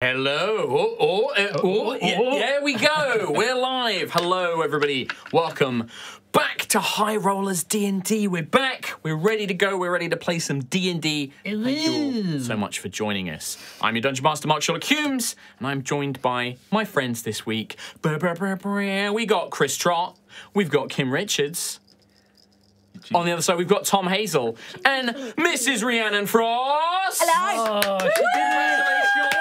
Hello. Oh, oh, uh, oh, yeah, there we go. We're live. Hello, everybody. Welcome back to High Rollers D&D. We're back. We're ready to go. We're ready to play some D&D. Thank you all so much for joining us. I'm your Dungeon Master, Mark Sherlock Hulmes, and I'm joined by my friends this week. We got Chris Trott. We've got Kim Richards. On the other side, we've got Tom Hazell and Mrs. Rhiannon Frost. Hello. Congratulations.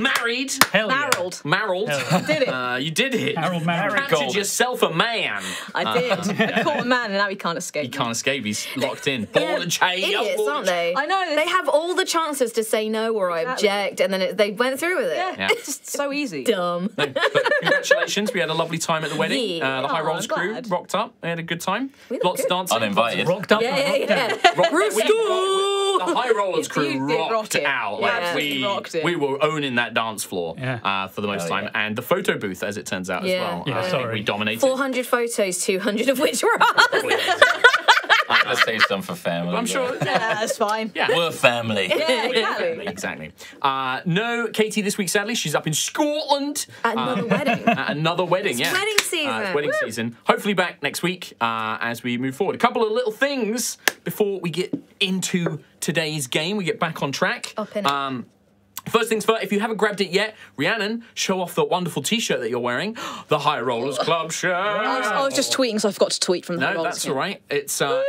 Married. Hell yeah. Harold. Married. Did it? Uh, you did it. Harold You Marigold. captured yourself a man. I did. I caught a man and now he can't escape. He can't escape. He's locked in. Ball and chain. Idiots, aren't they? I know, They have all the chances to say no or I Exactly. object, and then it, they went through with it. Yeah. Yeah. It's just so easy. Dumb. No, but congratulations. We had a lovely time at the wedding. Yeah. Uh, the High Oh, Rollers crew rocked up. They had a good time. look Lots of dancing. Uninvited. Rocked up. Yeah, and yeah, rocked yeah. Out. Rock- we- the High Rollers You crew rocked rock it. out. Like Yeah. we, Rocked it. we were owning that dance floor Yeah. uh, for the most Hell time, yeah. and the photo booth, as it turns out, as Yeah. well. Yeah, I think sorry. we dominated. 400 photos, 200 of which were us. Let's save some for family. I'm sure. Yeah, that's fine. Yeah. We're family. Yeah, exactly. Exactly. Uh, no, Katie this week, sadly. She's up in Scotland. Another wedding. at another wedding, yeah. wedding season. Uh, it's wedding season. Hopefully back next week uh, as we move forward. A couple of little things before we get into today's game. We get back on track. Up in it. Um, First things first, if you haven't grabbed it yet, Rhiannon, show off the wonderful t-shirt that you're wearing. The High Rollers Club shirt. I was, I was just tweeting, so I forgot to tweet from the No, rollers that's again. all right. It's uh,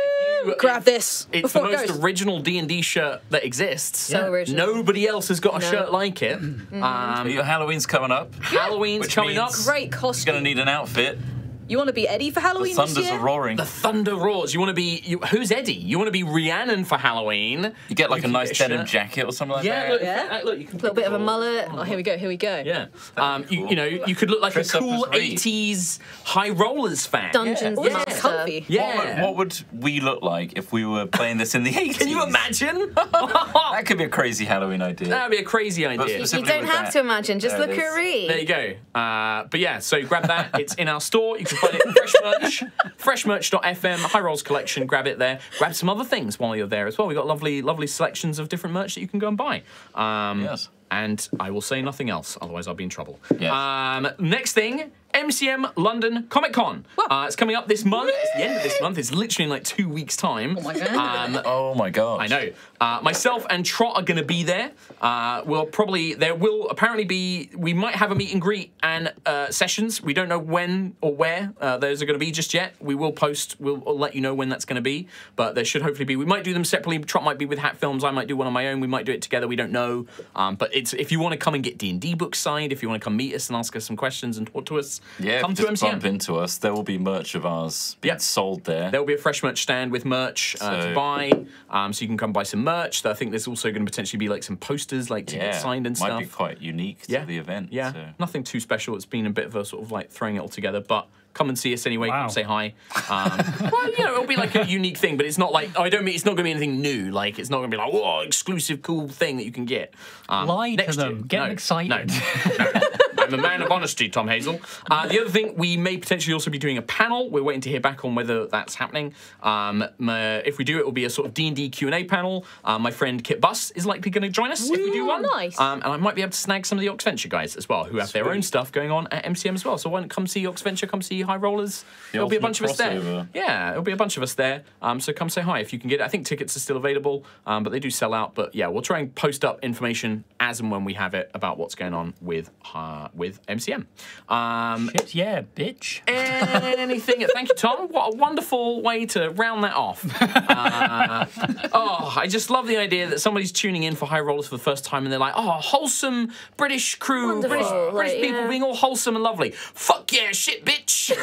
you- Grab this It's before the it most goes. original D and D shirt that exists. So original. Nobody else has got a No. shirt like it. Mm-hmm. Um, Your Halloween's coming up. Halloween's coming up. means- Great You're going to need an outfit. You want to be Eddie for The Halloween this thunders are roaring. The Thunder Roars. You want to be you, who's Eddie? You want to be Rhiannon for Halloween? You get like a nice a denim shirt. jacket or something like Yeah, that. look, Yeah. look, you can A little bit of a mullet. Oh, here we go. Here we go. Yeah, um, you, cool. you know, you could look like Dress a cool '80s High Rollers fan. Dungeons Yeah, Master. comfy. Yeah. What, would, what would we look like if we were playing this in the 80s? Can you imagine? That could be a crazy Halloween idea. That'd be a crazy idea. You specifically don't have that- to imagine, just There look at is. Reed. There you go. Uh, but yeah, so grab that. It's in our store. You can find it Fresh Merch, freshmerch.fm, High Rolls Collection. Grab it there. Grab some other things while you're there as well. We've got lovely, lovely selections of different merch that you can go and buy. Um, Yes. And I will say nothing else, otherwise I'll be in trouble. Yes. Um, next thing, MCM London Comic Con. Uh, it's coming up this month. It's the end of this month. It's literally in like two weeks' time. Oh my God. Um, Oh my god. I know. Uh, myself and Trott are going to be there. Uh, we'll probably there will apparently be we might have a meet and greet and uh, sessions. We don't know when or where uh, those are going to be just yet. We will post. We'll, we'll let you know when that's going to be. But there should hopefully be. We might do them separately. Trott might be with Hat Films. I might do one on my own. We might do it together. We don't know. Um, but it's if you want to come and get D and D books signed, if you want to come meet us and ask us some questions and talk to us, Yeah, come to just bump into us. There will be merch of ours being Yeah. sold there. There will be a fresh merch stand with merch uh, to buy, um, so you can come buy some merch. I think there's also going to potentially be like some posters, like to yeah, get signed and stuff. might be quite unique to yeah, the event. Yeah, so. nothing too special. It's been a bit of a sort of like throwing it all together, but. Come and see us anyway. Wow. Come say hi. Um, well, you know, it'll be like a unique thing, but it's not like oh, I don't mean it's not going to be anything new. Like it's not going to be like oh, exclusive, cool thing that you can get. Um, Lie to them. year. Get no, excited. No, no. I'm a man of honesty, Tom Hazell. Uh, the other thing, we may potentially also be doing a panel. We're waiting to hear back on whether that's happening. Um, my- if we do, it will be a sort of D&D Q&A panel. Uh, my friend Kit Bus is likely going to join us if we do Ooh, one. nice. Um, and I might be able to snag some of the Oxventure guys as well, who have their own stuff going on at MCM as well. So why don't come see Oxventure? Come see High Rollers. The There'll be a ultimate bunch of us there. Yeah, there'll be a bunch of us there. Um, so come say hi if you can get it. I think tickets are still available, um, but they do sell out. But yeah, we'll try and post up information as and when we have it about what's going on with uh, with MCM. Um, Shit, yeah, bitch. anything? Thank you, Tom. What a wonderful way to round that off. Uh, oh, I just love the idea that somebody's tuning in for High Rollers for the first time and they're like, oh, wholesome British crew, Wonderful, British, British people yeah. being all wholesome and lovely. Fuck yeah, shit, bitch. Shit,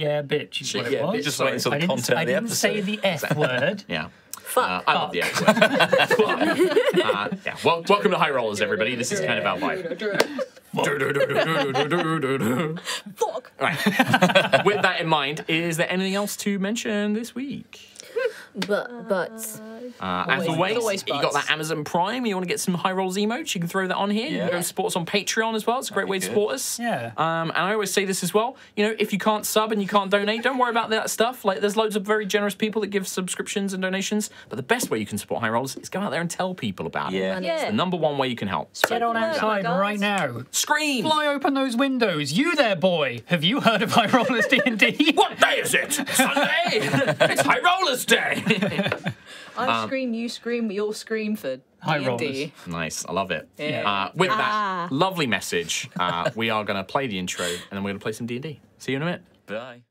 yeah, bitch. Is what it yeah, bitch. Just waiting I the didn't, content I of the didn't episode. say the F word. yeah. Fuck. Uh, I love the F word. uh, yeah. Well, welcome to High Rollers, everybody. This is kind of our vibe. Fuck. Right. With that in mind, is there anything else to mention this week? But but Uh, as Always- always, always you got that Amazon Prime. You want to get some high rolls emotes? You can throw that on here. You can go support us on Patreon as well. It's a great That'd way to support us. Yeah. Um, and I always say this as well. You know, if you can't sub and you can't donate, don't worry about that stuff. Like, there's loads of very generous people that give subscriptions and donations. But the best way you can support high rollers is go out there and tell people about it. Yeah. It's the number one way you can help. Get on outside oh right now. Scream! Fly open those windows. You there, boy. Have you heard of High Rollers D&D? What day is it? Sunday. it's High Rollers Day. I Um, scream, you scream, we all scream for High D&D. rollers. nice, I love it. Yeah. Uh, with Ah. that lovely message, uh, we are going to play the intro and then we're going to play some D and D. See you in a minute. Bye.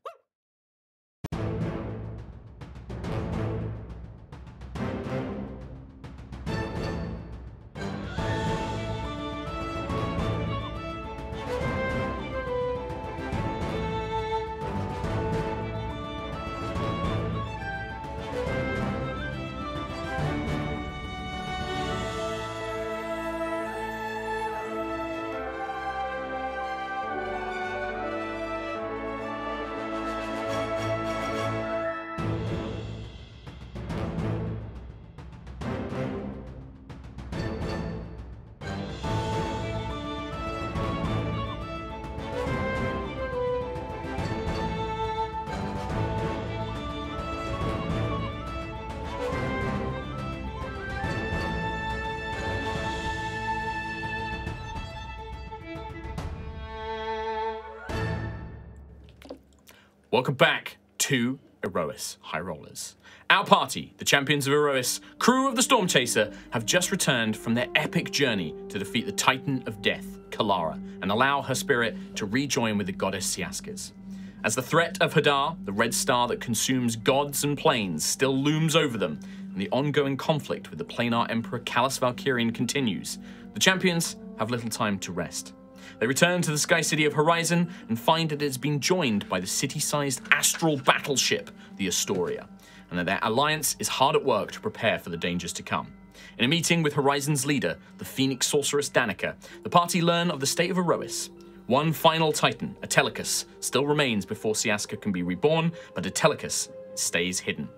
Welcome back to Aerois High Rollers. Our party, the champions of Aerois, crew of the Storm Chaser, have just returned from their epic journey to defeat the Titan of Death, Kalara, and allow her spirit to rejoin with the goddess Siaskis. As the threat of Hadar, the red star that consumes gods and planes, still looms over them, and the ongoing conflict with the planar emperor Callus Valkyrian continues, the champions have little time to rest. They return to the sky city of Horizon and find that it has been joined by the city sized astral battleship, the Astoria, and that their alliance is hard at work to prepare for the dangers to come. In a meeting with Horizon's leader, the Phoenix sorceress Danica, the party learn of the state of Aerois. One final Titan, Atelicus, still remains before Siaska can be reborn, but Atelicus stays hidden.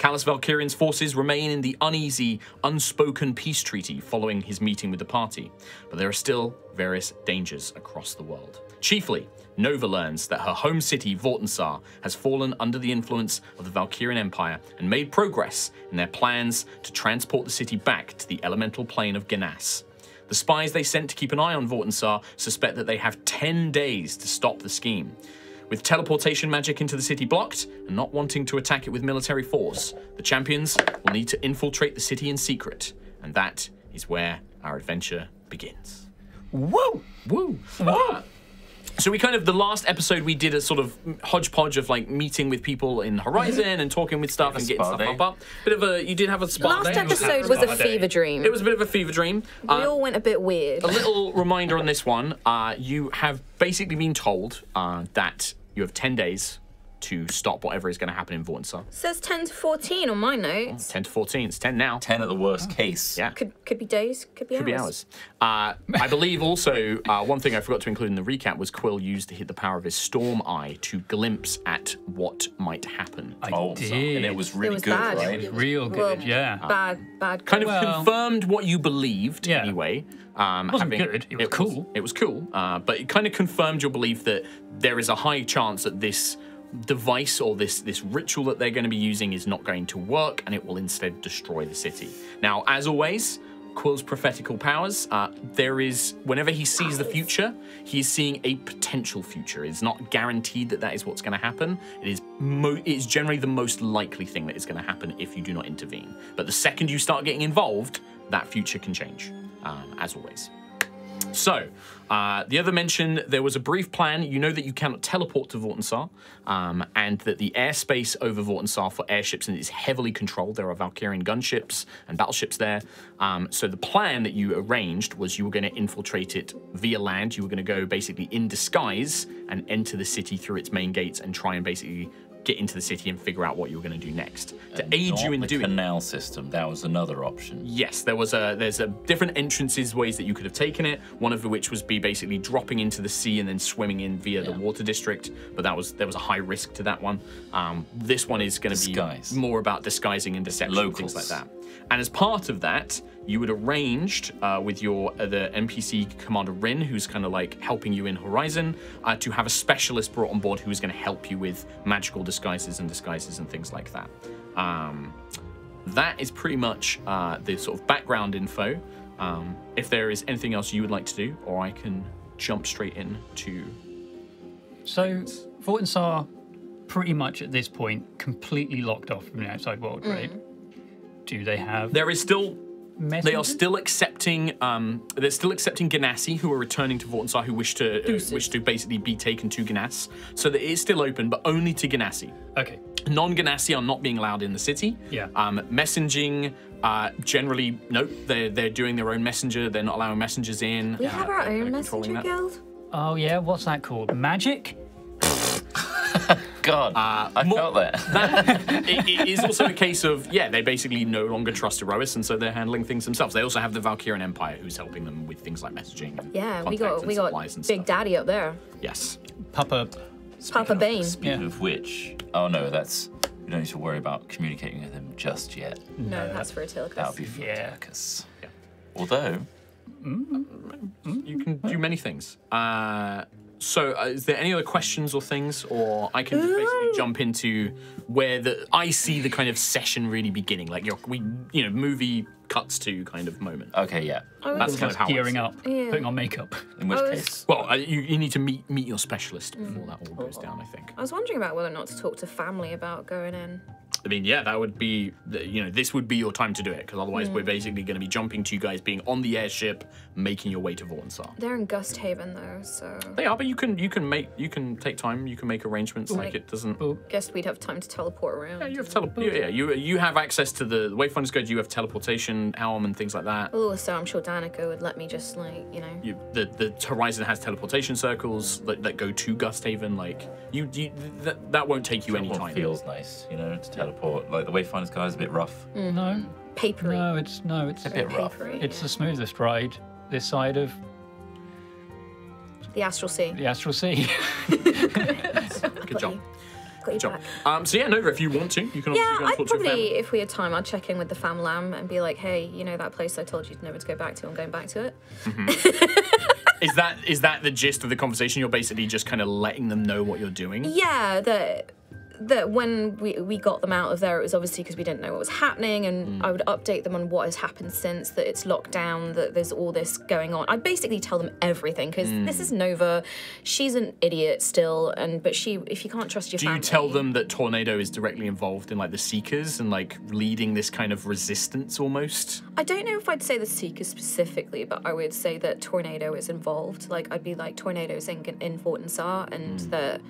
Callus Valkyrian's forces remain in the uneasy, unspoken peace treaty following his meeting with the party, but there are still various dangers across the world. Chiefly, Nova learns that her home city, Vortinssar, has fallen under the influence of the Valkyrian Empire and made progress in their plans to transport the city back to the elemental plane of Ganas. The spies they sent to keep an eye on Vortinssar suspect that they have 10 days to stop the scheme. With teleportation magic into the city blocked and not wanting to attack it with military force, the champions will need to infiltrate the city in secret, and that is where our adventure begins. Woo! Woo! Ah. So we kind of the last episode we did a sort of hodgepodge of like meeting with people in Horizon and talking with stuff and getting stuff day. up up. Bit of a you did have a spa last day. episode was a Spa day. fever dream. It was a bit of a fever dream. we Uh, all went a bit weird. a little reminder on this one. Uh, you have basically been told uh, that you have 10 days to stop whatever is going to happen in Vortinssar. says 10 to 14 on my notes. 10 to 14. It's 10 now. 10 at the worst case. Yeah. Could could be days, could be Could be hours. Uh, I believe also uh, one thing I forgot to include in the recap was Quill used to hit the power of his Storm Eye to glimpse at what might happen. I Oh, did. and it was really it was good, bad. right? real good, Well, yeah. Bad, bad. kind of Well- confirmed what you believed Yeah. anyway. Um, It wasn't good, it was cool. it was cool, uh, but it kind of confirmed your belief that there is a high chance that this device or this this ritual that they're going to be using is not going to work, and it will instead destroy the city. Now, as always. Quill's prophetical powers. Uh, there is, whenever he sees the future, he is seeing a potential future. It's not guaranteed that that is what's going to happen. It is, mo- it is generally the most likely thing that is going to happen if you do not intervene. But the second you start getting involved, that future can change, um, as always. So, uh, the other mention, there was a brief plan. You know that you cannot teleport to Vortinssar, um, and that the airspace over Vortinssar for airships is heavily controlled. There are Valkyrian gunships and battleships there. Um, so the plan that you arranged was you were going to infiltrate it via land. You were going to go basically in disguise and enter the city through its main gates and try and basically get into the city and figure out what you were going to do next. To aid you in the doing canal system. That was another option. Yes, there was a there's a different entrances ways that you could have taken it. One of which was be basically dropping into the sea and then swimming in via the water district. But that was there was a high risk to that one. Um, this one is going to be more about disguising and deception and things like that. And as part of that, you had arranged uh, with your uh, the NPC commander Rin, who's kind of like helping you in Horizon, uh, to have a specialist brought on board who is going to help you with magical disguises and disguises and things like that. Um, that is pretty much uh, the sort of background info. Um, if there is anything else you would like to do, or I can jump straight in to. So, Vortinssar pretty much at this point completely locked off from the outside world, right? Do they have There is still They are still accepting. Um, they're still accepting Genasi who are returning to Vortinssar who wish to uh, wish to basically be taken to Ganas. So that it is still open, but only to Genasi. Okay. Non-Genasi are not being allowed in the city. Yeah. Um, messaging, uh, generally, no, they're they're doing their own messenger. They're not allowing messengers in. We Uh, have our own messenger that. guild. Oh yeah, what's that called? Magic? God, I more- felt that. it, it is also a case of yeah, they basically no longer trust Aerois, and so they're handling things themselves. They also have the Valkyrian Empire, who's helping them with things like messaging. And Yeah, we got and we got supplies Big stuff. Daddy up there. Yes. Papa. Papa Bane. Speaking Yeah. of which, oh no, that's we don't need to worry about communicating with him just yet. No, that's for That would be for Yeah. Turkus. Yeah. Although, You can do many things. Uh, so, uh, is there any other questions or things, or I can just basically jump into where the I see the kind of session really beginning, like your we you know movie cuts to kind of moment. okay, yeah. That's kind of how I gearing see it. up, Yeah. putting on makeup. In which I was- case, Well, uh, you, you need to meet meet your specialist before that all goes down. I think. I was wondering about whether or not to talk to family about going in. I mean, yeah, that would be, you know, this would be your time to do it because otherwise we're hmm. basically going to be jumping to you guys being on the airship, making your way to Vornsar. They're in Gusthaven though, so They are, but you can you can make you can take time, you can make arrangements. Like it doesn't. guess we'd have time to teleport around. Yeah, you have tele- yeah, yeah, you you have access to the Wayfinders Guide. You have teleportation helm and things like that. Well, also, I'm sure Danica would let me just like you know. You, the the Horizon has teleportation circles that, that go to Gusthaven. Like you, you that, that won't take you any What time. feels nice, you know, to teleport. Like the Wayfinder's guy is a bit rough. No, Papery. no, it's no, it's A bit rough. Papery, it's yeah. the smoothest ride this side of the Astral Sea. the Astral Sea. Good job. Got Good you job. back. Um, so yeah, Nova, if you want to, you can obviously Yeah, go and I'd talk to your probably, family. if we had time, I'd check in with the fam lamb and be like, hey, you know that place I told you never to go back to? I'm going back to it. Is that is that the gist of the conversation? You're basically just kind of letting them know what you're doing. Yeah, that that when we, we got them out of there, it was obviously because we didn't know what was happening, and mm. I would update them on what has happened since that it's locked down, that there's all this going on. I'd basically tell them everything because this mm. is Nova. She's an idiot still, and but she, if you can't trust your Do you tell them that Tornado is directly involved in like the Seekers and like leading this kind of resistance almost? I don't know if I'd say the Seekers specifically, but I would say that Tornado is involved. Like I'd be like Tornado's in in Vortinssar, and mm. that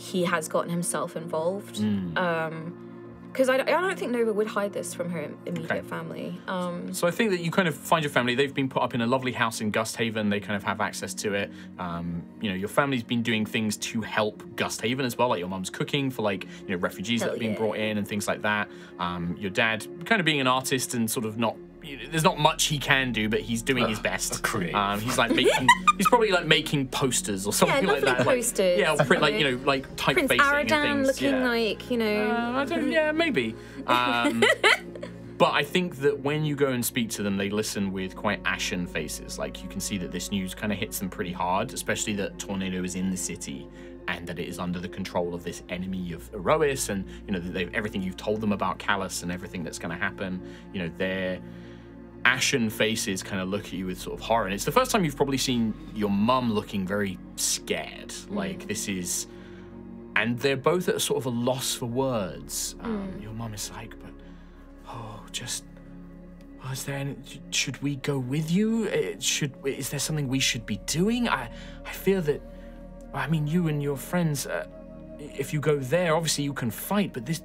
he has gotten himself involved. because I, I don't think Nova would hide this from her immediate Okay. family. Um, So I think that you kind of find your family. They've been put up in a lovely house in Gusthaven. They kind of have access to it. Um, you know, your family's been doing things to help Gusthaven as well. Like your mum's cooking for like you know refugees that have been yeah. brought in and things like that. Um, your dad kind of being an artist and sort of not. You know, There's not much he can do, but he's doing his best. Um, he's like making. he's probably like making posters or something like lovely that. Like- posters, yeah, or print like you you know. know like Prince typefacing and Aradan things. looking yeah. like you know. Uh, I don't, yeah, maybe. Um, but I think that when you go and speak to them, they listen with quite ashen faces. Like you can see that this news kind of hits them pretty hard, especially that Tornado is in the city and that it is under the control of this enemy of Aerois, and you know they've, everything you've told them about Callus and everything that's going to happen. You know, their ashen faces kind of look at you with sort of horror, and it's the first time you've probably seen your mum looking very scared. Like this is and they're both at sort of a loss for words. Um, Your mum is like, but oh, just. oh, is there any, should we go with you? Uh, Should is there something we should be doing? I I fear that. I mean, you and your friends. Uh, if you go there, obviously you can fight, but this.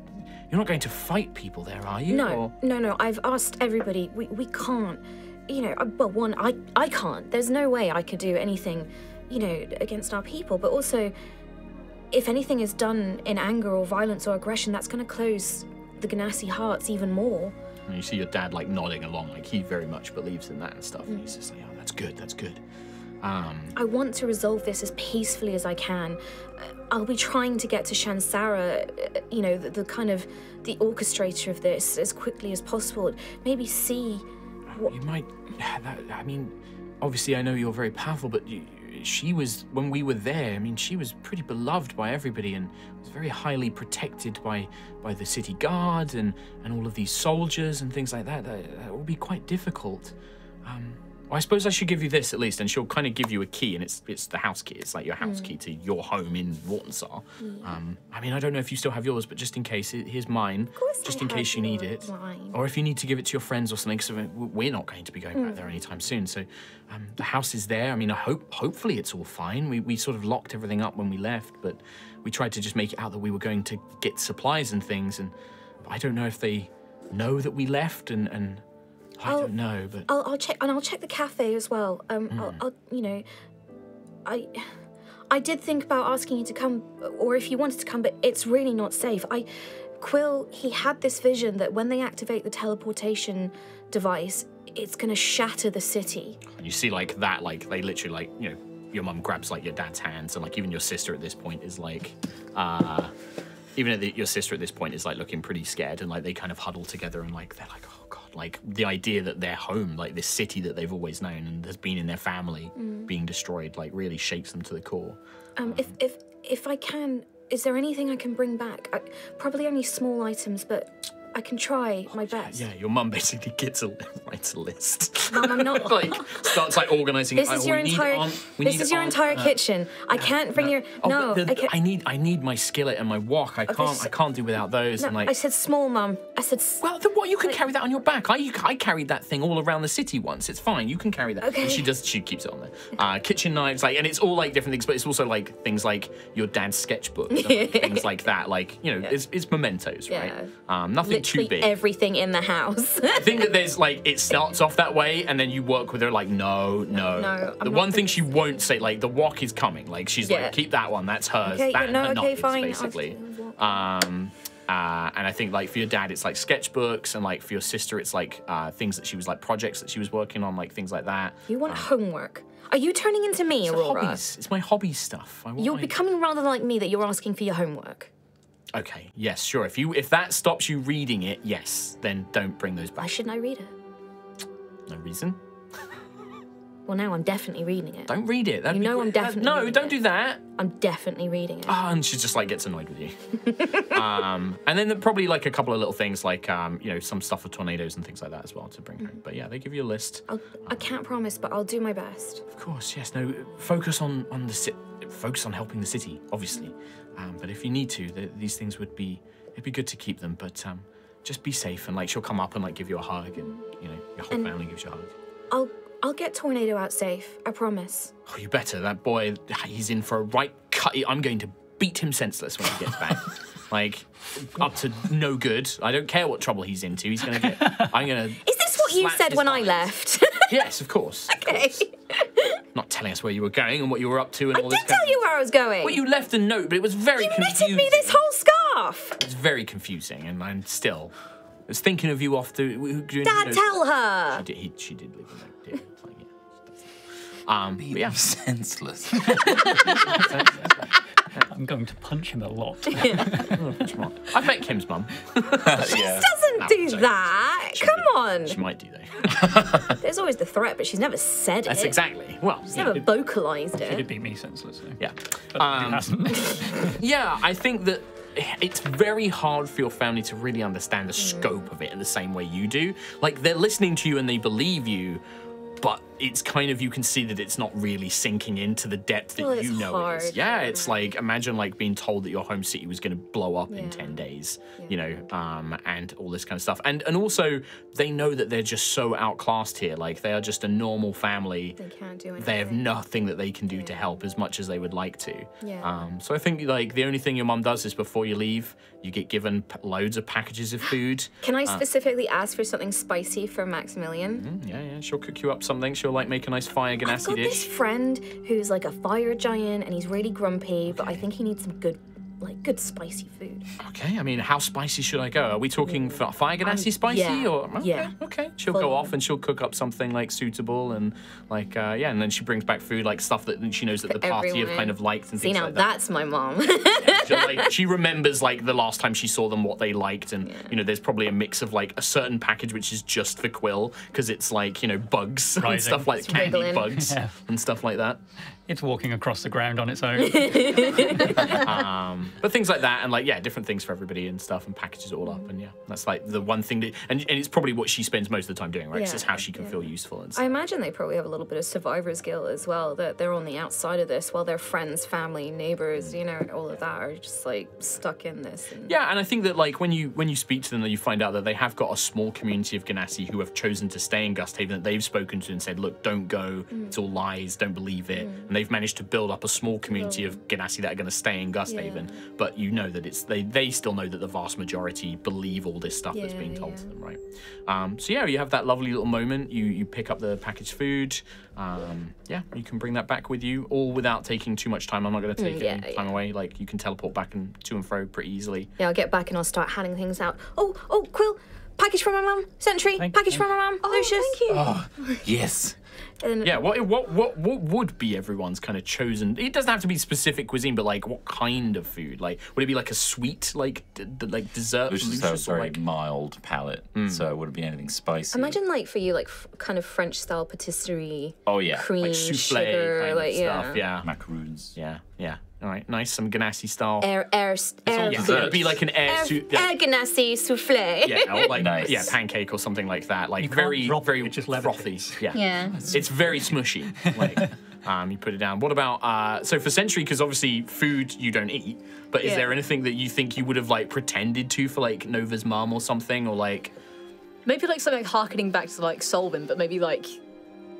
You're not going to fight people there, are you? No, Or- no, no. I've asked everybody. We, we can't. You know, uh, well, one, I, I can't. There's no way I could do anything, you know, against our people. But also, if anything is done in anger or violence or aggression, that's going to close the Genasi hearts even more. And you see your dad like nodding along, like he very much believes in that and stuff. And he's just like, oh, that's good, that's good. Um, I want to resolve this as peacefully as I can. Uh, I'll be trying to get to Shansara, uh, you know, the, the kind of the orchestrator of this as quickly as possible. Maybe see you might. That, I mean, obviously, I know you're very powerful, but you, she was when we were there. I mean, she was pretty beloved by everybody and was very highly protected by by the city guard and and all of these soldiers and things like that. That, that will be quite difficult. Um, I suppose I should give you this at least, and she'll kind of give you a key, and it's it's the house key. It's like your house key to your home in Vortinssar. Um, I mean, I don't know if you still have yours, but just in case, he- here's mine. course just I in case you need it, mine. or if you need to give it to your friends or something. So we're not going to be going back there anytime soon. So um, the house is there. I mean, I hope hopefully it's all fine. We we sort of locked everything up when we left, but we tried to just make it out that we were going to get supplies and things, and I don't know if they know that we left, and and I I'll- don't know, but. I'll, I'll check and I'll check the cafe as well. Um, I'll, I'll, you know, I, I did think about asking you to come, or if you wanted to come, but it's really not safe. I, Quill, he had this vision that when they activate the teleportation device, it's going to shatter the city. You see like that, like they literally like you know your mum grabs like your dad's hands, and like even your sister at this point is like, uh, even at the, your sister at this point is like looking pretty scared, and like they kind of huddle together and like they're like, oh god, like the idea that their home, like this city that they've always known and has been in their family, being destroyed, like really shakes them to the core. Um, if if if I can, is there anything I can bring back? I, probably only small items, but I can try my best. Yeah, your mum basically gets a writes a list. Mum, I'm not. like starts like organizing. This "Oh, is your entire. aunt- this is your aunt, entire uh, kitchen. I can't bring your. Oh, no, the- I. I need I need my skillet and my wok. I can't I can't do without those. no, and like I said small, mum. I said. Well, then what? You can carry that on your back. I, I carried that thing all around the city once. It's fine. You can carry that. Okay. And she does. She keeps it on there. Uh, kitchen knives, like, and it's all like different things, but it's also like things like your dad's sketchbook, and, like, things like that. Like, you know, it's, it's mementos, right? Um, nothing Literally everything in the house. I think that there's like it starts off that way, and then you work with her like, no, no. no, the I'm one not thing she won't say, like, the wok is coming. Like, she's Yeah. like, keep that one. That's hers. Okay, that yeah, and no, her okay, knives, fine, I'll basically. take the wok. Um, uh, and I think like for your dad, it's like sketchbooks, and like for your sister, it's like uh, things that she was like projects that she was working on, like things like that. you want homework? Are you turning into me, It's Aurora? hobbies. It's my hobby stuff. I want You're my- becoming rather like me that you're asking for your homework. Okay, yes, sure. If you if that stops you reading it, yes, then don't bring those back. Why shouldn't I read it? No reason. Well, now I'm definitely reading it. Don't read it. That'd You know I'm uh, definitely no. Don't it. do that. I'm definitely reading it. Ah, and she just like gets annoyed with you. um, and then probably like a couple of little things like um, you know some stuff with tornadoes and things like that as well to bring home. But yeah, they give you a list. I'll, I can't promise, but I'll do my best. Of course, yes. No, focus on on the focus on helping the city, obviously. Um, but if you need to, th these things would be it'd be good to keep them. But um, just be safe and like she'll come up and like give you a hug, and you know your whole And- family gives you a hug. I'll I'll get Tornado out safe. I promise. Oh, you better. That boy, he's in for a right cut. I'm going to beat him senseless when he gets back. like up to no good. I don't care what trouble he's into. He's gonna get. I'm gonna. Is this what you said when I left? Yes, of course. okay. Not telling us where you were going and what you were up to and I all did this. kind tell you where I was going. Well, you left a note, but it was very You confusing. knitted me this whole scarf. It's very confusing, and I'm still. I was thinking of you off the. Dad, tell her. She did, he, she did leave a note. Um, but yeah. senseless. I'm going to punch him a lot. I bet Kim's mum. yeah. Doesn't No, do sorry. that. Come on. She might do though. There's always the threat, but she's never said That's it. exactly. Well, She's yeah, never it- vocalized He did it. beat me senseless. So. yeah. But Um, it hasn't. Yeah, I think that it's very hard for your family to really understand the Mm. scope of it in the same way you do. Like they're listening to you and they believe you, but it's kind of you can see that it's not really sinking into the depth that Well, you know hard, Yeah, yeah. it's like imagine like being told that your home city was going to blow up in 10 days, yeah. you know, um, and all this kind of stuff. And and also they know that they're just so outclassed here. Like they are just a normal family. They can't do anything. They have nothing that they can do to help as much as they would like to. Yeah. Um, so I think like the only thing your mum does is before you leave, you get given p- loads of packages of food. Can I specifically ask for something spicy for Maximilian? Mm, yeah, yeah, she'll cook you up something. She'll like make a nice fire I've genasi got this friend who's like a fire giant and he's really grumpy, but I think he needs some good, like good spicy food. Okay, I mean, how spicy should I go? Are we talking f- fire genasi spicy yeah, or okay, yeah. Okay, she'll Full go off and she'll cook up something like suitable and like uh, yeah, and then she brings back food like stuff that she knows that the party have kind of liked and See things now, like that. See now that's my mom. She, like, she remembers like the last time she saw them what they liked and you know there's probably a mix of like a certain package which is just for quill because it's like you know bugs and stuff like It's candy wriggling. bugs Yeah. and stuff like that It's walking across the ground on its own. Um, but things like that and like yeah different things for everybody and stuff and packages it all up and yeah that's like the one thing that and, and it's probably what she spends most of the time doing right 'Cause Yeah, it's how she can yeah. feel useful and I imagine they probably have a little bit of survivor's guilt as well, that they're on the outside of this while their friends, family, neighbors, you know, all of that are just like stuck in this. And Yeah, and I think that like when you when you speak to them, that you find out that they have got a small community of Genasi who have chosen to stay in Gusthaven that they've spoken to and said, look, don't go, mm. it's all lies, don't believe it. Mm. And they've managed to build up a small community of Genasi that are going to stay in Gusthaven. But you know that it's they they still know that the vast majority believe all this stuff that's being told to them, right? Um, so yeah, you have that lovely little moment. You you pick up the packaged food. Um, yeah, you can bring that back with you, all without taking too much time. I'm not going to take Mm, yeah, any time yeah. away. Like you can teleport back and to and fro pretty easily. yeah, I'll get back and I'll start handing things out. Oh, oh, Quill, package from my mum. Sentry, Thank package you. from my mum. Oh, Lucius. thank you. Yes. And Yeah, what what what what would be everyone's kind of chosen? It doesn't have to be specific cuisine, but like what kind of food? Like would it be like a sweet like d- d- like dessert? Which for is a very like mild palate, hmm. so it wouldn't be anything spicy. Imagine like for you, like f- kind of French style patisserie, oh yeah, cream, like souffle sugar, kind like of stuff? Yeah, macaroons. yeah, yeah. All right, nice. Some genasi style. air, air, air, yeah, dessert. so it'd be like an air, air, su- yeah, air genasi souffle. yeah, like Nice. yeah, pancake or something like that. Like You very drop very it just frothy. Yeah, Yeah. It's very smushy. Like, um, you put it down. What about uh, so for Sentry? Because obviously food you don't eat. But is Yeah. there anything that you think you would have like pretended to for like Nova's mom or something, or like? Maybe like something harkening back to like Solvin, but maybe like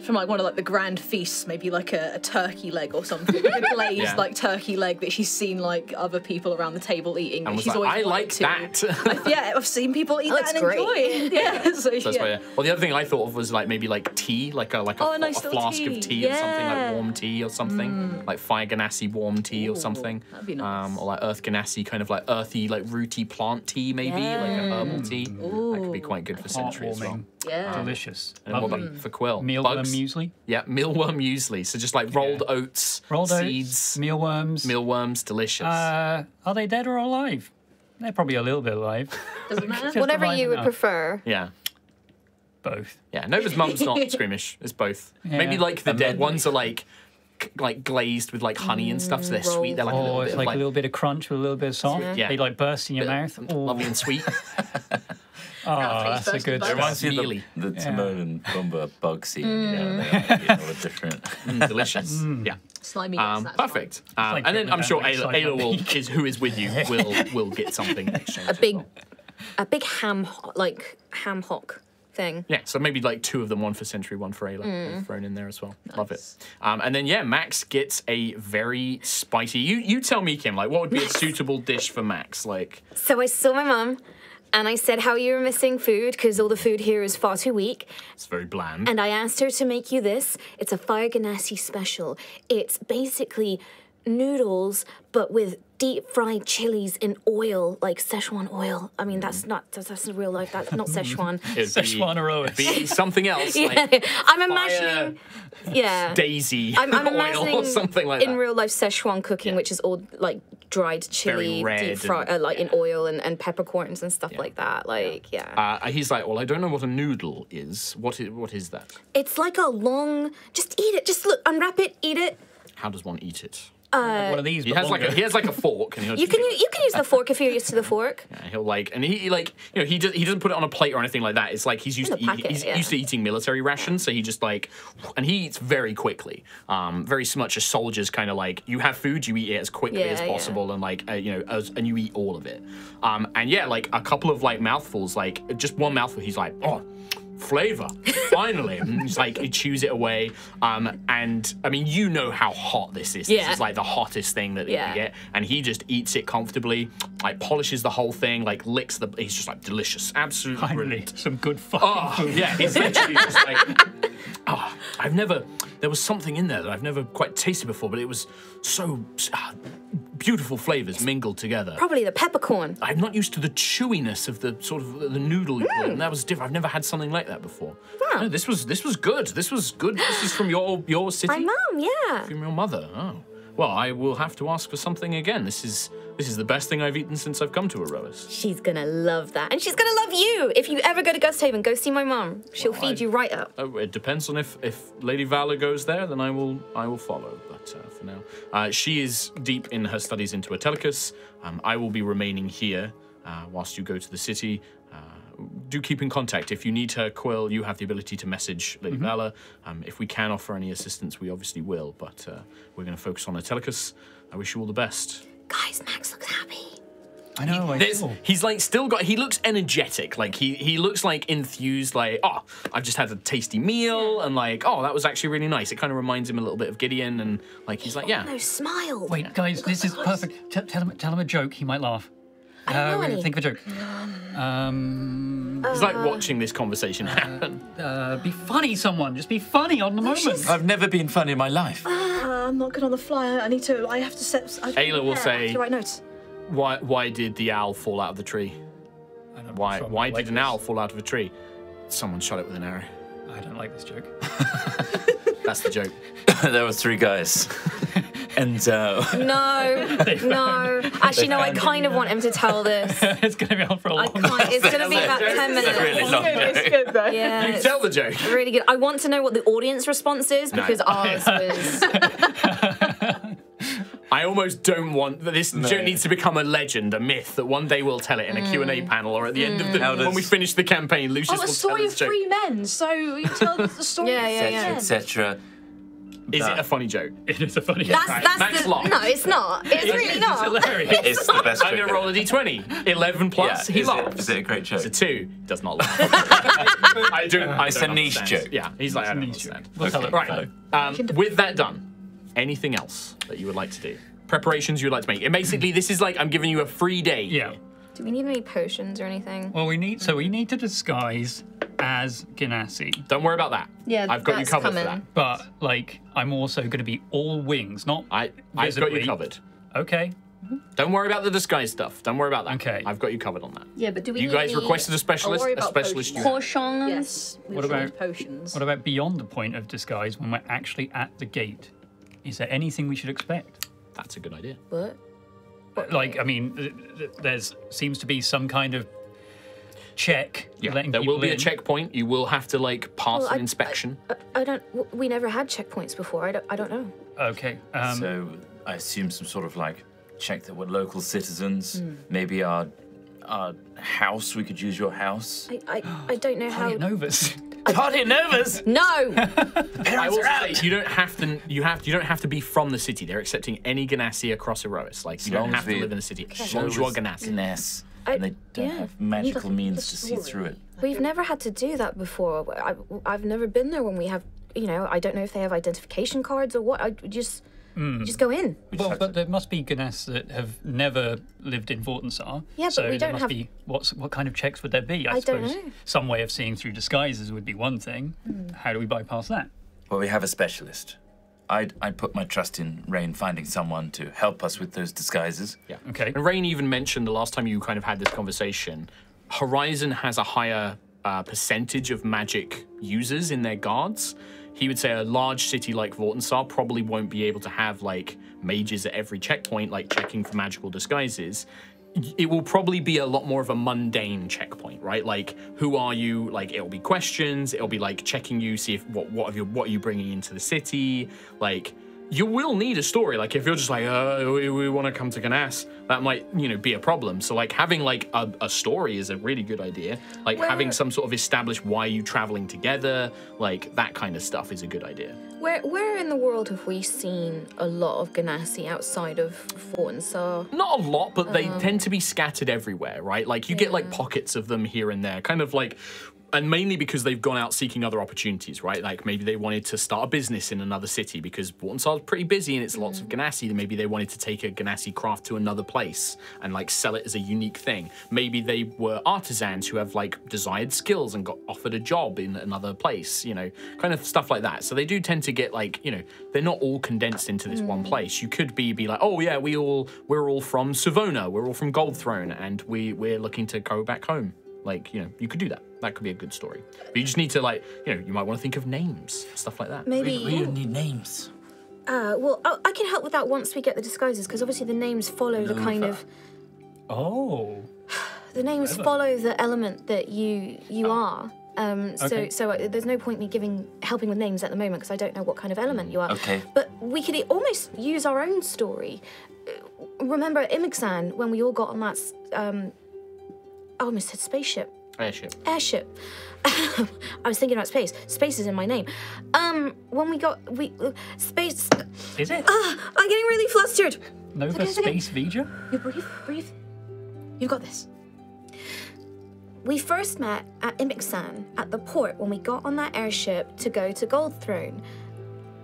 from like one of like the grand feasts, maybe like a, a turkey leg or something, like a glazed Yeah. like turkey leg that she's seen like other people around the table eating, And she's like, always I like to. that. yeah, I've seen people eat That that and looks enjoy great. it. Yeah, so That's yeah. why, yeah. Well, the other thing I thought of was like maybe like tea, like a like a, Oh, a nice a little flask of tea. tea or something, like warm tea or something, like fire genasi warm tea or something. that'd be nice. Um, or like earth genasi, kind of like earthy, like rooty plant tea, maybe like a herbal tea. That could be quite good for Sentry as well. Yeah. Delicious. And what Lovely. about for Quill? Mealworm muesli. Yeah, mealworm muesli. So just like rolled oats, Rolled seeds, oats, mealworms. mealworms, delicious. Uh, are they dead or alive? They're probably a little bit alive. Doesn't matter. Whatever you would enough. prefer. yeah. Both. Yeah, Nova's mum's not squeamish. It's both. Maybe like the And dead then- ones are like like glazed with like honey and stuff, so they're sweet. They're like a little Or bit of, like, like a little bit of crunch with a little bit of salt. Yeah. They like burst in your mouth. Oh, lovely and sweet. oh, that's a good and It reminds me of the, the Yeah. Timon and Pumbaa bug scene. You know, they are getting all different. Mm, delicious. Yeah. Slimy. Um, that's perfect. Um, like and then I'm sure Aila, Aila will, is, who is with you will will get something. A big, well. a big ham, ho- like ham hock thing. Yeah, so maybe like two of them, one for Sentry, one for Aila, Mm. thrown in there as well. Love it. Um, and then yeah, Max gets a very spicy. You you tell me, Kim, like what would be a suitable dish for Max? Like So I saw my mum, and I said how you were missing food because all the food here is far too weak. it's very bland. And I asked her to make you this. It's a fire genasi special. It's basically noodles, but with deep fried chilies in oil, like Szechuan oil. I mean, that's not that's, that's real life. That's not Szechuan. It'd Szechuan arroz. be something else, like I'm imagining, yeah. daisy I'm, I'm oil imagining or something like that. in that. real life Szechuan cooking, which is all like dried chili, deep fried, uh, and- like in oil and, and peppercorns and stuff like that. Like, yeah. Uh, he's like, well, I don't know what a noodle is. What is what is that? it's like a long. Just eat it. Just look, unwrap it, eat it. How does one eat it? One of these. He has like a, he has like a fork, and he'll You can you can use the fork if you're used to the fork. And he'll like, and he he, like, you know, he does, he doesn't put it on a plate or anything like that. It's like he's used to a eat, he's yeah. used to eating military rations, so he just like, and he eats very quickly, um, very much a soldier's kind of like, you have food, you eat it as quickly Yeah, as yeah. possible, and like, uh, you know, as, and you eat all of it, um, and yeah, like a couple of like mouthfuls, like just one mouthful, he's like, oh. Flavor, finally. And he's like, he chews it away. Um, and I mean, you know how hot this is. Yeah. This is like the hottest thing that you Yeah. can get and he just eats it comfortably, like polishes the whole thing, like licks the. He's just like delicious, absolutely Finally, brilliant. some good fucking Oh food. yeah, he's literally just like ah, I've never. There was something in there that I've never quite tasted before, but it was so ah, beautiful flavors mingled together. Probably the peppercorn. I'm not used to the chewiness of the sort of the noodle, you call it, and that was different. I've never had something like that before. No, this was this was good. This was good. This is from your your city, My mum, yeah. from your mother. Oh, well, I will have to ask for something again. This is this is the best thing I've eaten since I've come to Aerois. She's gonna love that. And she's gonna love you. If you ever go to Gusthaven, go see my mum. She'll Well, feed I- you right up. Oh, it depends on if if Lady Valor goes there, then I will I will follow. But uh, for now, uh, she is deep in her studies into Atelicus. Um, I will be remaining here uh, whilst you go to the city. Uh, do keep in contact. If you need her, Quill, you have the ability to message Lady Valor. Um, if we can offer any assistance, we obviously will. But uh, we're going to focus on Atelicus. I wish you all the best. Guys, Max looks happy. I know. I There's, feel. he's like still got. He looks energetic. Like he he looks like enthused. Like oh, I've just had a tasty meal, and like oh, that was actually really nice. It kind of reminds him a little bit of Gideon, and like he's like yeah. No smile. Wait, guys, this is perfect. T- tell him, tell him a joke. He might laugh. I don't know Uh, any. think of a joke. Um, He's like watching this conversation happen. uh, be funny, someone. Just be funny on the moment. I've never been funny in my life. Uh, I'm not good on the fly. I need to. I have to set. I, Aila will say- have to write notes. Why why did the owl fall out of the tree? I don't Why so why not did like an owl fall out of a tree? Someone shot it with an arrow. I don't like this joke. That's the joke. there were three guys. and uh, No, no. Actually, no. I kind of want him to tell this. it's going to be on for a I long can't. It's gonna be about ten It's a minutes. really long It's good though. Yeah, You tell the joke. really good. I want to know what the audience response is because ours was. I almost don't want this joke needs to become a legend, a myth that one day we'll tell it in a Q&A panel or at the end of the How when we finish the campaign. Lucius Oh, will a tell story of this joke. three men. So you tell the story Yeah, yeah, yeah. men. etc. Is it a funny joke? It is a funny That's Right, that's Max the, Locke. no, it's not. It's really It's not. hilarious. It's the best I'm gonna roll a d20. 11 plus. Yeah, he is, laughs. it, is it a great joke? It's a two. Does not laugh. I don't. I It's don't a niche understand. joke. Yeah, he's like I It's a don't niche joke. understand. We'll tell it. Right. Um, with that done, anything else that you would like to do? Preparations you would like to make? And basically, this is like I'm giving you a free day. Yeah. Do we need any potions or anything? Well, we need so we need to disguise as Genasi, Don't worry about that. Yeah, I've got you that's covered coming. for that. but like I'm also going to be all wings, not I I've got you Visibly. covered. okay. Don't worry about the disguise stuff. Don't worry about that. Okay. I've got you covered on that. Yeah, but do we? You need guys any- requested a specialist. I'll worry A about specialist. Potions. have. Potions. Yes. we What short about- potions? What about beyond the point of disguise when we're actually at the gate? Is there anything we should expect? That's a good idea. What? Like, I mean, th- th- there's seems to be some kind of check Yeah, letting there will people be a checkpoint. You will have to like pass Well, an I- inspection. I, I don't. We never had checkpoints before. I don't. I don't know. Okay. Um, so I assume some sort of like check that we're local citizens. Hmm. Maybe our our house. We could use your house. I. I, I don't know how. Harriet Novus. Party nervous. No. I will say you don't have to. You have. You don't have to be from the city. They're accepting any Genasi across Aerois. Like you don't have to live in the city as long as you are Genasi. Genasi. And they don't yeah. have magical means to see through it. We've never had to do that before. I, I've never been there when we have. You know, I don't know if they have identification cards or what. I just. Hmm. Just go in. Well, but to- there must be Ganes that have never lived in Vortinssar. Yeah, but so we there don't must have- be what's what kind of checks would there be? I, I don't suppose know. some way of seeing through disguises would be one thing. Hmm. How do we bypass that? well, we have a specialist. I'd, I'd put my trust in Rain finding someone to help us with those disguises. Yeah. Okay. And Rain even mentioned the last time you kind of had this conversation. Horizon has a higher uh, percentage of magic users in their guards. He would say a large city like Vortinssar probably won't be able to have like mages at every checkpoint, like checking for magical disguises. It will probably be a lot more of a mundane checkpoint, right? Like, who are you? Like, it'll be questions. It'll be like checking you, see if what what have you what are you bringing into the city, like you will need a story. Like if you're just like, uh, we, we want to come to Ganas, that might, you know, be a problem. So like having like a, a story is a really good idea. Like having some sort of established why you traveling together, like that kind of stuff is a good idea. Where where in the world have we seen a lot of Genasi outside of Vortinssar? Not a lot, but they tend to be scattered everywhere, right? Like you get like pockets of them here and there, kind of like and mainly because they've gone out seeking other opportunities, right? Like maybe they wanted to start a business in another city because Vortinssar's pretty busy and it's lots of mm. Genasi. Then maybe they wanted to take a Genasi craft to another place and like sell it as a unique thing. Maybe they were artisans who have like desired skills and got offered a job in another place, you know, kind of stuff like that. So they do tend to get like, you know, they're not all condensed into this one mm. place. You could be be like, oh yeah, we all we're all from Savona, we're all from Gold Throne, and we we're looking to go back home. Like, you know, you could do that. That could be a good story. But you just need to like, you know, you might want to think of names, stuff like that. Maybe. We don't need names. Uh, well, I, I can help with that once we get the disguises, because obviously the names follow the kind of Oh. the names follow the element that you you are. Um, so Okay. so uh, there's no point me giving helping with names at the moment because I don't know what kind of element you are. Okay. But we could e- almost use our own story. Uh, Remember at Imixan when we all got on that um, I almost said spaceship Airship. airship. I was thinking about space. Space is in my name. Um, when we got we uh, space. Is it? Ah, I'm getting really flustered. Nova okay, it's okay. Space Vija? You breathe, breathe. You got this. We first met at Imixan at the port when we got on that airship to go to Gold Throne.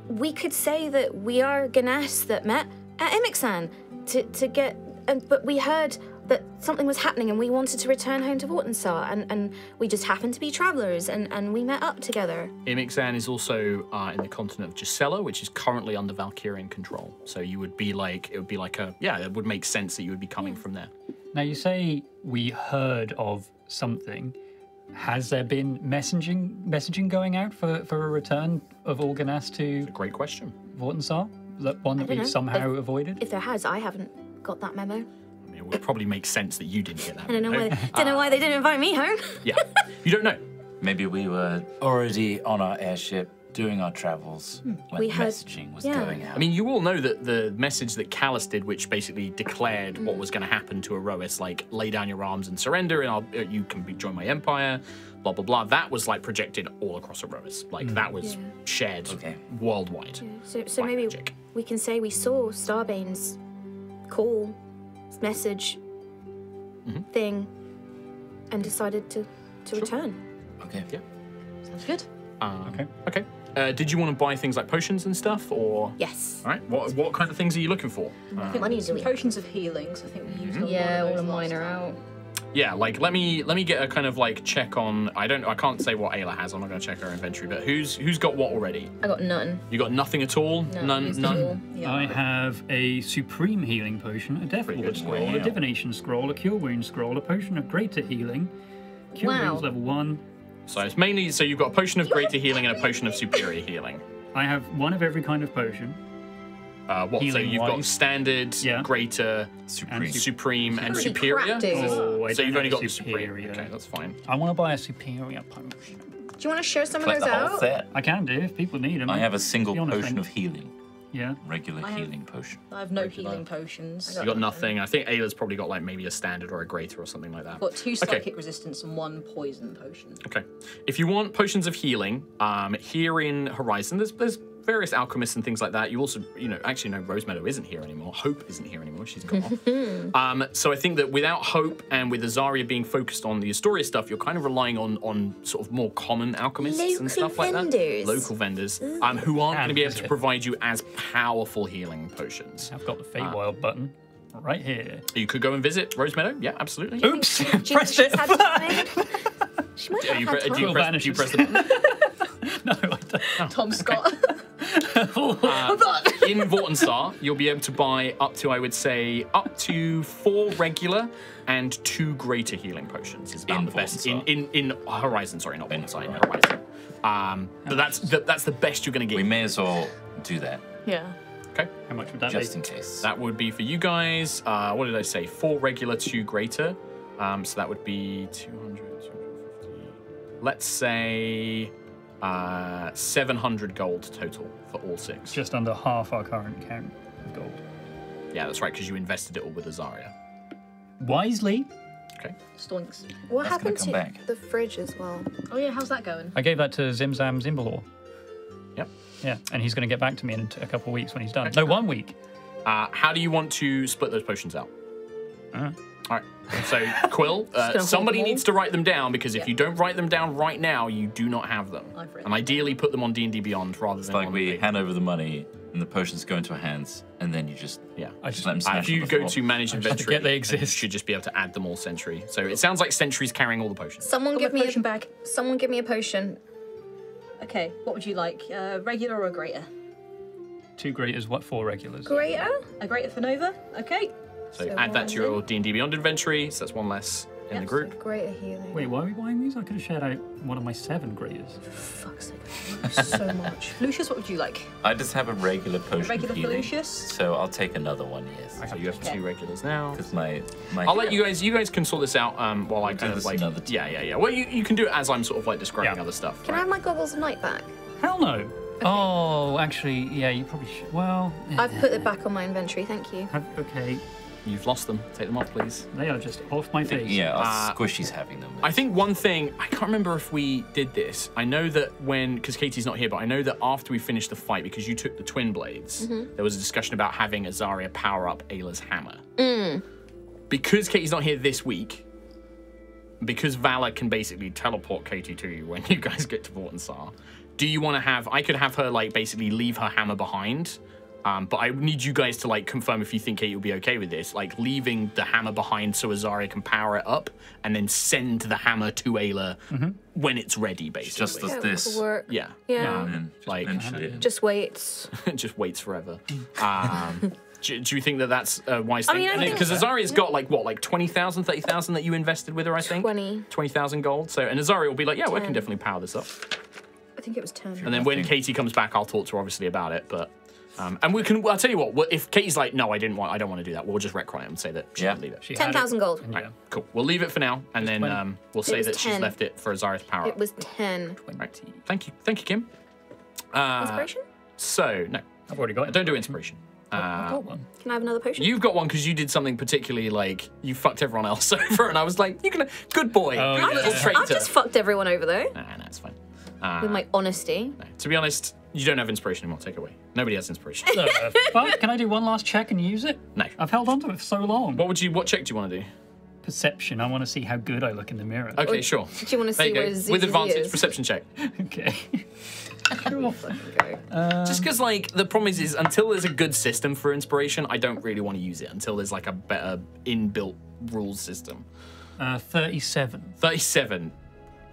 We could say that we are Genasi that met at Imixan to, to get, and, but we heard that something was happening and we wanted to return home to Vortinssar and, and we just happened to be travelers and, and we met up together. Imixan is also uh, in the continent of Gisela, which is currently under Valkyrian control. So you would be like, it would be like a, yeah, it would make sense that you would be coming from there. Now you say we heard of something. Has there been messaging messaging going out for, for a return of Organas to Great question. Vortinssar? That one that don't we've know. somehow If- avoided? If there has, I haven't got that memo. I mean, it would probably make sense that you didn't get that. I don't know memo. why. Don't know why they didn't invite me home. Yeah, you don't know. Maybe we were already on our airship doing our travels when Hmm. We the had- messaging was yeah. going out. I mean, you all know that the message that Callus did, which basically declared what was going to happen to Aerois, like lay down your arms and surrender, and I'll, uh, you can be, join my empire, blah blah blah. That was like projected all across Aerois. Like that was Yeah. shared Okay. worldwide. So, so maybe magic. we can say we saw Starbane's call, message, Mm-hmm. thing, and decided to, to return. okay. Yeah. Sounds good. Um, Okay. Okay. Uh, did you want to buy things like potions and stuff, or Yes. all right? What what kind of things are you looking for? I think Money need some potions of healing. So I think we used a lot Yeah, of all those of mine last are out. Yeah, like let me let me get a kind of like check on. I don't. I can't say what Aila has. I'm not going to check her inventory. But who's who's got what already? I got none. You got nothing at all. No, none. None. all. Yeah. I have a supreme healing potion, a death ward scroll, Wow. a divination scroll, a cure wound scroll, a potion of greater healing, cure Wow. wounds level one. So it's mainly so you've got a potion of greater healing and a potion of superior healing. I have one of every kind of potion. Uh, what? So you've got wise? standard, Yeah. greater, Supreme. And supreme, and superior. Oh, so you've only got the supreme. superior. Okay, that's fine. I want to buy a superior potion. Do you want to share some of those the whole out? set. I can do if people need them. I have a single potion mate. of healing. Yeah. Regular have- healing potion. I have no Regular. healing potions. You got nothing. I think Aila's probably got like maybe a standard or a greater or something like that. I've got two Okay. psychic resistance and one poison potion. Okay. If you want potions of healing, um, here in Horizon, there's there's various alchemists and things like that. You also, you know, actually no, Rose Meadow isn't here anymore. Hope isn't here anymore. She's gone off. Um, so I think that without Hope and with Azaria being focused on the Astoria stuff, you're kind of relying on on sort of more common alchemists Local and stuff like that. vendors. Local vendors, um, who aren't going to be able to provide you as powerful healing potions. I've got the Ah. Feywild button right here. You could go and visit Rose Meadow. Yeah, absolutely. Oops! Do you think Pressed it. had she might Yeah, have you, had pre- do, you press, do you press the button? no, I don't. Tom Scott. in Vortinssar, you'll be able to buy up to, I would say, up to four regular and two greater healing potions. Is about In the best in, in in Horizon. Sorry, not In Vortinssar. In Horizon. Horizon. Um, but that's the, that's the best you're going to get. We may as well do that, yeah. Okay, How much would that just be? in case. that would be for you guys. Uh, what did I say? Four regular, two greater. Um, so that would be 200, 250. Let's say uh, 700 gold total for all six. Just under half our current count of gold. Yeah, that's right, because you invested it all with Azaria. Wisely, Okay. Stonks. What That's gonna happened come to back. the fridge as well? Oh yeah, how's that going? I gave that to Zimzam Zimbalor. Yep. Yeah, and he's going to get back to me in a couple of weeks when he's done. No, one week. Uh, how do you want to split those potions out? All right. So Quill, uh, somebody needs to write them down because if Yeah. you don't write them down right now, you do not have them. I've And ideally, put them on D and D Beyond rather than Like on we the- hand over the money and the potions go into our hands, and then you just Yeah. I just let them smash if you on go to manage just inventory, forget they you exist. should just be able to add them all Sentry. So it sounds like Sentry's carrying all the potions. Someone Got give my me potion a bag. Someone give me a potion. Okay, what would you like? Uh, regular or a greater? two greaters, what four regulars? Greater. A greater for Nova? Okay. So, So add that to your D and D Beyond inventory. So that's one less in the Yep. group. Greater healing. Wait, why are we buying these? I could have shared out one of my seven greaters. Fuck's sake. so much. Lucius, what would you like? I just have a regular potion. regular for healing, Lucius? So I'll take another one, yes. So you have two regulars now. Because my, my I'll let you guys. You guys can sort this out um, while I do kind of like. another time. Yeah, yeah, yeah. Well, you, you can do it as I'm sort of like describing Yeah. other stuff. Can I have my goggles of night back? Hell no. Oh, actually, yeah, you probably should. Well, I've put it back on my inventory, thank you. have- okay, You've lost them. Take them off, please. they are just off my face. Yeah, our Uh, Squishy's having them. I think one thing I can't remember if we did this. I know that when because Katie's not here, but I know that after we finished the fight, because you took the twin blades, there was a discussion about having Azaria power up Aila's hammer. Because Katie's not here this week, because Valor can basically teleport Katie to you when you guys get to Vortinssar, do you want to have? I could have her like basically leave her hammer behind. Um, but I need you guys to like confirm if you think Katie will be okay with this, like leaving the hammer behind so Azaria can power it up, and then send the hammer to Aila when it's ready, basically. just does Yeah, this. will work. yeah, Yeah. And just Like- Just waits. just waits forever. Um, do, do you think that that's a wise thing? mean, I think Because so. Azaria's got like what, like 20,000, 30,000 that you invested with her, I think? 20. 20,000 gold. So, and Azaria will be like, yeah, we can definitely power this up. I think it was 10. And then when Katie comes back, I'll talk to her obviously about it. But um, and we can. I'll tell you what. If Katie's like, no, I didn't want, I don't want to do that. We'll just retcon it and say that she Yeah. should leave it. She 10,000 gold. Yeah. Right, cool. We'll leave it for now, and then um, we'll say was that she's left it for Azaria to power It was 10. Right. Thank you, thank you, Kim. Uh, Inspiration? so no, I've already got I it. don't do inspiration. I've Uh, got one. Can I have another potion? You've got one because you did something particularly like you fucked everyone else over, and I was like, you can, good boy, Oh, good yeah. little I've traitor. I've just fucked everyone over though Nah, nah, it's fine. with my honesty. No. To be honest, you don't have inspiration anymore. Take it away. Nobody has inspiration. Uh, but can I do one last check and use it? no. I've held on to it for so long. What would you? What check do you want to do? Perception. I want to see how good I look in the mirror. Okay, sure. Do you want to There see you where go. Zeus's With advantage, ears? perception check. Okay. Go. Just because, like, the problem is, is until there's a good system for inspiration, I don't really want to use it until there's like a better inbuilt rules system. Uh, 37. 37.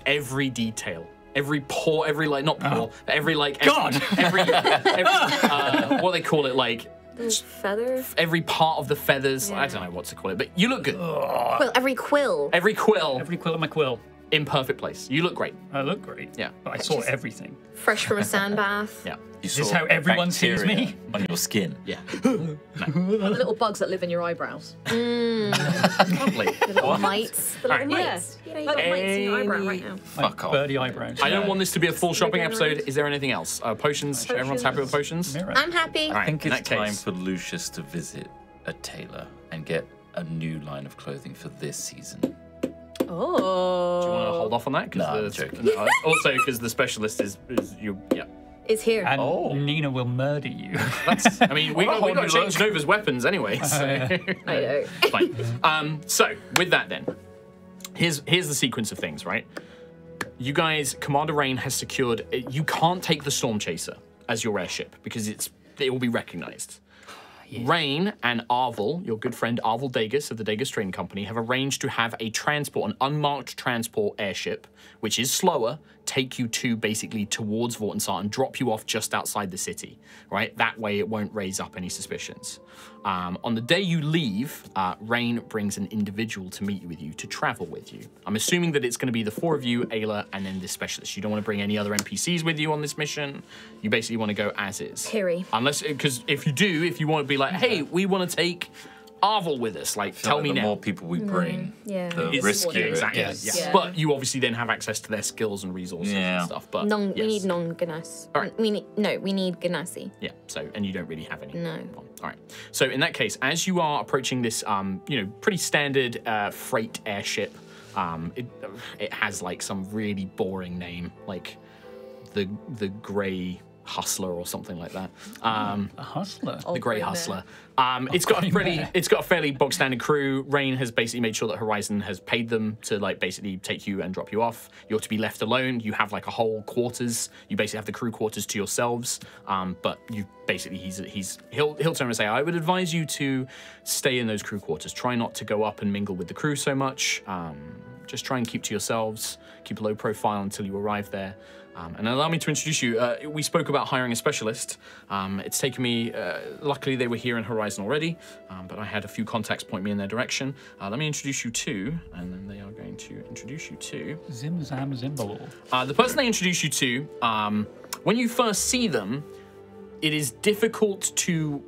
Every detail. Every pore, every like not pore, but every like every, God. every, every uh, what they call it like Little feather. every part of the feathers. I don't know what to call it, but you look good. Quill. Every quill. Every quill Every quill of my quill. In perfect place. You look great. I look great. Yeah. But I saw everything. Fresh from a sand bath. Yeah. You this saw how everyone sees me? On your skin. Yeah. The little bugs that live in your eyebrows. Lovely. The little mites. The little Alright. mites. You know, you got mites in your eyebrow right now. Fuck off. Birdie eyebrows. I don't want this to be a full shopping episode. Is there anything else? Uh, potions. Everyone's happy with potions? Mirror. I'm happy. All right. I think in it's that time case, for Lucius to visit a tailor and get a new line of clothing for this season. Oh. Do you want to hold off on that? No, the- joking. no, also, because the specialist is, is you. Yeah. It's here. And Oh. Nina will murder you. That's. I mean, we got, we Oh, got to you change look. Nova's weapons anyway. So. I know. Fine. Um, so with that then, here's here's the sequence of things, right? You guys, Commander Rain has secured. uh, You can't take the Storm Chaser as your airship because it's it will be recognized. Rain and Arvel, your good friend Arvel Dagus of the Dagus Trading Company, have arranged to have a transport, an unmarked transport airship, which is slower, take you to basically towards Vortinssar and drop you off just outside the city, right? That way it won't raise up any suspicions. Um, on the day you leave, uh, Rain brings an individual to meet you with you, to travel with you. I'm assuming that it's going to be the four of you, Aila, and then this specialist. You don't want to bring any other NPCs with you on this mission. You basically want to go as is. Hiri. Unless, because if you do, if you want to be like, hey, we want to take Arvel with us, like, tell like me the now. more people we bring, Yeah. the It's- riskier it exactly. gets. Yeah. Yeah. But you obviously then have access to their skills and resources Yeah. and stuff. But Non, We need non Genasi. All right. We need no. We need Genasi. Yeah. So, and you don't really have any. No. All right. So in that case, as you are approaching this, um, you know, pretty standard uh, freight airship, um, it it has like some really boring name, like the the Grey hustler or something like that. Um, A hustler. Oh, the Grey Grey Hustler. Um, it's got a Grey fairly, Mare. it's got a fairly bog standard crew. Rain has basically made sure that Horizon has paid them to like basically take you and drop you off. You're to be left alone. You have like a whole quarters. You basically have the crew quarters to yourselves. Um, but you basically he's he's he'll he'll turn and say, I would advise you to stay in those crew quarters. Try not to go up and mingle with the crew so much. Um, just try and keep to yourselves. Keep a low profile until you arrive there. Um, and allow me to introduce you. Uh, we spoke about hiring a specialist. Um, it's taken me, uh, luckily, they were here in Horizon already, um, but I had a few contacts point me in their direction. Uh, let me introduce you to, and then they are going to introduce you to. Zim Zam Zimbalor. Uh, the person they introduce you to, um, when you first see them, it is difficult to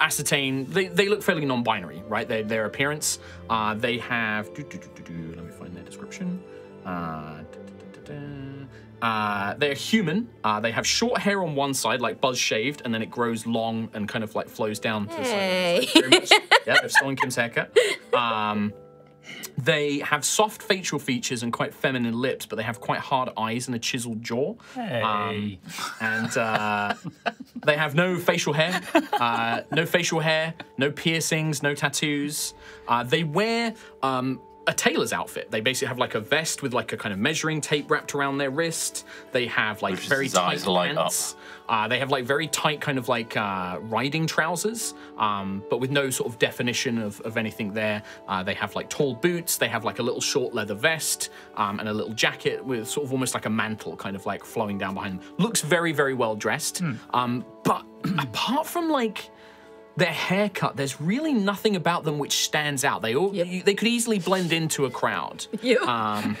ascertain. They, they look fairly non binary, right? They, their appearance. Uh, they have. doo, doo, doo, let me find their description. Uh, da, da, da. Uh, they're human. Uh, they have short hair on one side, like buzz shaved, and then it grows long and kind of like flows down to the side. Hey. Very much, yeah, they've stolen Kim's haircut. Um, they have soft facial features and quite feminine lips, but they have quite hard eyes and a chiseled jaw. Hey. And uh, they have no facial hair, uh, no facial hair, no piercings, no tattoos. Uh, they wear um, a tailor's outfit. They basically have like a vest with like a kind of measuring tape wrapped around their wrist. They have like Which very tight eyes light up. pants. Uh, they have like very tight kind of like uh, riding trousers, um, but with no sort of definition of, of anything there. Uh, they have like tall boots. They have like a little short leather vest um, and a little jacket with sort of almost like a mantle kind of like flowing down behind them. Looks very, very well dressed. Um, but apart from like their haircut, there's really nothing about them which stands out. They all you, they could easily blend into a crowd. You.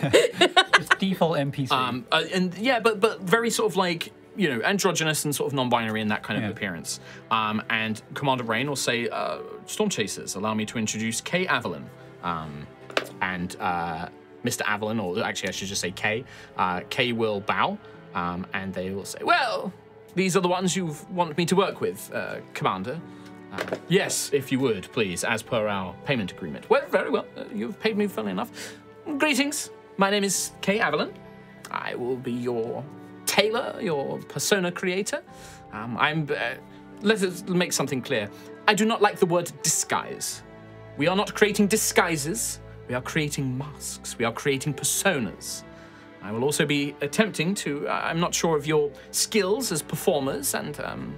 It's default NPC. Um, uh, and yeah, but but very sort of like you know androgynous and sort of non-binary in that kind of Yeah. appearance. Um, and Commander Rain will say, uh, "Storm Chasers, allow me to introduce Kay Avalon." Um, and uh, Mr. Avalon, or actually I should just say Kay. Uh, Kay will bow, um, and they will say, "Well, these are the ones you want me to work with, uh, Commander." Yes, if you would, please, as per our payment agreement. Well, very well. Uh, you've paid me well enough. Greetings. My name is Kay Avalon. I will be your tailor, your persona creator. Um, I'm. Uh, let us make something clear. I do not like the word disguise. We are not creating disguises. We are creating masks. We are creating personas. I will also be attempting to. uh, I'm not sure of your skills as performers and um,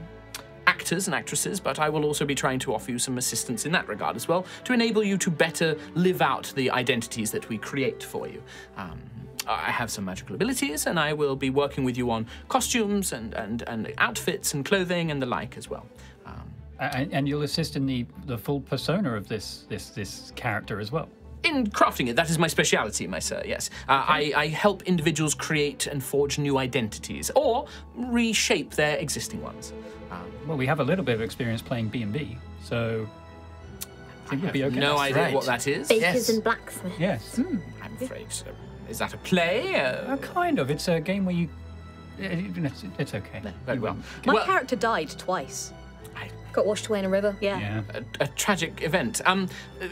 actors and actresses, but I will also be trying to offer you some assistance in that regard as well to enable you to better live out the identities that we create for you. Um, I have some magical abilities, and I will be working with you on costumes and, and, and outfits and clothing and the like as well. Um, and, and you'll assist in the, the full persona of this this this character as well. in crafting it, that is my speciality, my sir, yes. Uh, I, I help individuals create and forge new identities or reshape their existing ones. Um, Well, we have a little bit of experience playing B and B, so I think we'll be okay. no idea right. what that is. Bakers Yes. and blacksmiths. Yes, I'm afraid so. Is that a play? Uh, Uh, kind of. It's a game where you. It's, it's okay. very well. My well, character died twice. Got washed away in a river. Yeah. Yeah. a, a tragic event. Um,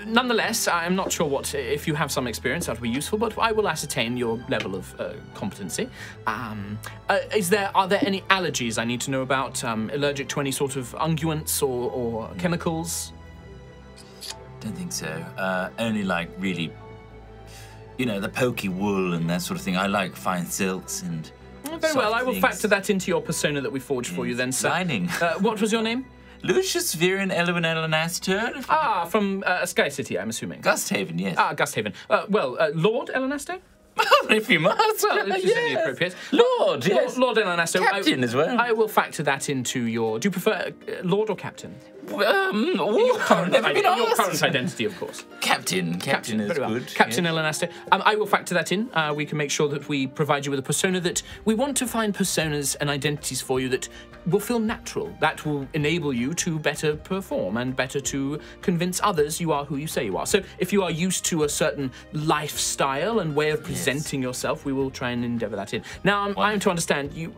nonetheless, I'm not sure what if you have some experience that would be useful, but I will ascertain your level of uh, competency. Um, uh, is there are there any allergies I need to know about? Um, allergic to any sort of unguents or, or chemicals? Don't think so. Uh, only like really, you know, the pokey wool and that sort of thing. I like fine silks and. Very well, I will things. factor that into your persona that we forged for you then, sir. Lining. Uh, what was your name? Lucius Viren Elwin Elanaster. Ah, from uh, Sky City, I'm assuming. Gusthaven, yes. Ah, Gusthaven. Uh, well, uh, Lord Elenasto? if you must. Well, if it's any Yes. appropriate. Lord, yes. Lord Elenasto. Captain I, as well. I will factor that into your. Do you prefer uh, Lord or Captain? Um, oh, never been your asked. current identity, of course. Captain. Captain, is well. good. Captain yes. Elenasto. Um, I will factor that in. Uh, we can make sure that we provide you with a persona that we want to find personas and identities for you that will feel natural. That will enable you to better perform and better to convince others you are who you say you are. So if you are used to a certain lifestyle and way of presenting yourself, we will try and endeavour that in. Now I'm, I'm to understand you.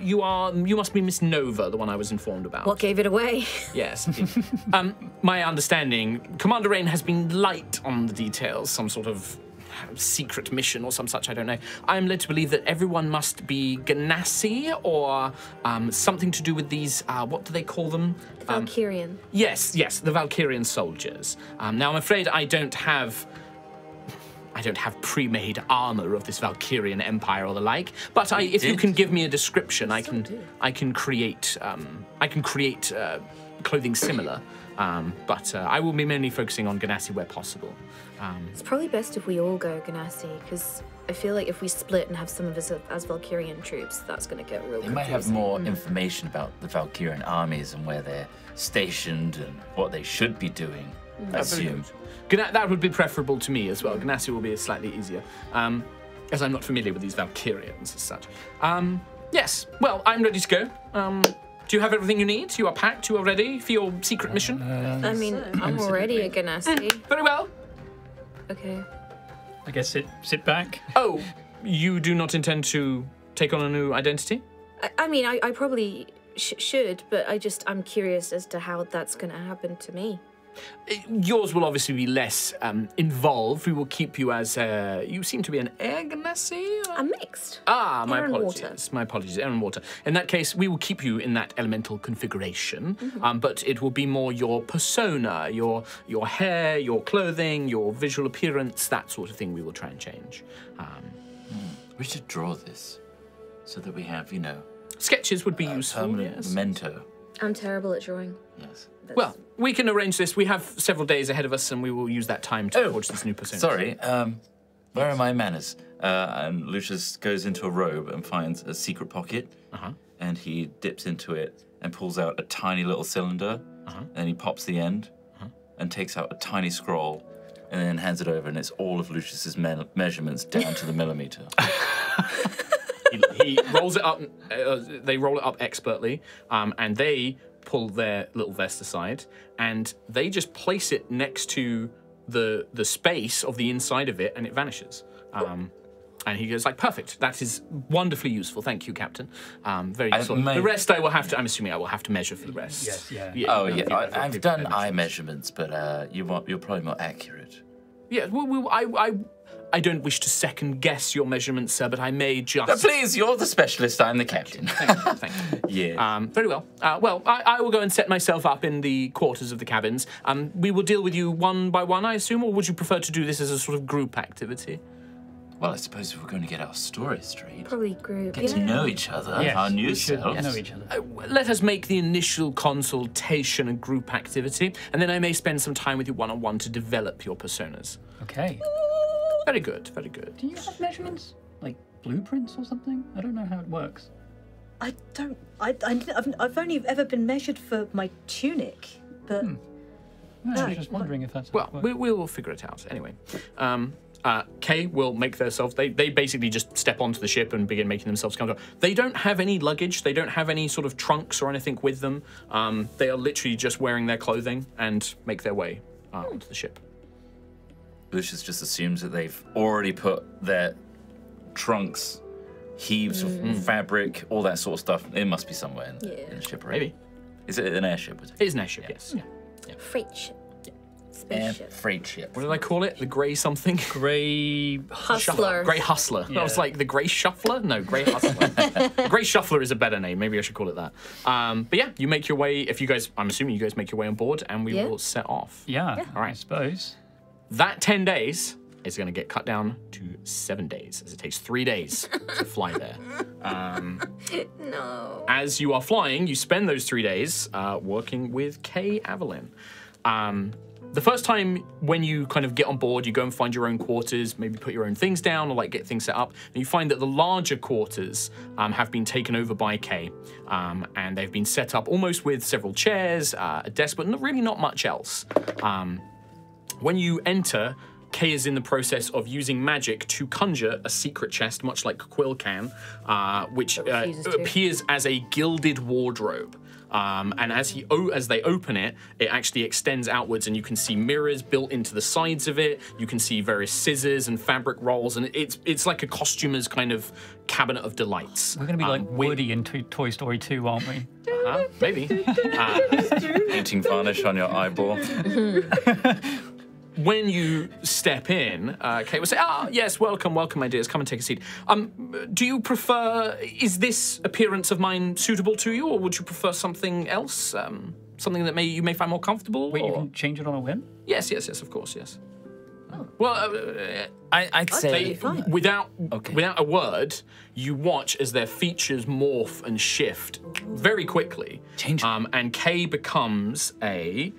You are. You must be Miss Nova, the one I was informed about. What gave it away? Yes. Indeed. um, my understanding, Commander Rain has been light on the details, some sort of secret mission or some such, I don't know. I am led to believe that everyone must be Genasi or um, something to do with these, uh, what do they call them? Um, Valkyrian. yes, yes, the Valkyrian soldiers. Um, now, I'm afraid I don't have. I don't have pre-made armor of this Valkyrian empire or the like, but I, if you can give me a description, I can. I can create um, I can create uh, clothing similar. Um, but uh, I will be mainly focusing on Genasi where possible. Um, It's probably best if we all go Genasi, because I feel like if we split and have some of us as Valkyrian troops, that's going to get real They might have confusing. more information about the Valkyrian armies and where they're stationed and what they should be doing. I assume. Gana- that would be preferable to me as well. Genasi will be slightly easier, um, as I'm not familiar with these Valkyrians as such. Um, yes, well, I'm ready to go. Do you have everything you need? You are packed? You are ready for your secret mission? Uh, I mean, I'm already a Genasi. Mm, very well. okay. I guess sit sit back. Oh, you do not intend to take on a new identity? I, I mean, I, I probably sh- should, but I just, I'm curious as to how that's going to happen to me. Yours will obviously be less um, involved. We will keep you as uh, you seem to be an air Genasi. or- I'm mixed. Ah, my Air and apologies. water. My apologies. Air and water. In that case, we will keep you in that elemental configuration, Mm-hmm. um, but it will be more your persona, your your hair, your clothing, your visual appearance, that sort of thing. We will try and change. Um, We should draw this so that we have, you know, sketches would be a useful. permanent Yes. memento. I'm terrible at drawing. Yes. That's- Well, we can arrange this. We have several days ahead of us, and we will use that time to Oh, forge this new persona. Sorry, um, where are my manners? Uh, and Lucius goes into a robe and finds a secret pocket, Uh-huh. and he dips into it and pulls out a tiny little cylinder, Uh-huh. and he pops the end and takes out a tiny scroll, and then hands it over, and it's all of Lucius's me- measurements down to the millimeter. he, he rolls it up. Uh, they roll it up expertly, um, and they pull their little vest aside, and they just place it next to the the space of the inside of it, and it vanishes. Um, and he goes like, "Perfect. That is wonderfully useful. Thank you, Captain. Um, very I useful. may- The rest I will have to. I'm assuming I will have to measure for the rest. Yes, yeah. Oh yeah, people- I, I've done know eye measurements. measurements, but uh, you want you're probably more accurate. Yeah. Well, well, I, I, I don't wish to second guess your measurements, sir, but I may just. But please, you're the specialist. I'm the captain. Thank you. Thank you. yeah. Um, very well. Uh, well, I, I will go and set myself up in the quarters of the cabins. Um, we will deal with you one by one, I assume, or would you prefer to do this as a sort of group activity? well, I suppose if we're going to get our story straight, Probably group. get to know each other, Yes, our new we should selves. know each other. Uh, let us make the initial consultation a group activity, and then I may spend some time with you one on one to develop your personas. Okay. Very good, very good. Do you have measurements? Like blueprints or something? I don't know how it works. I don't. I, I I've, I've only ever been measured for my tunic, but No, I was just wondering if that's how Well, it works. we, we will figure it out anyway. Um, uh, Kay will make themselves. They they basically just step onto the ship and begin making themselves comfortable. They don't have any luggage. They don't have any sort of trunks or anything with them. Um, they are literally just wearing their clothing and make their way uh, onto the ship. Lucius just assumes that they've already put their trunks, heaves of fabric, all that sort of stuff. It must be somewhere in, Yeah. in the ship, right? Maybe Is it an airship? Was it is an airship. Yes. Freight ship. Air Spaceship. freight ship. What did I call it? The grey something. Grey. Hustler. Grey Hustler. I was Yeah. like the Grey Shuffler. No, Grey Hustler. Grey Shuffler is a better name. Maybe I should call it that. Um, but yeah, you make your way. If you guys, I'm assuming you guys make your way on board, and we Yeah. will set off. Yeah, All right. I suppose. That 10 days is going to get cut down to seven days, as it takes three days to fly there. No. As you are flying, you spend those three days uh, working with Kay Avalon. Um, the first time when you kind of get on board, you go and find your own quarters, maybe put your own things down or like get things set up, and you find that the larger quarters um, have been taken over by Kay, um, and they've been set up almost with several chairs, uh, a desk, but not, really not much else. Um, when you enter, Kay is in the process of using magic to conjure a secret chest, much like Quill can, uh, which uh, appears as a gilded wardrobe. Um, and as he o- as they open it, it actually extends outwards, and you can see mirrors built into the sides of it. You can see various scissors and fabric rolls, and it's it's like a costumer's kind of cabinet of delights. We're going to be like Um, with- Woody in to- Toy Story 2, aren't we? uh, maybe. Uh, Painting varnish on your eyeball. when you step in, uh, Kate will say, "Ah, yes, welcome, welcome, my dears. Come and take a seat. Um, do you prefer? Is this appearance of mine suitable to you, or would you prefer something else? Um, something that may you may find more comfortable? Wait, you can change it on a whim? Yes, yes, yes, of course, yes. Well, uh, I, I'd say fine. without Okay. without a word, you watch as their features morph and shift very quickly. Change. Um, and Kay becomes a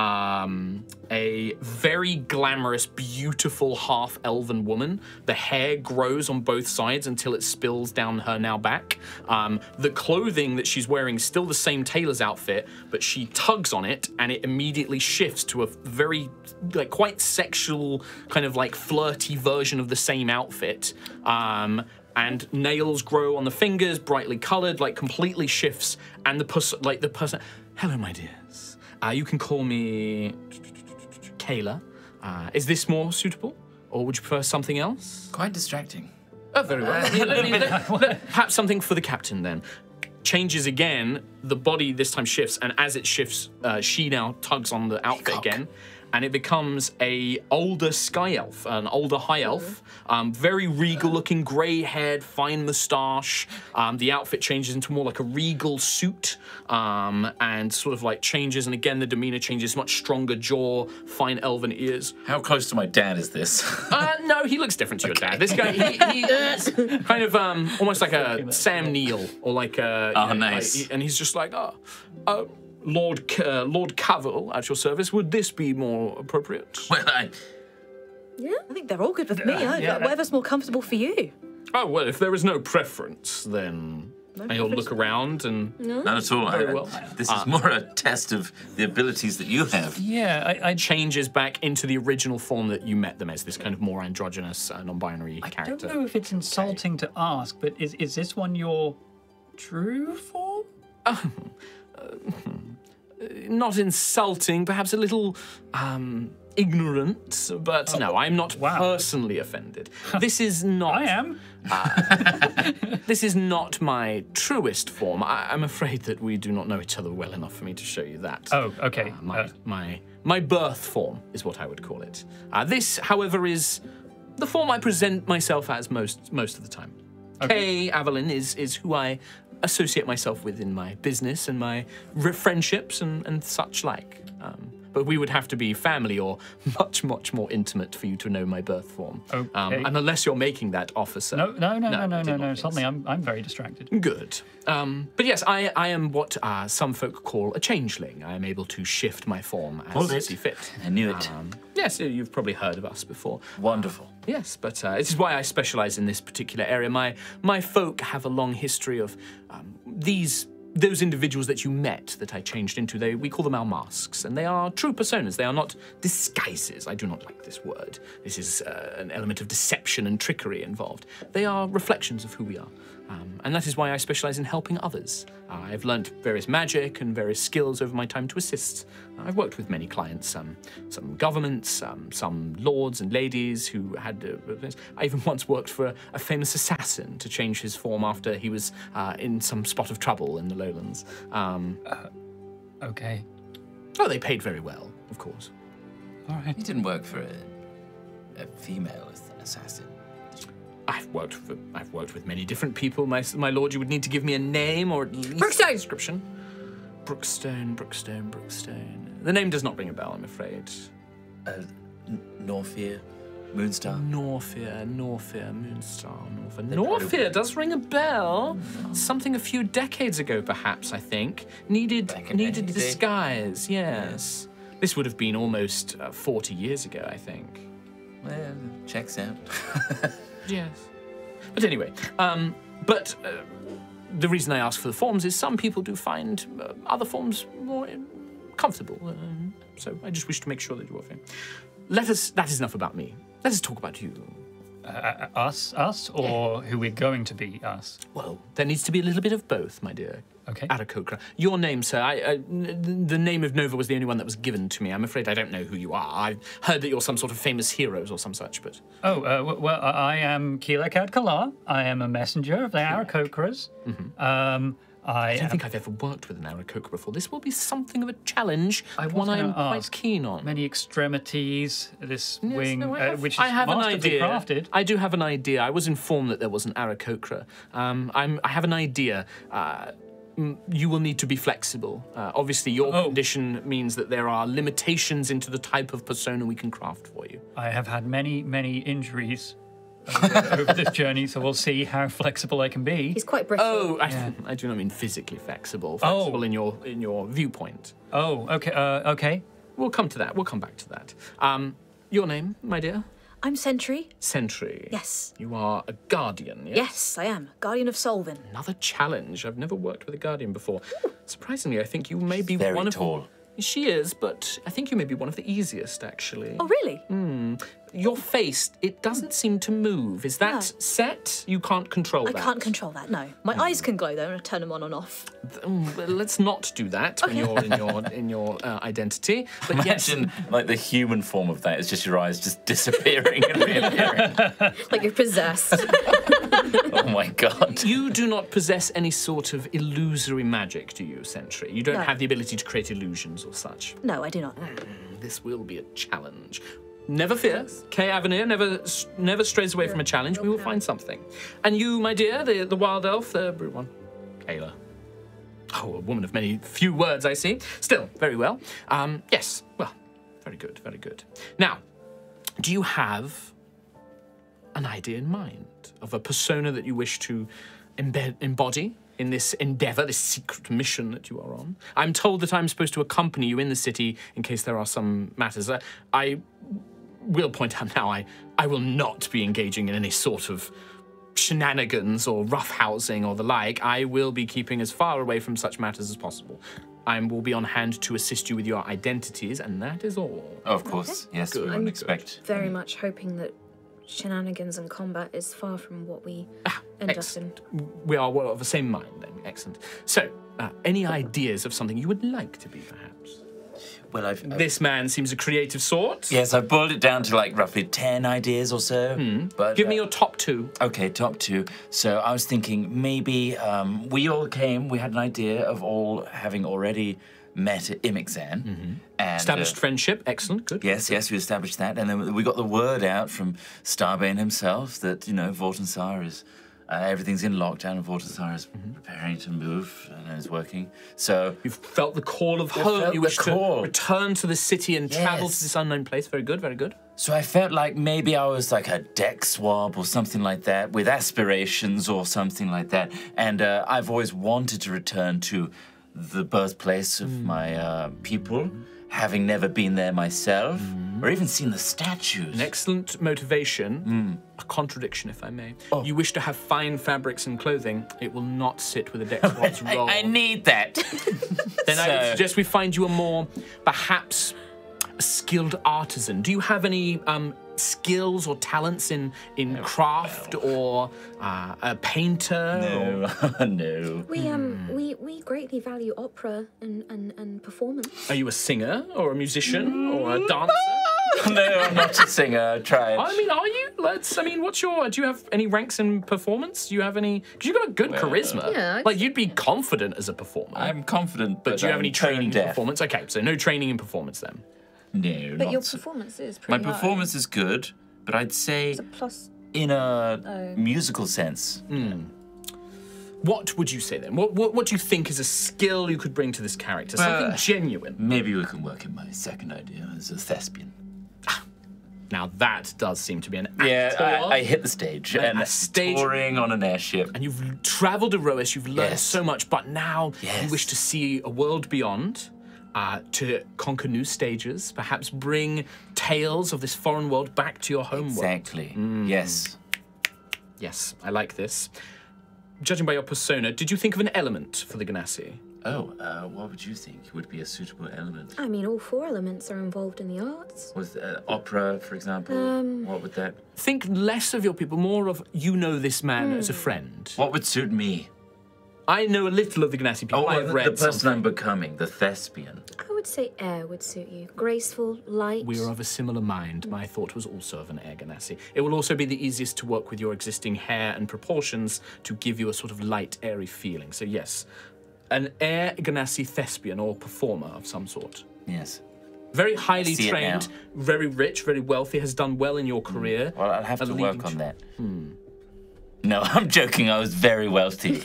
um, a very glamorous, beautiful half elven woman. The hair grows on both sides until it spills down her now back. Um, the clothing that she's wearing is still the same tailor's outfit, but she tugs on it and it immediately shifts to a very, like, quite sexual, kind of like flirty version of the same outfit. Um, and nails grow on the fingers, brightly coloured, like completely shifts. And the pers- like the person, hello, my dears. Uh, you can call me Kayla. Uh, is this more suitable, or would you prefer something else? quite distracting. Oh, very well. Let let me- let- let- perhaps something for the captain then. Changes again. The body this time shifts, and as it shifts, uh, she now tugs on the outfit Peacock. again, and it becomes a older sky elf, an older high elf, um, very regal-looking, grey-haired, fine moustache. Um, the outfit changes into more like a regal suit, um, and sort of like changes, and again the demeanor changes, much stronger jaw, fine elven ears. How close to my dad is this? Uh, no, he looks different to your dad. This guy, he, he's kind of um, almost like a Sam Neill or like a. Oh, you know, nice. like- and he's just like, oh, uh, Lord C- uh, Lord Cavill at your service. Would this be more appropriate? well, I, I think they're all good with me. I, yeah, whatever's more comfortable for you. Oh well, if there is no preference, then and he'll look around and not at all. Very I- well. This is more a test of the abilities that you have. Yeah, I, I changes back into the original form that you met them as. This kind of more androgynous, uh, non-binary I character. don't know if it's insulting to ask, but is, is this one your true form? not insulting, perhaps a little um, ignorant, but no, I'm not wow. personally offended. This is not. I am. This is not my truest form. I, I'm afraid that we do not know each other well enough for me to show you that. Oh, okay. Uh, my Uh, my my birth form is what I would call it. Uh, this, however, is the form I present myself as most most of the time. Kay Avalon is is who I associate myself with in my business and my friendships and, and such like. Um, but we would have to be family or much, much more intimate for you to know my birth form. Um, and unless you're making that offer, sir. no, no, no, no, no, no, no. think Suddenly. I'm, I'm very distracted. Good. Um, but yes, I, I am what uh, some folk call a changeling. I am able to shift my form as Hold I it. see fit. I knew it. Um, yes, you've probably heard of us before. Wonderful. Yes, but uh, this is why I specialize in this particular area. My my folk have a long history of um, these those individuals that you met that I changed into. They we call them our masks, and they are true personas. They are not disguises. I do not like this word. This is uh, an element of deception and trickery involved. They are reflections of who we are. Um, and that is why I specialize in helping others. Uh, I've learnt various magic and various skills over my time to assist. I've worked with many clients, um, some governments, um, some lords and ladies who had. Uh, I even once worked for a, a famous assassin to change his form after he was uh, in some spot of trouble in the lowlands. Um, Okay. oh, they paid very well, of course. All right. He didn't work for a, a female assassin. I've worked for, I've worked with many different people. My, my lord, you would need to give me a name or at least Brookstone! a description. Brookstone, Brookstone, Brookstone. The name does not ring a bell, I'm afraid. Uh, N- Norfear, Moonstar. Norfear, Norfear, Moonstar, Norfear. They Norfear does ring a bell. Something a few decades ago, perhaps. I think needed Back in needed day. disguise. Yes, this would have been almost uh, forty years ago, I think. Well, checks out. Yes. But anyway, um, but uh, the reason I ask for the forms is some people do find uh, other forms more uh, comfortable. Um, so I just wish to make sure that you are fine. Let us. That is enough about me. Let us talk about you. Uh, us, us, or who we're going to be us? Well, there needs to be a little bit of both, my dear. Okay. Aarakocra. Your name, sir. I, n- the name of Nova was the only one that was given to me. I'm afraid I don't know who you are. I've heard that you're some sort of famous heroes or some such, but Oh, uh, well, I am Keela Kadkala. I am a messenger of the Aarakocras. Um, I, I don't have think I've ever worked with an Aarakocra before. This will be something of a challenge, I one I'm quite keen on. many extremities. This Yes, wing, no, I uh, which is I have an idea. crafted. I do have an idea. I was informed that there was an Aarakocra. Um, I'm, I have an idea. Uh, mm, you will need to be flexible. Uh, obviously, your Oh. condition means that there are limitations into the type of persona we can craft for you. I have had many, many injuries over, over this journey, so we'll see how flexible I can be. He's quite brittle. Oh, I, Yeah. I do not mean physically flexible. Oh. Flexible in your in your viewpoint. Oh, okay, uh, okay. We'll come to that. We'll come back to that. Um, your name, my dear? I'm Sentry. Sentry. Yes. You are a guardian, yes? Yes, I am. Guardian of Solvin. Another challenge. I've never worked with a guardian before. Surprisingly, I think you may be very one of tall. She is, but I think you may be one of the easiest, actually. Oh, really? Hmm. Your face, it doesn't seem to move. Is that No. set? You can't control I that. I can't control that, no. My eyes can glow, though, and I turn them on and off. Mm, Let's not do that when you're in your in your uh, identity. But yes, Imagine like the human form of that is just your eyes just disappearing and reappearing. Like you're possessed. oh my god. you do not possess any sort of illusory magic, do you, Sentry? You don't No. have the ability to create illusions or such. No, I do not. This will be a challenge. Never fear, Kay Avenir never never strays away from a challenge. We will find something. And you, my dear, the, the wild elf, the brute one, Kayla. Oh, a woman of many few words, I see. Still, very well. Um, yes, well, very good, very good. Now, do you have an idea in mind of a persona that you wish to embed, embody in this endeavor, this secret mission that you are on? I'm told that I'm supposed to accompany you in the city in case there are some matters. Uh, I will point out now, I, I will not be engaging in any sort of shenanigans or roughhousing or the like. I will be keeping as far away from such matters as possible. I will be on hand to assist you with your identities, and that is all. Oh, Of course, yes, we Good. wouldn't expect. Very much hoping that shenanigans and combat is far from what we end up in. We are well of the same mind then. Excellent. So, uh, any ideas of something you would like to be, perhaps? Well, I've, I've- This man seems a creative sort. yes, I've boiled it down to like roughly ten ideas or so. But Give me uh, your top two. Okay, top two. So I was thinking maybe um, we all came. We had an idea of all having already met at Imixan. And, Established uh, friendship. Excellent. Good. Yes, yes, we established that, and then we got the word out from Starbane himself that you know Vortinssar is uh, everything's in lockdown, and Vortinssar is preparing to move and is working. So You've felt the call of I home. You wish to return to the city and travel to this unknown place. Very good. Very good. So I felt like maybe I was like a deck swab or something like that, with aspirations or something like that. And uh, I've always wanted to return to the birthplace of my uh, people, having never been there myself, or even seen the statues. An excellent motivation. A contradiction, if I may. You wish to have fine fabrics and clothing. It will not sit with a Dex Swab's I, role. I need that. then I would suggest we find you a more, perhaps, a skilled artisan. Do you have any um, skills or talents in in craft or uh, a painter? or- no, no. We um we, we greatly value opera and, and, and performance. Are you a singer or a musician or a dancer? no, I'm not a singer. Try it. I mean, are you? Let's. I mean, what's your? Do you have any ranks in performance? Do you have any? Because you've got a good charisma. Yeah, I'd Like you'd be confident as a performer. I'm confident, but but do you have I'm any tone training in deaf. performance? Okay, so no training in performance then. No, But not your so- performance is My pretty high. performance is good, but I'd say It's a plus. in a Oh. musical sense. Hmm. What would you say then? What, what What do you think is a skill you could bring to this character? Something Well- genuine. Maybe we can work in my second idea as a thespian. Ah, now that does seem to be an Yeah, actor. I, I hit the stage A- and a stage- touring on an airship. and you've travelled Aerois, you've learned Yes. so much, but now you wish to see a world beyond, uh, to conquer new stages, perhaps bring tales of this foreign world back to your home world. Exactly. Mm. Yes. Yes, I like this. Judging by your persona, did you think of an element for the Genasi? Oh, uh, what would you think would be a suitable element? I mean, all four elements are involved in the arts. Was uh, opera, for example? Um, what would that? Think less of your people, more of you know this man as a friend. What would suit me? I know a little of the Genasi people. Oh, I've the, read the person something. I'm becoming, the thespian. I would say air would suit you. Graceful, light. We are of a similar mind. My thought was also of an air genasi. It will also be the easiest to work with your existing hair and proportions to give you a sort of light, airy feeling. So yes, an Air Genasi thespian or performer of some sort. Yes. Very highly trained, very rich, very wealthy, has done well in your career. Hmm. Well, I'll have A to work on ch- that. Hmm. No, I'm joking. I was very wealthy.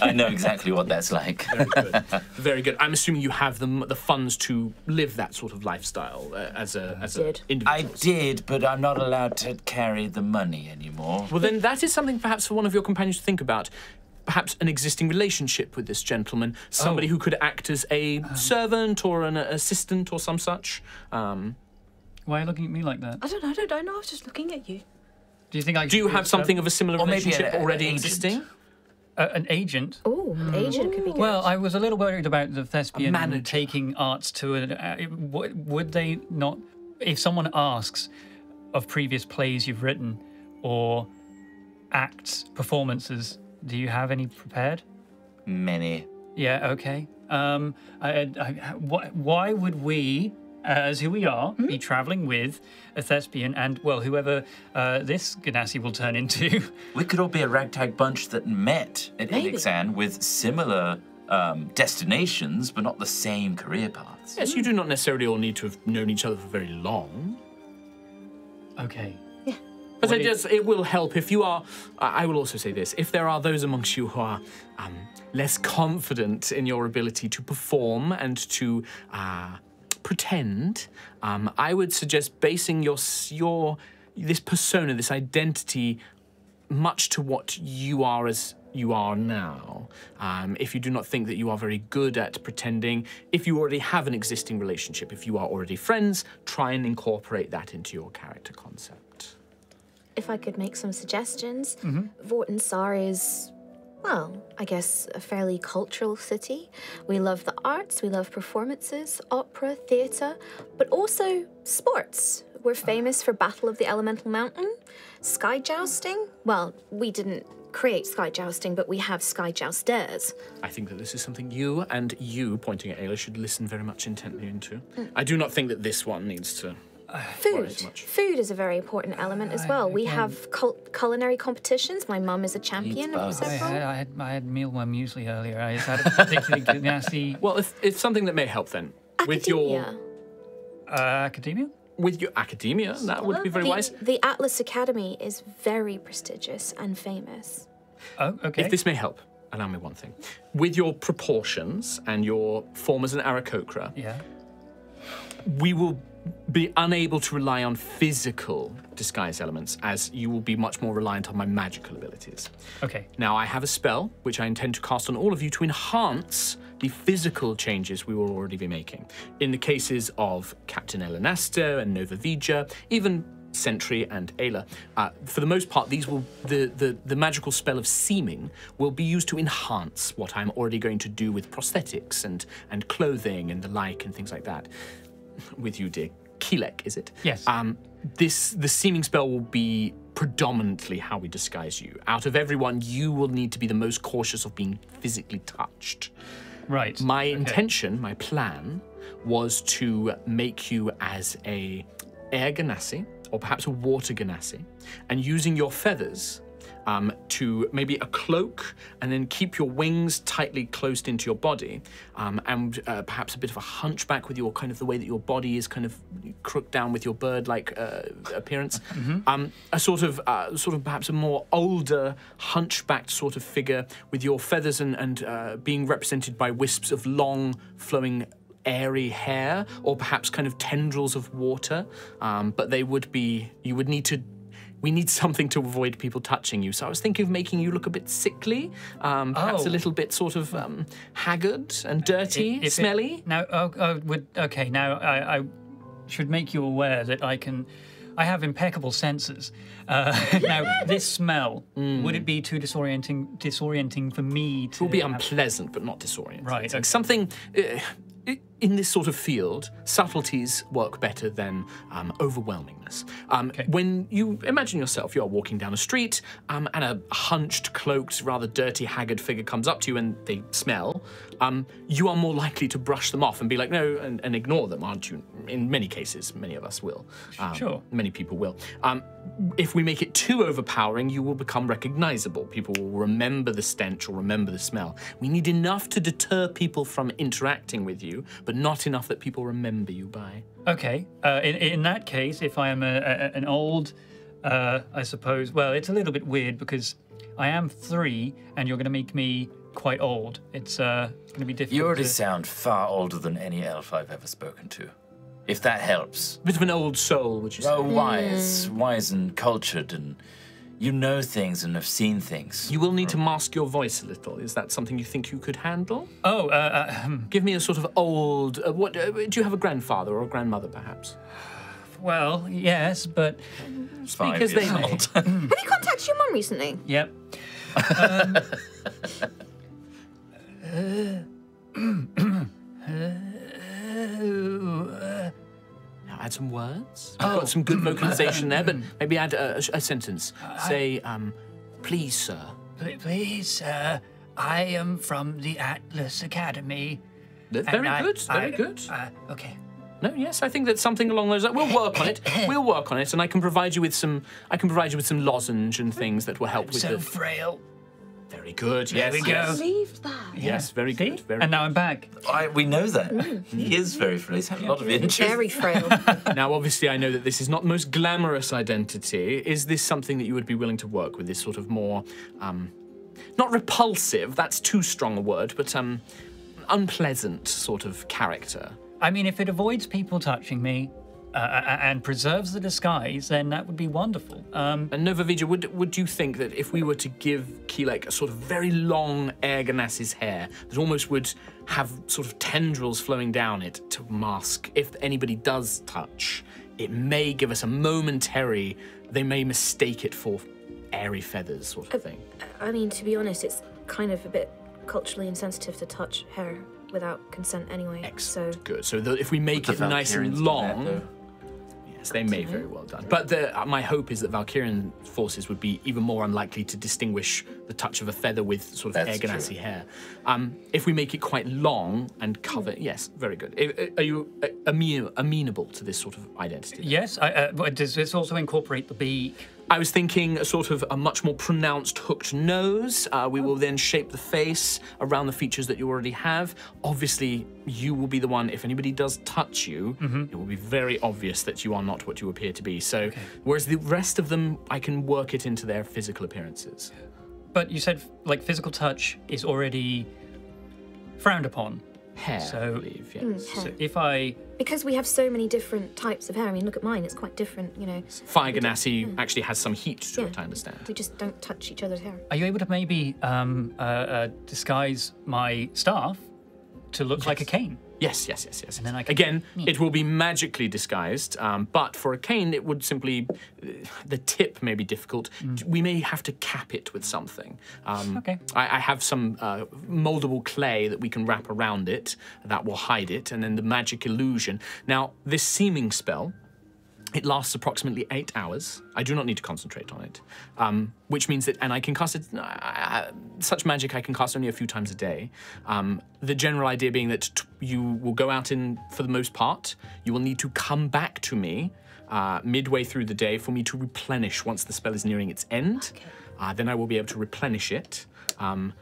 I know exactly what that's like. Very good. Very good. I'm assuming you have the, the funds to live that sort of lifestyle uh, as a as Did. an individual. I did, but I'm not allowed to carry the money anymore. Well, then that is something perhaps for one of your companions to think about. Perhaps an existing relationship with this gentleman, somebody who could act as a servant or an assistant or some such. Um, Why are you looking at me like that? I don't know. I don't, I know. I was just looking at you. Do you think I do you have something of a similar Or relationship an- an already agent. existing? uh, an agent? Oh, agent could be good. Well, I was a little worried about the thespian manager. taking arts to a. Uh, w- would they not, if someone asks of previous plays you've written or acts, performances, do you have any prepared? Many. Yeah, okay. Um, I, I, wh- why would we, as who we are, be traveling with a thespian and, well, whoever uh, this Genasi will turn into? We could all be a ragtag bunch that met at Maybe. Elixan with similar um, destinations, but not the same career paths. Yes, you do not necessarily all need to have known each other for very long. okay. Yeah. But What it, is- does, it will help if you are. I I will also say this: if there are those amongst you who are um, less confident in your ability to perform and to uh, pretend, um, I would suggest basing your your this persona, this identity, much to what you are as you are now. Um, if you do not think that you are very good at pretending, if you already have an existing relationship, if you are already friends, try and incorporate that into your character concept. if I could make some suggestions, Mm-hmm. Vortinssar is, well, I guess a fairly cultural city. We love the arts, we love performances, opera, theatre, but also sports. We're famous for Battle of the Elemental Mountain, sky jousting. Well, we didn't create sky jousting, but we have sky jousters. I think that this is something you and you, pointing at Aila, should listen very much intently into. Hmm. I do not think that this one needs to. Food. much. Food is a very important element as well. We again- have cul- culinary competitions. My mum is a champion of both. I several. had, I had, I had meal my muesli earlier. I had a particularly Genasi Well, if it's something that may help, then with your Academia. uh, academia. with your academia, that would be very the, wise. the Atlas Academy is very prestigious and famous. Oh, okay. If this may help, allow me one thing. With your proportions and your form as an Aarakocra, yeah. we will be unable to rely on physical disguise elements, as you will be much more reliant on my magical abilities. Okay. Now, I have a spell which I intend to cast on all of you to enhance the physical changes we will already be making. In the cases of Captain Elenasta and Nova Vija, even Sentry and Aila. Uh, for the most part, these will the, the the magical spell of seeming will be used to enhance what I'm already going to do with prosthetics and and clothing and the like and things like that. With you, dear Keelek, is it? Yes. Um, this the seeming spell will be predominantly how we disguise you. Out of everyone, you will need to be the most cautious of being physically touched. Right. My okay. intention, my plan, was to make you as a air genasi or perhaps a water genasi, and using your feathers um, to maybe a cloak and then keep your wings tightly closed into your body, um, and uh, perhaps a bit of a hunchback with your kind of the way that your body is kind of crooked down with your bird-like uh, appearance. Um, a sort of, uh, sort of perhaps a more older, hunchbacked sort of figure with your feathers and, and uh, being represented by wisps of long, flowing airy hair or perhaps kind of tendrils of water um, but they would be you would need to we need something to avoid people touching you so i was thinking of making you look a bit sickly um, perhaps a Oh. little bit sort of um, haggard and dirty If it- smelly now, oh, oh, would, okay. Now, I, I should make you aware that I can. I have impeccable senses. Uh, now, this smell would it be too disorienting? Disorienting for me to it will be unpleasant but not disorienting Right, okay. something uh, in this sort of field, subtleties work better than um, overwhelmingness. Um, When you imagine yourself, you are walking down a street, um, and a hunched, cloaked, rather dirty, haggard figure comes up to you, and they smell. Um, you are more likely to brush them off and be like, no, and, and ignore them, aren't you? In many cases, many of us will. Um, Sure. Many people will. Um, if we make it too overpowering, you will become recognizable. People will remember the stench or remember the smell. We need enough to deter people from interacting with you, but not enough that people remember you by. Okay. Uh, in, in that case, if I am a, a, an old, uh, I suppose, well, it's a little bit weird because I am three and you're going to make me quite old. It's uh, going to be difficult. You already to... sound far older than any elf I've ever spoken to. If that helps. A Bit of an old soul, would you say? Oh, wise, wise and cultured, and you know things and have seen things. You will need to mask your voice a little. Is that something you think you could handle? Oh, uh, uh, hmm. Give me a sort of old. Uh, what? Uh, do you have a grandfather or a grandmother, perhaps? well, yes, but Five Because they years may. old. Have you contacted your mum recently? yep. Now add some words. I've got some good vocalization there, but maybe add a, a- a sentence. Say, um, please, sir. Please, sir, I am from the Atlas Academy. Very I- good. Very I- good. Uh, okay. No, yes, I think that's something along those lines. We'll work on it. We'll work on it, and I can provide you with some. I can provide you with some lozenge and things that will help with So the. frail. Very good. There Yes. we go. Yes. Believed that. Yes. Very See? good. Very. and now I'm back. I, we know that. He is very frail. He's had a lot of injuries. Very frail. Now, obviously, I know that this is not the most glamorous identity. Is this something that you would be willing to work with? This sort of more, um, not repulsive. That's too strong a word, but um, unpleasant sort of character. I mean, if it avoids people touching me uh, uh, and preserves the disguise, then that would be wonderful. Um, And Nova Vija, would would you think that if we were to give Keelek a sort of very long Air Genasis hair that almost would have sort of tendrils flowing down it to mask if anybody does touch, it may give us a momentary. They may mistake it for airy feathers, sort of thing. I mean, to be honest, it's kind of a bit culturally insensitive to touch hair without consent anyway. Excellent. Good. So the, if we make it nice and Valkyrians do that, long, though. Yes, they may very well done. But the, uh, my hope is that Valkyrian forces would be even more unlikely to distinguish the touch of a feather with sort of That's Air Genasi hair. Um, if we make it quite long and cover, yes, very good. I- Are you uh, ame- amenable to this sort of identity? yes, I, uh, but does this also incorporate the beak? I was thinking a sort of a much more pronounced hooked nose. Uh, we will then shape the face around the features that you already have. Obviously, you will be the one, if anybody does touch you, it will be very obvious that you are not what you appear to be. So, whereas the rest of them, I can work it into their physical appearances. But you said like physical touch is already frowned upon. Hair, I believe, yes. So if I Because we have so many different types of hair. I mean, look at mine; it's quite different. You know, Fire Genasi actually has some heat to Yeah. it, I understand. we just don't touch each other's hair. are you able to maybe um, uh, uh, disguise my staff to look like a cane? Yes, yes, yes, yes. then I can- Again, it will be magically disguised, um, but for a cane, it would simply. The tip may be difficult. We may have to cap it with something. Um, Okay. I, I have some uh, moldable clay that we can wrap around it that will hide it, and then the magic illusion. Now, this seeming spell. It lasts approximately eight hours. I do not need to concentrate on it, um, which means that, and I can cast it. Uh, such magic I can cast only a few times a day. Um, the general idea being that t- you will go out in, for the most part, you will need to come back to me uh, midway through the day for me to replenish once the spell is nearing its end. Uh, then I will be able to replenish it. Um,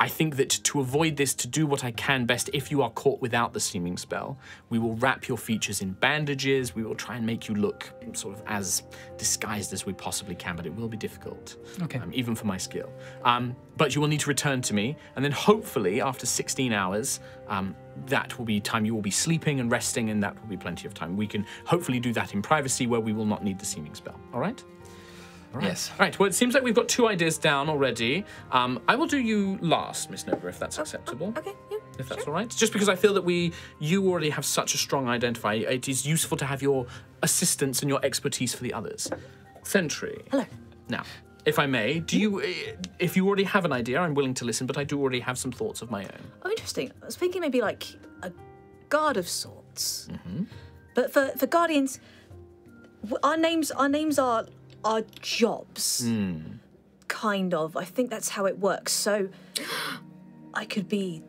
I think that to avoid this, to do what I can best, if you are caught without the seeming spell, we will wrap your features in bandages. We will try and make you look sort of as disguised as we possibly can, but it will be difficult, Okay. um, even for my skill. Um, but you will need to return to me, and then hopefully, after 16 hours, um, that will be time you will be sleeping and resting, and that will be plenty of time. We can hopefully do that in privacy where we will not need the seeming spell. All right? Yes. Right, well, it seems like we've got two ideas down already. Um, I will do you last, Miss Nova, if that's acceptable. Okay, yeah. If that's all right. Just because I feel that we, you already have such a strong identifier, it is useful to have your assistance and your expertise for the others. Sentry. Hello. Now, if I may, do you, eh, if you already have an idea, I'm willing to listen, but I do already have some thoughts of my own. Oh, interesting. I was thinking maybe like a guard of sorts. But for, for guardians, our names our names are our jobs. Kind of. I think that's how it works. So I could be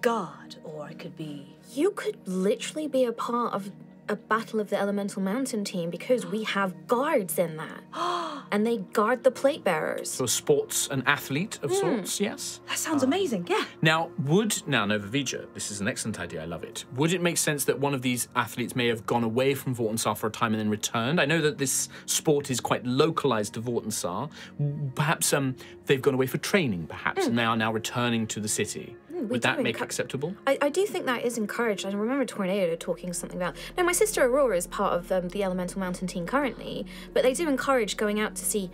guard, or I could be. You could literally be a part of a Battle of the Elemental Mountain team because we have guards in that. and they guard the plate bearers. So a sports, an athlete of sorts, yes. That sounds amazing. Yeah. Now, would now Nova Novavija, this is an excellent idea. I love it. Would it make sense that one of these athletes may have gone away from Vortinssar for a time and then returned? I know that this sport is quite localized to Vortinssar. Perhaps um, they've gone away for training, perhaps, and they are now returning to the city. Would that make acceptable? I, I do think that is encouraged. I remember Tornado talking something about. No, my sister Aurora is part of um, the Elemental Mountain team currently, but they do encourage going out to see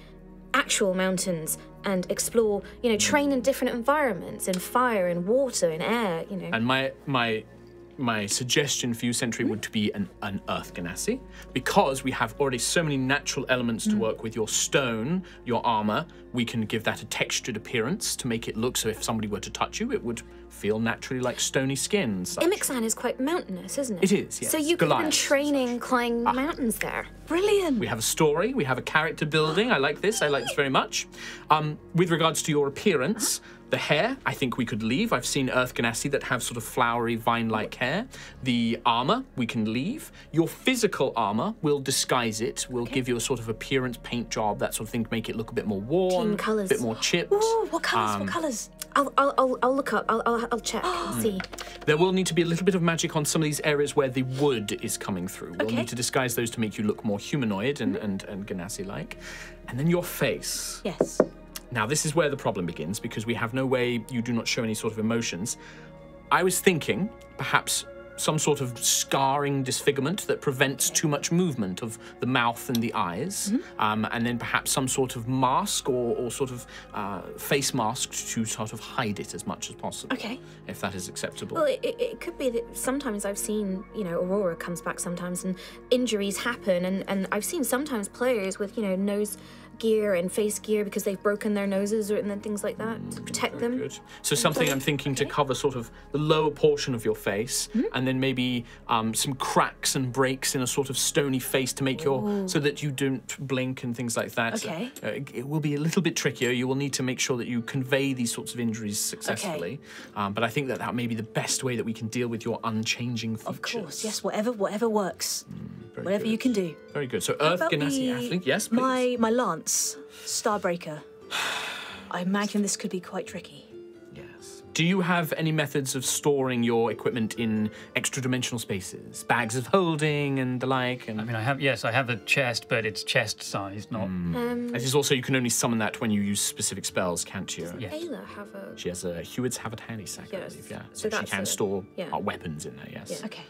actual mountains and explore. You know, train in different environments, in fire, in water, in air. You know. And my my my suggestion for you, Sentry, would be an, an Earth Genasi, because we have already so many natural elements to mm. work with. Your stone, your armor, we can give that a textured appearance to make it look so if somebody were to touch you, it would feel naturally like stony skin. and such. Imixan is quite mountainous, isn't It it? is, yes. So you could have been Goliath, training climbing ah. mountains there. Brilliant. We have a story, we have a character building. I like this, I like this very much. Um, with regards to your appearance, uh-huh. The hair, I think we could leave. I've seen Earth Genasi that have sort of flowery, vine like hair. The armor, we can leave. Your physical armor we'll disguise it, We'll give you a sort of appearance, paint job, that sort of thing to make it look a bit more worn, Team colours. a bit more chipped. Ooh, what colours? Um, what colours? I'll, I'll, I'll, I'll look up. I'll, I'll, I'll check and see. There will need to be a little bit of magic on some of these areas where the wood is coming through. We'll Okay. need to disguise those to make you look more humanoid and, and, and Genasi like. And then your face. Yes. Now, this is where the problem begins because we have no way you do not show any sort of emotions. I was thinking perhaps some sort of scarring disfigurement that prevents too much movement of the mouth and the eyes, um, and then perhaps some sort of mask or, or sort of uh, face mask to sort of hide it as much as possible. Okay. If that is acceptable. Well, it, it, it could be that sometimes I've seen, you know, Aurora comes back sometimes and injuries happen. And, and I've seen sometimes players with, you know, nose gear and face gear because they've broken their noses or and then things like that to protect them. Good. So something I'm thinking to cover sort of the lower portion of your face, Hmm? and then maybe um, some cracks and breaks in a sort of stony face to make your so that you don't blink and things like that. Okay. Uh, it will be a little bit trickier. You will need to make sure that you convey these sorts of injuries successfully. Um, but I think that that may be the best way that we can deal with your unchanging features. Of course. Yes. Whatever. Whatever works. Very Whatever good. you can do. Very good. So Earth Genasi the- athlete. Yes, please. My my lance, Starbreaker. I imagine this could be quite tricky. Yes. Do you have any methods of storing your equipment in extra dimensional spaces? Bags of holding and the like? And I mean, I have yes, I have a chest, but it's chest sized, not. It is also you can only summon that when you use specific spells, can't you? Yeah. Aila have a. She has a Heward's have handy sack, I Yes. believe, yeah. So So, she can a- store yeah. uh, weapons in there, yes. Yeah. Okay.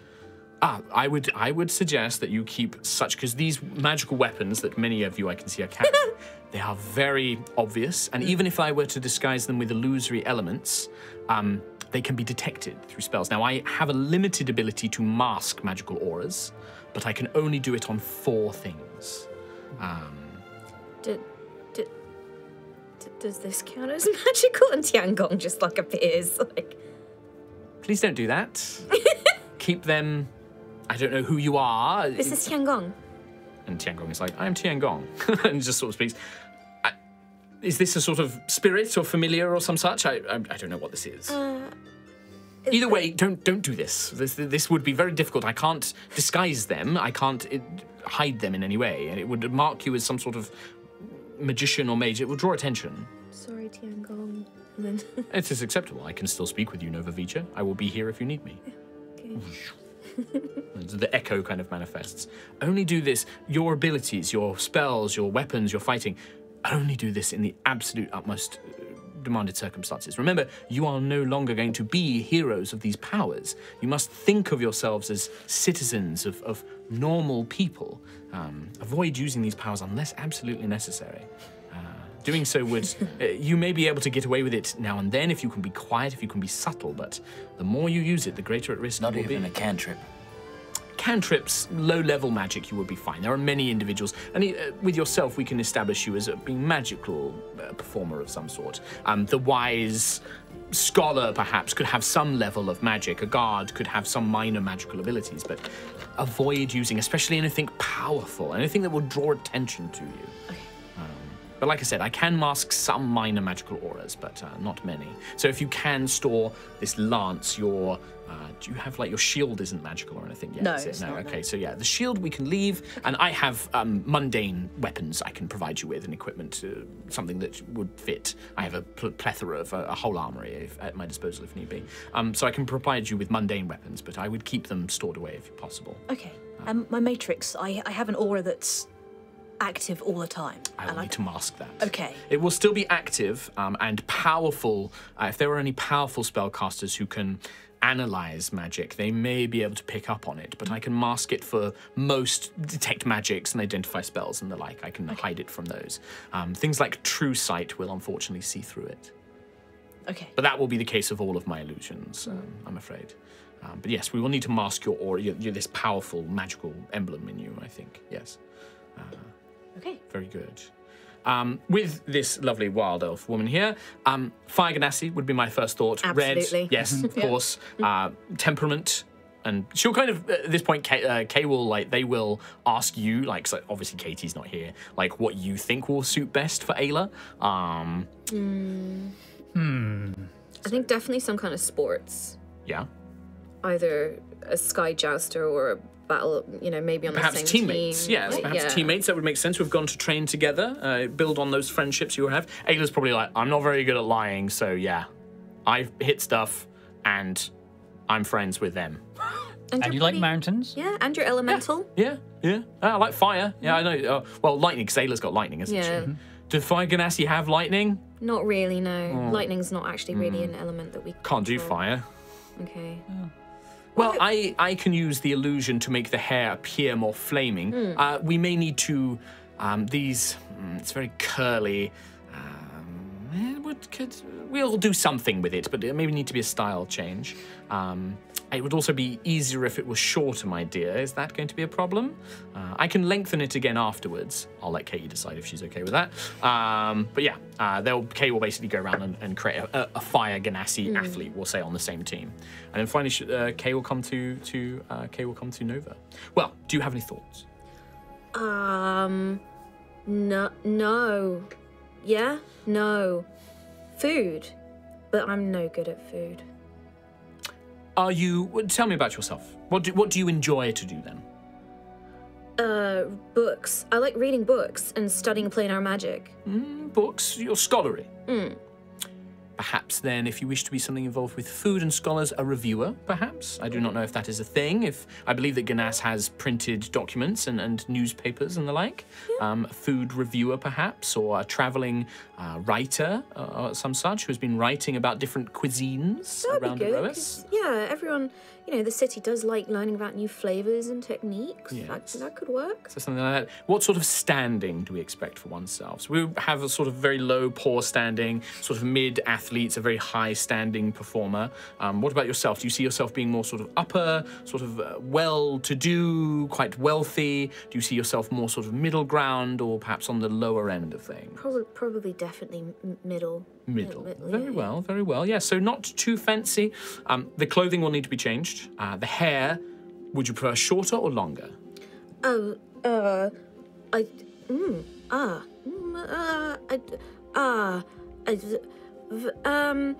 Ah, I would I would suggest that you keep such because these magical weapons that many of you I can see are carrying, they are very obvious, and even if I were to disguise them with illusory elements, um, they can be detected through spells. Now I have a limited ability to mask magical auras, but I can only do it on four things. Um, Did, did, d- does this count as magical? And Tiangong just like appears. Like, please don't do that. keep them. I don't know who you are. this is Tiangong. And Tiangong is like, I am Tiangong, and just sort of speaks. I, is this a sort of spirit or familiar or some such? I, I, I don't know what this is. Uh, Either way, don't don't do this. This this would be very difficult. I can't disguise them. I can't it, hide them in any way, and it would mark you as some sort of magician or mage. It would draw attention. Sorry, Tiangong. It is acceptable. I can still speak with you, Nova Vicha. I will be here if you need me. okay. The echo kind of manifests. Only do this, your abilities, your spells, your weapons, your fighting, only do this in the absolute utmost uh, demanded circumstances. Remember, you are no longer going to be heroes of these powers. You must think of yourselves as citizens of, of normal people. Um, avoid using these powers unless absolutely necessary. Doing so would, uh, you may be able to get away with it now and then if you can be quiet, if you can be subtle, but the more you use it, the greater at risk Not you will even be. a cantrip. cantrips, low level magic, you would be fine. There are many individuals, and uh, with yourself, we can establish you as a being magical uh, performer of some sort. Um, the wise scholar, perhaps, could have some level of magic. A guard could have some minor magical abilities, but avoid using, especially anything powerful, anything that will draw attention to you. Um, But like I said, I can mask some minor magical auras, but uh, not many. So if you can store this lance, your uh, do you have like your shield isn't magical or anything yet? No, it? no. not, no. okay, so yeah, the shield we can leave, and I have um, mundane weapons I can provide you with and equipment, uh, something that would fit. I have a pl- plethora of uh, a whole armory if, at my disposal if need be. Um, so I can provide you with mundane weapons, but I would keep them stored away if possible. Okay. Um, my matrix, I, I have an aura that's active all the time. I will and I, need to mask that. Okay. It will still be active um, and powerful. Uh, if there are any powerful spellcasters who can analyze magic, they may be able to pick up on it. But I can mask it for most detect magics and identify spells and the like. I can hide it from those. Um, things like True Sight will unfortunately see through it. okay. But that will be the case of all of my illusions, um, I'm afraid. Um, but yes, we will need to mask your aura, your, your, this powerful magical emblem in you, I think. Yes. Okay. Very good. Um, with this lovely wild elf woman here, um, Fire Genasi would be my first thought. Absolutely. Red, yes, of course. Uh, temperament, and she'll kind of at this point, Kay, uh, Kay will like they will ask you like, so obviously Katie's not here, like what you think will suit best for Aila. Um, I think definitely some kind of sports, yeah, either a sky jouster or a battle. You know, maybe on perhaps the same teammates. team. Yes, Like, perhaps yeah. teammates. That would make sense. We've gone to train together, uh, build on those friendships you have. Aila's probably like, I'm not very good at lying, so yeah, I've hit stuff, and I'm friends with them. And, And you're you like mountains? Yeah, and you're elemental. Yeah, yeah. Uh, I like fire. Yeah, I know. Uh, well, lightning, because Aila's got lightning, isn't Yeah. she? Did Fire Genasi have lightning? Not really. No, lightning's not actually really Hmm. an element that we Can't do fire. Okay. Well, I, I can use the illusion to make the hair appear more flaming. Uh, we may need to. Um, these. mm, it's very curly. Um, eh, would, could, we'll do something with it, but it maybe need to be a style change. Um, it would also be easier if it was shorter, my dear. Is that going to be a problem? Uh, I can lengthen it again afterwards. I'll let Katie decide if she's okay with that. Um, but yeah, uh, they'll Kay will basically go around and, and create a, a fire Genasi athlete, we'll say, on the same team, and then finally uh, Kay will come to to uh, Kay will come to Nova. Well, do you have any thoughts? Um, no, no, yeah, no, food, but I'm no good at food. Are you? Tell me about yourself. What do what do you enjoy to do then? Uh, books. I like reading books and studying planar magic. books, your scholarly. Perhaps then, if you wish to be something involved with food and scholars, a reviewer, perhaps. I do not know if that is a thing. If I believe that Ganas has printed documents and, and newspapers and the like. Um, a food reviewer, perhaps, or a traveling uh, writer uh, or some such who has been writing about different cuisines That'd around. Yeah, everyone, you know, the city does like learning about new flavors and techniques. That, Yes. that could work. So something like that. What sort of standing do we expect for oneself? So we have a sort of very low, poor standing, sort of mid athletes, a very high standing performer. Um, what about yourself? Do you see yourself being more sort of upper, sort of uh, well to do, quite wealthy? Do you see yourself more sort of middle ground or perhaps on the lower end of things? Probably, probably, definitely middle. Middle. middle, Very yeah. well, very well. Yeah, so not too fancy. Um, the clothing will need to be changed. Uh, the hair, would you prefer shorter or longer? Oh, uh, I, mm, ah, mm, uh, I, ah, I, v- um,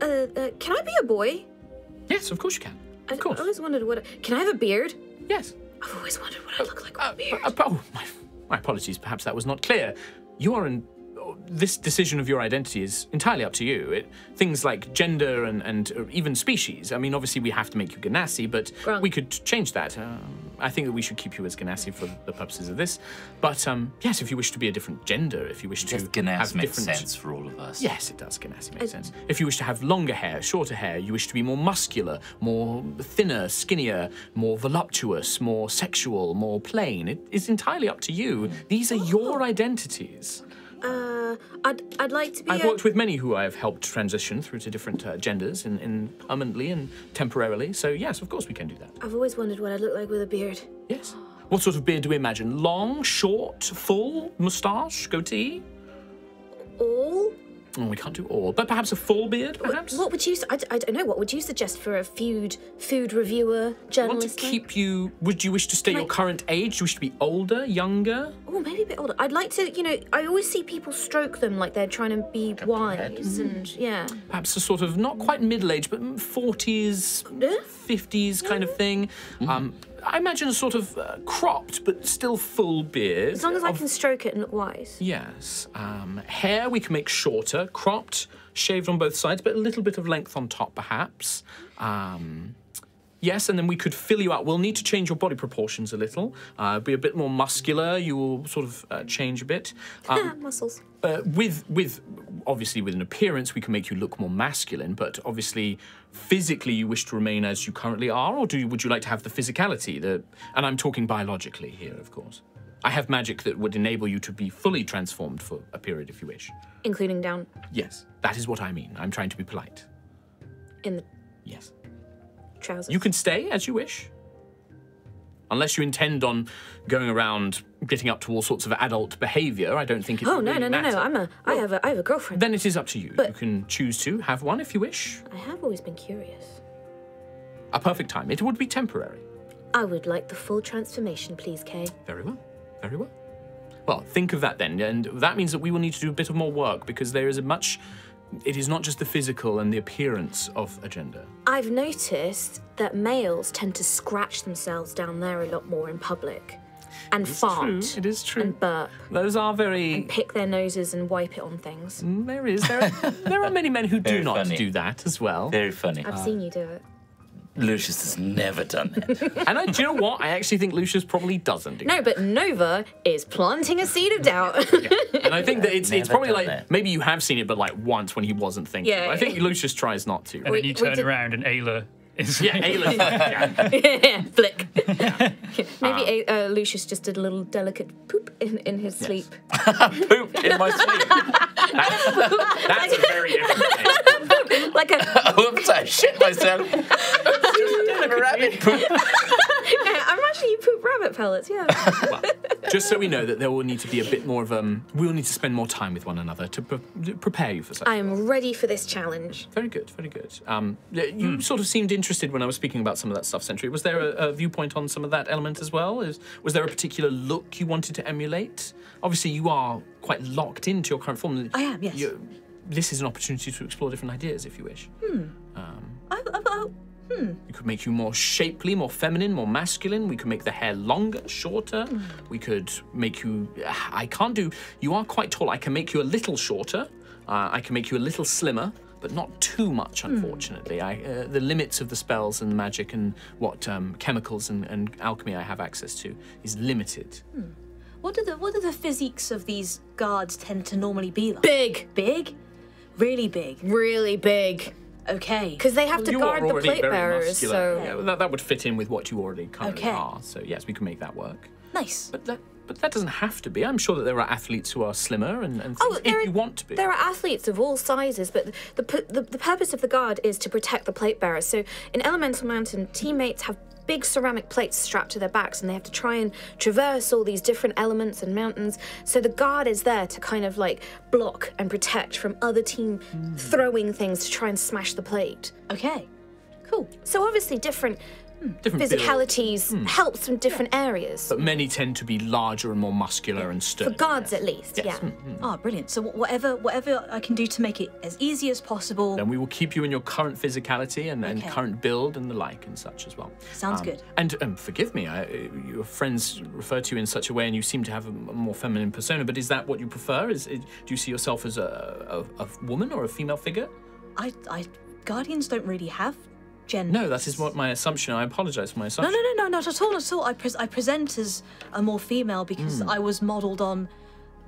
uh, uh, can I be a boy? Yes, of course you can. I, Of course. I always wondered what. Can I have a beard? Yes. I've always wondered what I look like with Uh, a beard. uh, oh, my, my apologies. Perhaps that was not clear. You are in. Oh, This decision of your identity is entirely up to you. It, things like gender and, and uh, even species. I mean, obviously, we have to make you Genasi, but Grant. we could change that. Um, I think that we should keep you as Genasi for the purposes of this. But um, yes, if you wish to be a different gender, if you wish to Just Ganas have makes different sense for all of us. Yes, it does. Genasi makes sense. If you wish to have longer hair, shorter hair, you wish to be more muscular, more thinner, skinnier, more voluptuous, more sexual, more plain, it is entirely up to you. These are your identities. Uh, I'd I'd like to be. I've worked with many who I have helped transition through to different uh, genders in, in permanently and temporarily. So yes, of course we can do that. I've always wondered what I'd look like with a beard. Yes. What sort of beard do we imagine? Long, short, full, moustache, goatee? All? Oh, we can't do all, but perhaps a full beard, perhaps. What would you? I don't know. What would you suggest for a food food reviewer I want to journalist? keep you. Would you wish to stay Can your I- current age? Do you wish to be older, younger? Oh, maybe a bit older. I'd like to. You know, I always see people stroke them like they're trying to be wise and yeah. Perhaps a sort of not quite middle age, but forties, Yeah. fifties kind of thing. Um, I imagine a sort of uh, cropped but still full beard. As long as I can stroke it and look wise. Yes. Um, hair we can make shorter, cropped, shaved on both sides, but a little bit of length on top, perhaps. Um, yes, and then we could fill you out. We'll need to change your body proportions a little. Uh, be a bit more muscular. You will sort of uh, change a bit. Um, Muscles. uh, with with obviously with an appearance, we can make you look more masculine. But obviously, physically, you wish to remain as you currently are, or do you, would you like to have the physicality? The and I'm talking biologically here, of course. I have magic that would enable you to be fully transformed for a period if you wish. Including down Yes, that is what I mean. I'm trying to be polite. in the Yes. Trousers. You can stay as you wish. Unless you intend on going around getting up to all sorts of adult behavior, I don't think it Oh no really no no no! I'm a. I have a. I have a girlfriend. Then it is up to you. you can choose to have one if you wish. I have always been curious. A perfect time. It would be temporary. I would like the full transformation, please, Kay. Very well. Very well. Well, think of that then, and that means that we will need to do a bit of more work because there is a much. It is not just the physical and the appearance of a gender. I've noticed that males tend to scratch themselves down there a lot more in public, and fart, True, it is true. and burp, Those are very. And pick their noses and wipe it on things. Mm, there is. There are, there are many men who do Very not funny. do that as well. Very funny. I've seen you do it. Lucius has never done that. And I, do you know what? I actually think Lucius probably doesn't do No, but Nova is planting a seed of doubt. And I think that it's it's probably like that. maybe you have seen it, but like once when he wasn't thinking. Yeah, I think Lucius tries not to. And then you turn did- around and Aila is. Yeah, Aelin. yeah. Flick. Maybe uh, uh, Lucius just did a little delicate poop in, in his sleep. Poop in my sleep. That's a very different thing. Like a, Oops, I shit myself. Just a rabbit poop. I'm imagining you poop rabbit pellets, yeah. Just so we know that there will need to be a bit more of um. We'll need to spend more time with one another to pre- prepare you for such. I am ready for this challenge. Very good, very good. Um, y- you sort of seemed interested when I was speaking about some of that stuff, Sentry. Was there a, a viewpoint on some of that element as well? Is, was there a particular look you wanted to emulate? Obviously, you are quite locked into your current form. I am, yes. You- this is an opportunity to explore different ideas, if you wish. I, I, I, We could make you more shapely, more feminine, more masculine. We could make the hair longer, shorter. We could make you. I can't do. You are quite tall. I can make you a little shorter. Uh, I can make you a little slimmer, but not too much, unfortunately. I, uh, the limits of the spells and the magic and what um, chemicals and, and alchemy I have access to is limited. what do the what do the physiques of these guards tend to normally be like? Big, Big, really big. really big. Okay. Because they have to guard the plate bearers, muscular. so. Yeah, well, that, that would fit in with what you already currently Okay. are. So yes, we can make that work. nice. But that, but that doesn't have to be. I'm sure that there are athletes who are slimmer and, and Oh, there if are- you want to be. There are athletes of all sizes, but the, the the purpose of the guard is to protect the plate bearers. So in Elemental Mountain, teammates have big ceramic plates strapped to their backs, and they have to try and traverse all these different elements and mountains. So the guard is there to kind of like block and protect from other team throwing things to try and smash the plate. Okay. Cool. So obviously, different Different build. physicalities helps from different areas. But many tend to be larger and more muscular and sturdy. For sturdy. guards, at least, Yes. yeah. Ah, brilliant. So whatever whatever I can do to make it as easy as possible. Then we will keep you in your current physicality and, and current build and the like and such as well. Sounds Um, good. And um, forgive me, I, your friends refer to you in such a way, and you seem to have a, a more feminine persona. But is that what you prefer? Is do you see yourself as a, a, a woman or a female figure? I, I, guardians don't really have gender. No, that is what my assumption. I apologise for my No, assumption. no, no, no, no, not at all, not at all. I, pres I present as a more female because Hmm. I was modelled on,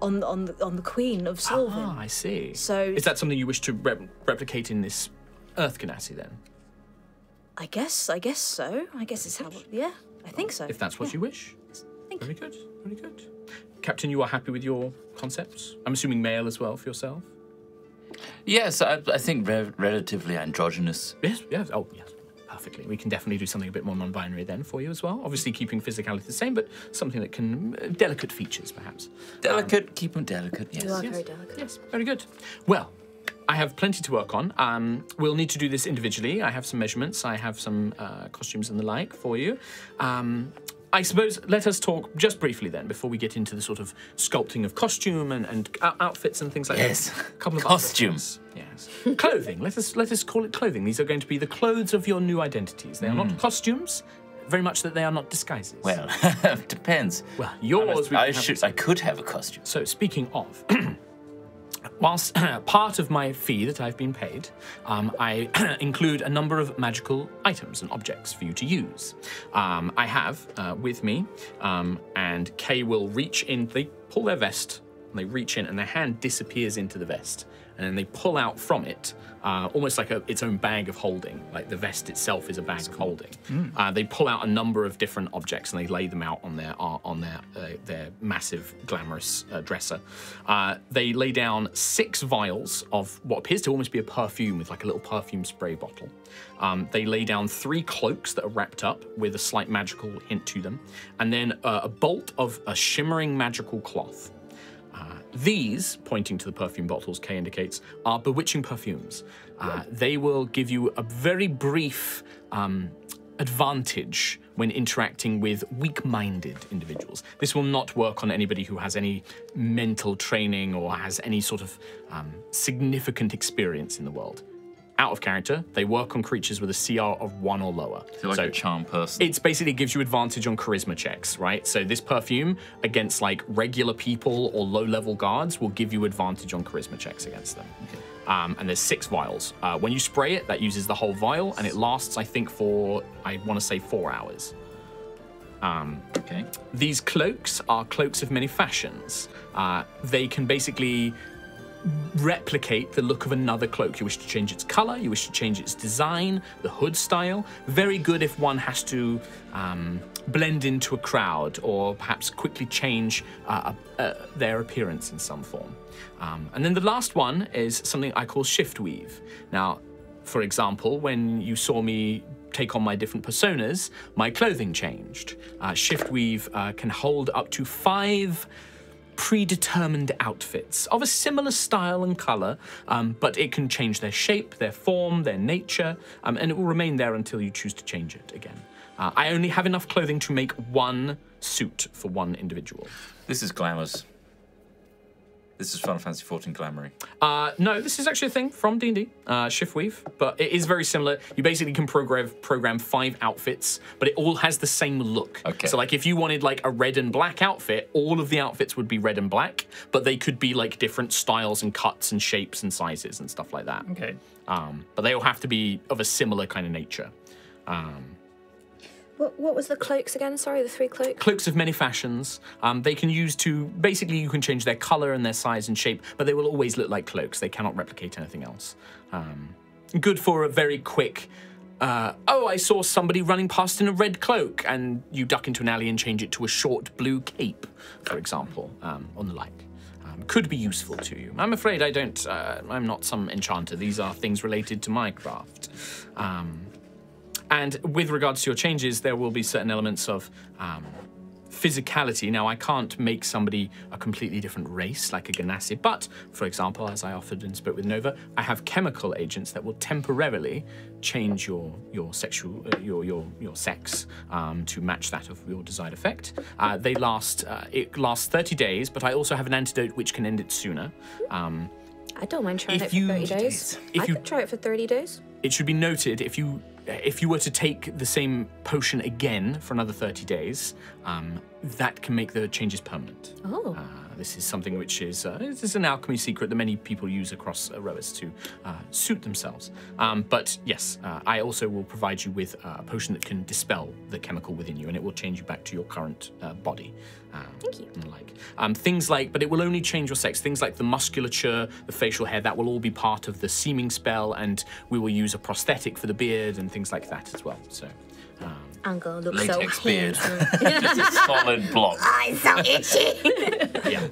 on, on the, on the Queen of Sylvan. Ah, I see. So- is that something you wish to rep- replicate in this Earth Genasi then? I guess, I guess so. I guess it's how. Yeah, I think so. If that's what you wish. Thank Very good, very good. Captain, you are happy with your concepts? I'm assuming male as well for yourself. Yes, I, I think re- relatively androgynous. Yes, yes. Oh, yes. Perfectly. We can definitely do something a bit more non-binary then for you as well. Obviously, keeping physicality the same, but something that can uh, delicate features perhaps. Delicate, keep them delicate, yes. You are Yes. very delicate. Yes, very good. Well, I have plenty to work on. Um, we'll need to do this individually. I have some measurements. I have some uh, costumes and the like for you. Um, I suppose let us talk just briefly then before we get into the sort of sculpting of costume and, and out- outfits and things like Yes. that. couple of Costume. outfits. Yes. clothing. Let us let us call it clothing. These are going to be the clothes of your new identities. They are not hmm. costumes. Very much that they are not disguises. Well, depends. well, yours. we I can have- should. I could have a costume. so, speaking of, whilst part of my fee that I've been paid, um, I include a number of magical items and objects for you to use. Um, I have uh, with me, um, and Kay will reach in, they pull their vest, and they reach in, and their hand disappears into the vest. And then they pull out from it, uh, almost like a, its own bag of holding, like the vest itself is a bag of holding. Uh, they pull out a number of different objects and they lay them out on their uh, on their uh, their massive, glamorous uh, dresser. Uh, they lay down six vials of what appears to almost be a perfume with like a little perfume spray bottle. Um, they lay down three cloaks that are wrapped up with a slight magical hint to them, and then uh, a bolt of a shimmering magical cloth. These, pointing to the perfume bottles Kay indicates, are bewitching perfumes. Uh, they will give you a very brief um, advantage when interacting with weak minded individuals. This will not work on anybody who has any mental training or has any sort of um, significant experience in the world. Out of character, they work on creatures with a CR of one or lower. So like a charm person. It's basically gives you advantage on charisma checks, right? So this perfume against like regular people or low-level guards will give you advantage on charisma checks against them. Um, and there's six vials. Uh, when you spray it, that uses the whole vial, and it lasts, I think, for I want to say four hours. okay. These cloaks are cloaks of many fashions. Uh, they can basically replicate the look of another cloak. You wish to change its color, you wish to change its design, the hood style. Very good if one has to um, blend into a crowd or perhaps quickly change uh, uh, their appearance in some form. Um, and then the last one is something I call shift weave. Now, for example, when you saw me take on my different personas, my clothing changed. Uh, shift weave uh, can hold up to five predetermined outfits of a similar style and color, um, but it can change their shape, their form, their nature, um, and it will remain there until you choose to change it again. Uh, I only have enough clothing to make one suit for one individual. This is glamorous. This is Final Fantasy XIV glamory. Uh, no, this is actually a thing from D&D, uh, Shiftweave, but it is very similar. You basically can program program five outfits, but it all has the same look. Okay. So like if you wanted like a red and black outfit, all of the outfits would be red and black, but they could be like different styles and cuts and shapes and sizes and stuff like that. Okay. Um, but they all have to be of a similar kind of nature. What, what was the cloaks again? Sorry, the three cloaks. Cloaks of many fashions. Um, they can use to basically you can change their color and their size and shape, but they will always look like cloaks. They cannot replicate anything else. Um, good for a very quick. Uh, oh, I saw somebody running past in a red cloak, and you duck into an alley and change it to a short blue cape, for example, um, on the like. Um, could be useful to you. I'm afraid I don't. Uh, I'm not some enchanter. These are things related to my craft. Um, and with regards to your changes, there will be certain elements of um, physicality. Now, I can't make somebody a completely different race like a Genasi, but for example, as I offered and spoke with Nova, I have chemical agents that will temporarily change your your sexual uh, your your your sex um, to match that of your desired effect. Uh, they last uh, it lasts 30 days, but I also have an antidote which can end it sooner. Um, I don't mind trying it for you- 30 days. if I you- could try it for 30 days. it should be noted if you if you were to take the same potion again for another 30 days, um, that can make the changes permanent. Oh. Uh, this is something which is uh, this is an alchemy secret that many people use across Aerois to uh, suit themselves. Um, but yes, uh, I also will provide you with uh, a potion that can dispel the chemical within you, and it will change you back to your current uh, body. Um, Thank you. and like um, things like, but it will only change your sex. Things like the musculature, the facial hair, that will all be part of the seeming spell, and we will use a prosthetic for the beard and things like that as well. So. I'm gonna Latex so beard. handsome. Just a solid block. I'm so itchy. yeah.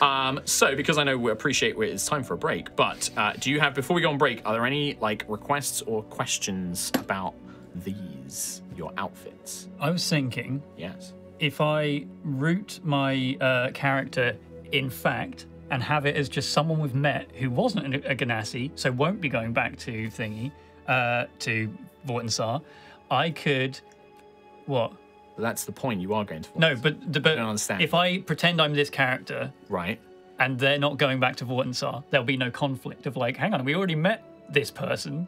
Um, so, because I know we appreciate it, it's time for a break. But uh, do you have before we go on break? Are there any like requests or questions about these your outfits? I was thinking Yes. if I root my uh, character in fact and have it as just someone we've met who wasn't a, a Genasi, so won't be going back to thingy, uh, to Vortinssar, I could. What? That's the point. You are going to. No, but, the, but don't understand. if I pretend I'm this character Right. and they're not going back to Vortinssar, there'll be no conflict of like, hang on, we already met this person,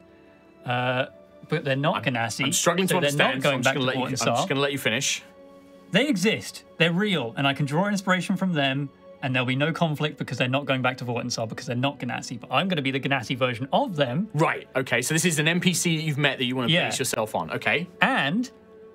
uh, but they're not Genasi. I'm struggling to so they're understand. not so going I'm back to to you. I'm just going to let you finish. They exist. They're real, and I can draw inspiration from them. And there'll be no conflict because they're not going back to Vortinssar because they're not Genasi. But I'm going to be the Genasi version of them, Right. Okay. So this is an NPC that you've met that you want to Yeah. base yourself on. Okay. and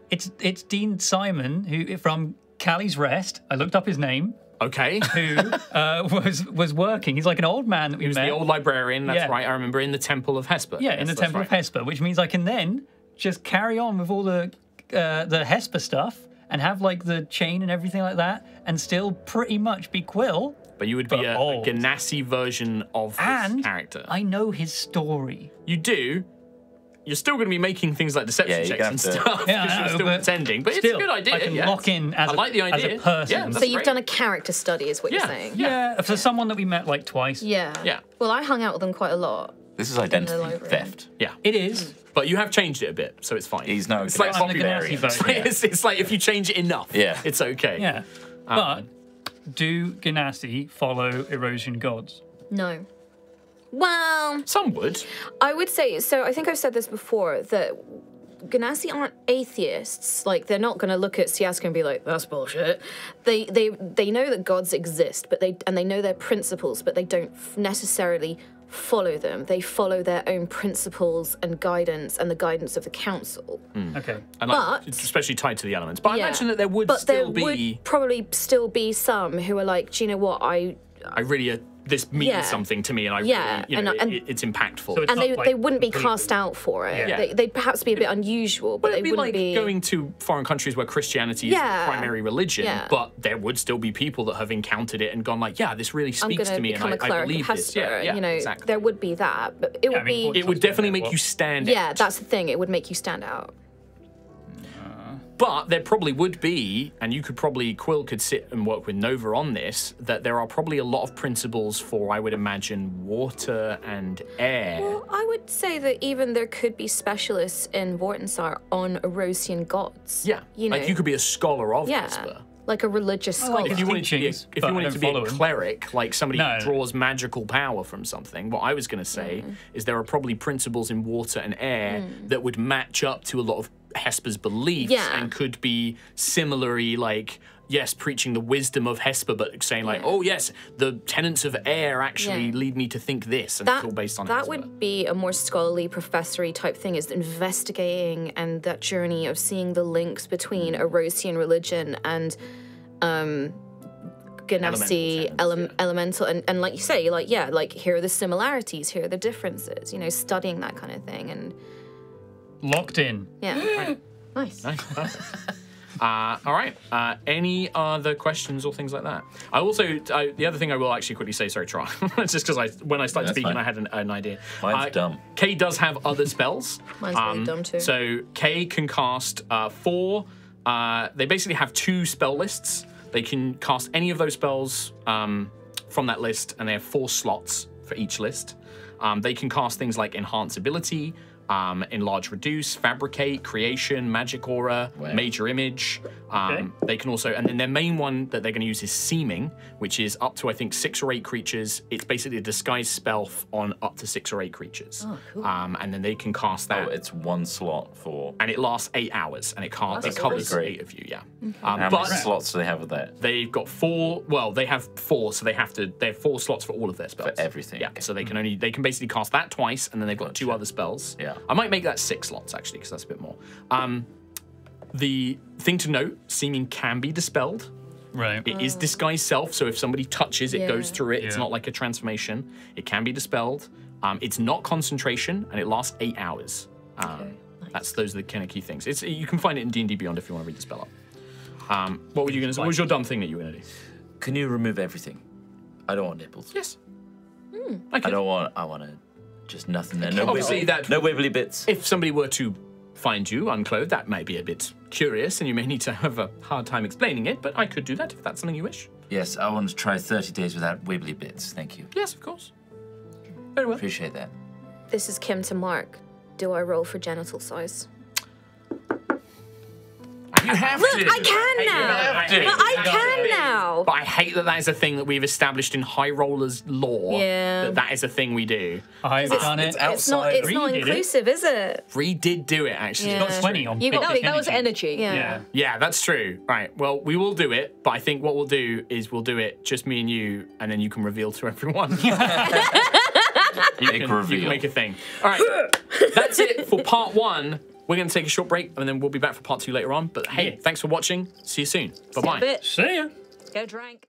it's it's Dean Simon who from Callie's Rest. I looked up his name. Okay. Who uh, was was working? He's like an old man that we He was met. the old librarian. That's Yeah. right. I remember in the Temple of Hesper. yeah, Yes, in the Temple right. of Hesper, which means I can then just carry on with all the uh, the Hesper stuff and have like the chain and everything like that, and still pretty much be Quill. But you would be a, a. Genasi version of this And character. I know his story. You do. You're still going to be making things like deception Yeah, checks and to- stuff Yeah, because I you're still but pretending. But still, it's a good idea. I can yeah. lock in as I a- like the as a person. Yeah, So so you've great. done a character study, is what Yeah, you're saying. yeah. Yeah, for someone that we met like twice. Yeah. Yeah. Well, I hung out with them quite a lot. This is identity theft. Yeah. It is. But you have changed it a bit, so it's fine. He's no It's like I'm popularity. Genasi version, yeah. it's, it's like if you change it enough, Yeah. it's okay. Yeah. Um, But do Genasi follow erosion gods? No. Well, Some would. I would say so. I think I've said this before that Genasi aren't atheists. Like they're not going to look at Siaska and be like, "That's bullshit." They they they know that gods exist, but they and they know their principles, but they don't f- necessarily follow them. They follow their own principles and guidance and the guidance of the council. Hmm. Okay. And like, But- it's especially tied to the elements. But I imagine that there would but still there be. would probably still be some who are like, "Do you know what? I I really. Uh, this means Yeah. something to me, and I Yeah, really, you know, and- and- it, it's impactful. So it's and they, like they wouldn't be cast out for it. Yeah. They, they'd perhaps be a bit unusual, but, But it'd they be wouldn't like be. going to foreign countries where Christianity is Yeah. the primary religion, Yeah. but there would still be people that have encountered it and gone like, yeah, this really speaks to me, and become I, a cleric I believe of this. Hesper. Yeah, yeah, you know, exactly. there would be that, but it Yeah, I would mean, be. it would definitely make you stand out. yeah, out. that's the thing. It would make you stand out. But there probably would be, and you could probably, Quill could sit and work with Nova on this, that there are probably a lot of principles for, I would imagine, water and air. Well, I would say that even there could be specialists in Vortinssar on Erosian gods. yeah, you know, like you could be a scholar of yeah, Hesper. like a religious scholar. like If you wanted to be a, if you wanted to be a follow 'em. cleric, like somebody No. who draws magical power from something, what I was going to say Mm. is there are probably principles in water and air that would match up to a lot of Hesper's beliefs Yeah. and could be similarly like yes, preaching the wisdom of Hesper, but saying like, Yeah. oh yes, the tenets of air actually Yeah. lead me to think this, and that, it's all based on that Hesper. would be a more scholarly professory type thing is investigating and that journey of seeing the links between Erosian religion and um Genasi Elemental ele- yeah. elemental and, and like you say like yeah like here are the similarities here are the differences you know studying that kind of thing and Locked in. yeah Nice. Nice. Uh, all right. Uh, any other questions or things like that? I also I, the other thing I will actually quickly say. Sorry, Tron. It's just because I when I started That's speaking, fine. I had an, an idea. Mine's Uh, dumb. Kay does have other spells. Mine's really dumb too. So Kay can cast uh, four. Uh, they basically have two spell lists. They can cast any of those spells um, from that list, and they have four slots for each list. Um, they can cast things like Enhance Ability, um, Enlarge Reduce, Fabricate, Creation, Magic Aura, Wow. Major Image. Um, They can also, and then their main one that they're going to use is Seeming, which is up to, I think, six or eight creatures. It's basically a disguise spell on up to six or eight creatures. Oh, cool. Um, and then they can cast that Oh, it's one slot for. and it lasts eight hours, and it can't. That's it covers great. eight of you. Yeah, Mm-hmm. um, How but many slots do they have with that? they've got four. Well, they have four, so they have to. They have four slots for all of their spells. For everything, Yeah. okay. So they can only they can basically cast that twice, and then they've got two other spells. Yeah. I might make that six slots actually, because that's a bit more. Um, the thing to note: seeming can be dispelled. Right. It is disguise self, so if somebody touches, it goes through it. It's Yeah. not like a transformation. It can be dispelled. Um, it's not concentration, and it lasts eight hours. Um, That's those are the kind of key things. It's you can find it in D and D Beyond if you want to read the spell up. Um, what were you going to say? What was your dumb thing that you were going to do? Can you remove everything? I don't want nipples. Yes. Hmm. I I don't want. I want to just nothing there. No Obviously wibbly, that- no wibbly bits. If somebody were to find you unclothed, that might be a bit curious, and you may need to have a hard time explaining it. But I could do that if that's something you wish. Yes, I want to try 30 days without wibbly bits. Thank you. Yes, of course. Very well. Appreciate that. This is Kim to Mark. Do I roll for genital size? You have Look, to. I can now. to. But I can now. But I hate that that is a thing that we've established in High Rollers law. Yeah. That that is a thing we do. I've done it. it's It's not. outside. It's not inclusive, is it? Bree did do it actually. Yeah. Got 20 on You got- big That, dick that was energy. Yeah. Yeah. Yeah, that's true. Right. Well, we will do it, but I think what we'll do is we'll do it just me and you, and then you can reveal to everyone. you, Big can, you can make a thing. All right. that's it for part one. We're going to take a short break, and then we'll be back for part two later on. But hey, Yeah. thanks for watching. See you soon. Bye bye. See ya. Let's go drink.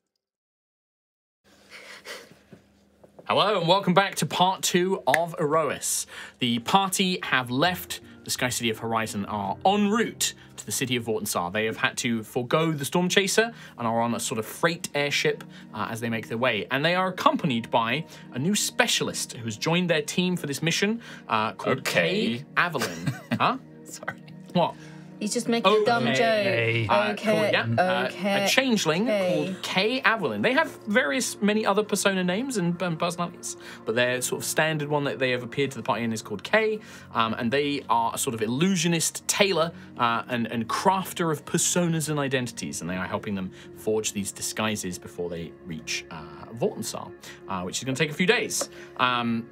Hello and welcome back to part two of Aerois. The party have left the Sky City of Horizon are en route to the city of Vortinssar. They have had to forego the Storm Chaser and are on a sort of freight airship uh, as they make their way. And they are accompanied by a new specialist who has joined their team for this mission uh, called Okay. Kay Avalyn. huh? Sorry. What? He's just making a dumb Okay. joke. Uh, Okay. called- yeah, uh, okay. a changeling okay. called Kay Avalyn. They have various, many other persona names and um, personalities, but their sort of standard one that they have appeared to the party in is called Kay, um, and they are a sort of illusionist, tailor, uh, and, and crafter of personas and identities, and they are helping them forge these disguises before they reach uh, Vortinssar, uh, which is going to take a few days. Um,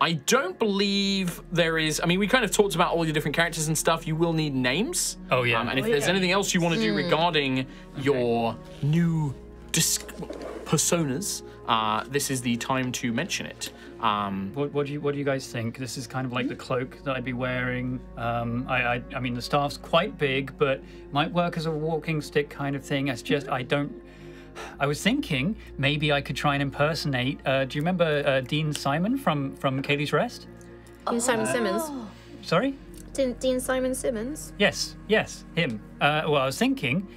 I don't believe there is. I mean, we kind of talked about all your different characters and stuff. You will need names. Oh, yeah. Um, and if Oh, there's yeah. anything else you want to do regarding your new dis- personas, uh, this is the time to mention it. Um, What, what do you What do you guys think? This is kind of like the cloak that I'd be wearing. Um, I, I I mean the staff's quite big, but might work as a walking stick kind of thing. It's just I don't. I was thinking maybe I could try and impersonate. Uh, do you remember uh, Dean Simon from from Katie's Rest? Dean Simon Simmons. Sorry. Dean, Dean Simon Simmons. Yes, yes, him. Uh, well, I was thinking,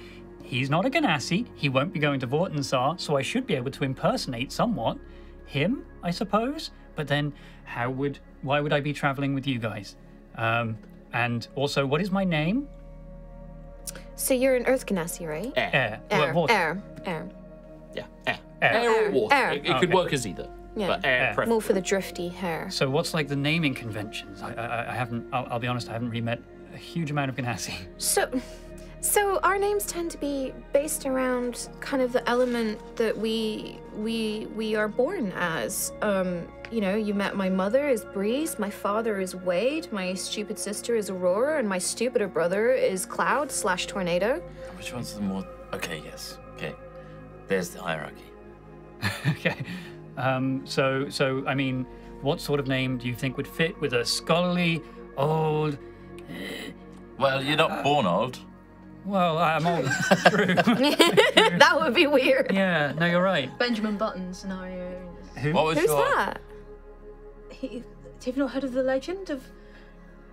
he's not a Genasi. He won't be going to Vortinssar, so I should be able to impersonate somewhat him, I suppose. But then, how would? Why would I be traveling with you guys? Um, and also, what is my name? So you're an Earth Genasi, right? air. Air. Air. Well, water. Air. Air. Yeah, air. Air. Air or Air. water. Air. It, it could Okay. work as either. Yeah. But air, Air. More for the drifty hair. So, what's like the naming conventions? I, I, I haven't. I'll, I'll be honest. I haven't really met a huge amount of Genasi. So, so our names tend to be based around kind of the element that we we we are born as. Um, you know, you met my mother is Breeze, my father is Wade, my stupid sister is Aurora, and my stupider brother is Cloud slash Tornado. Which one's the more. Okay, yes. Okay. There's the hierarchy. okay. Um, so, so I mean, what sort of name do you think would fit with a scholarly, old? Well, you're not born old. Well, I'm old. True. that would be weird. yeah. No, you're right. Benjamin Button scenario. Who? What was Who's your. that? He, have you not heard of the legend of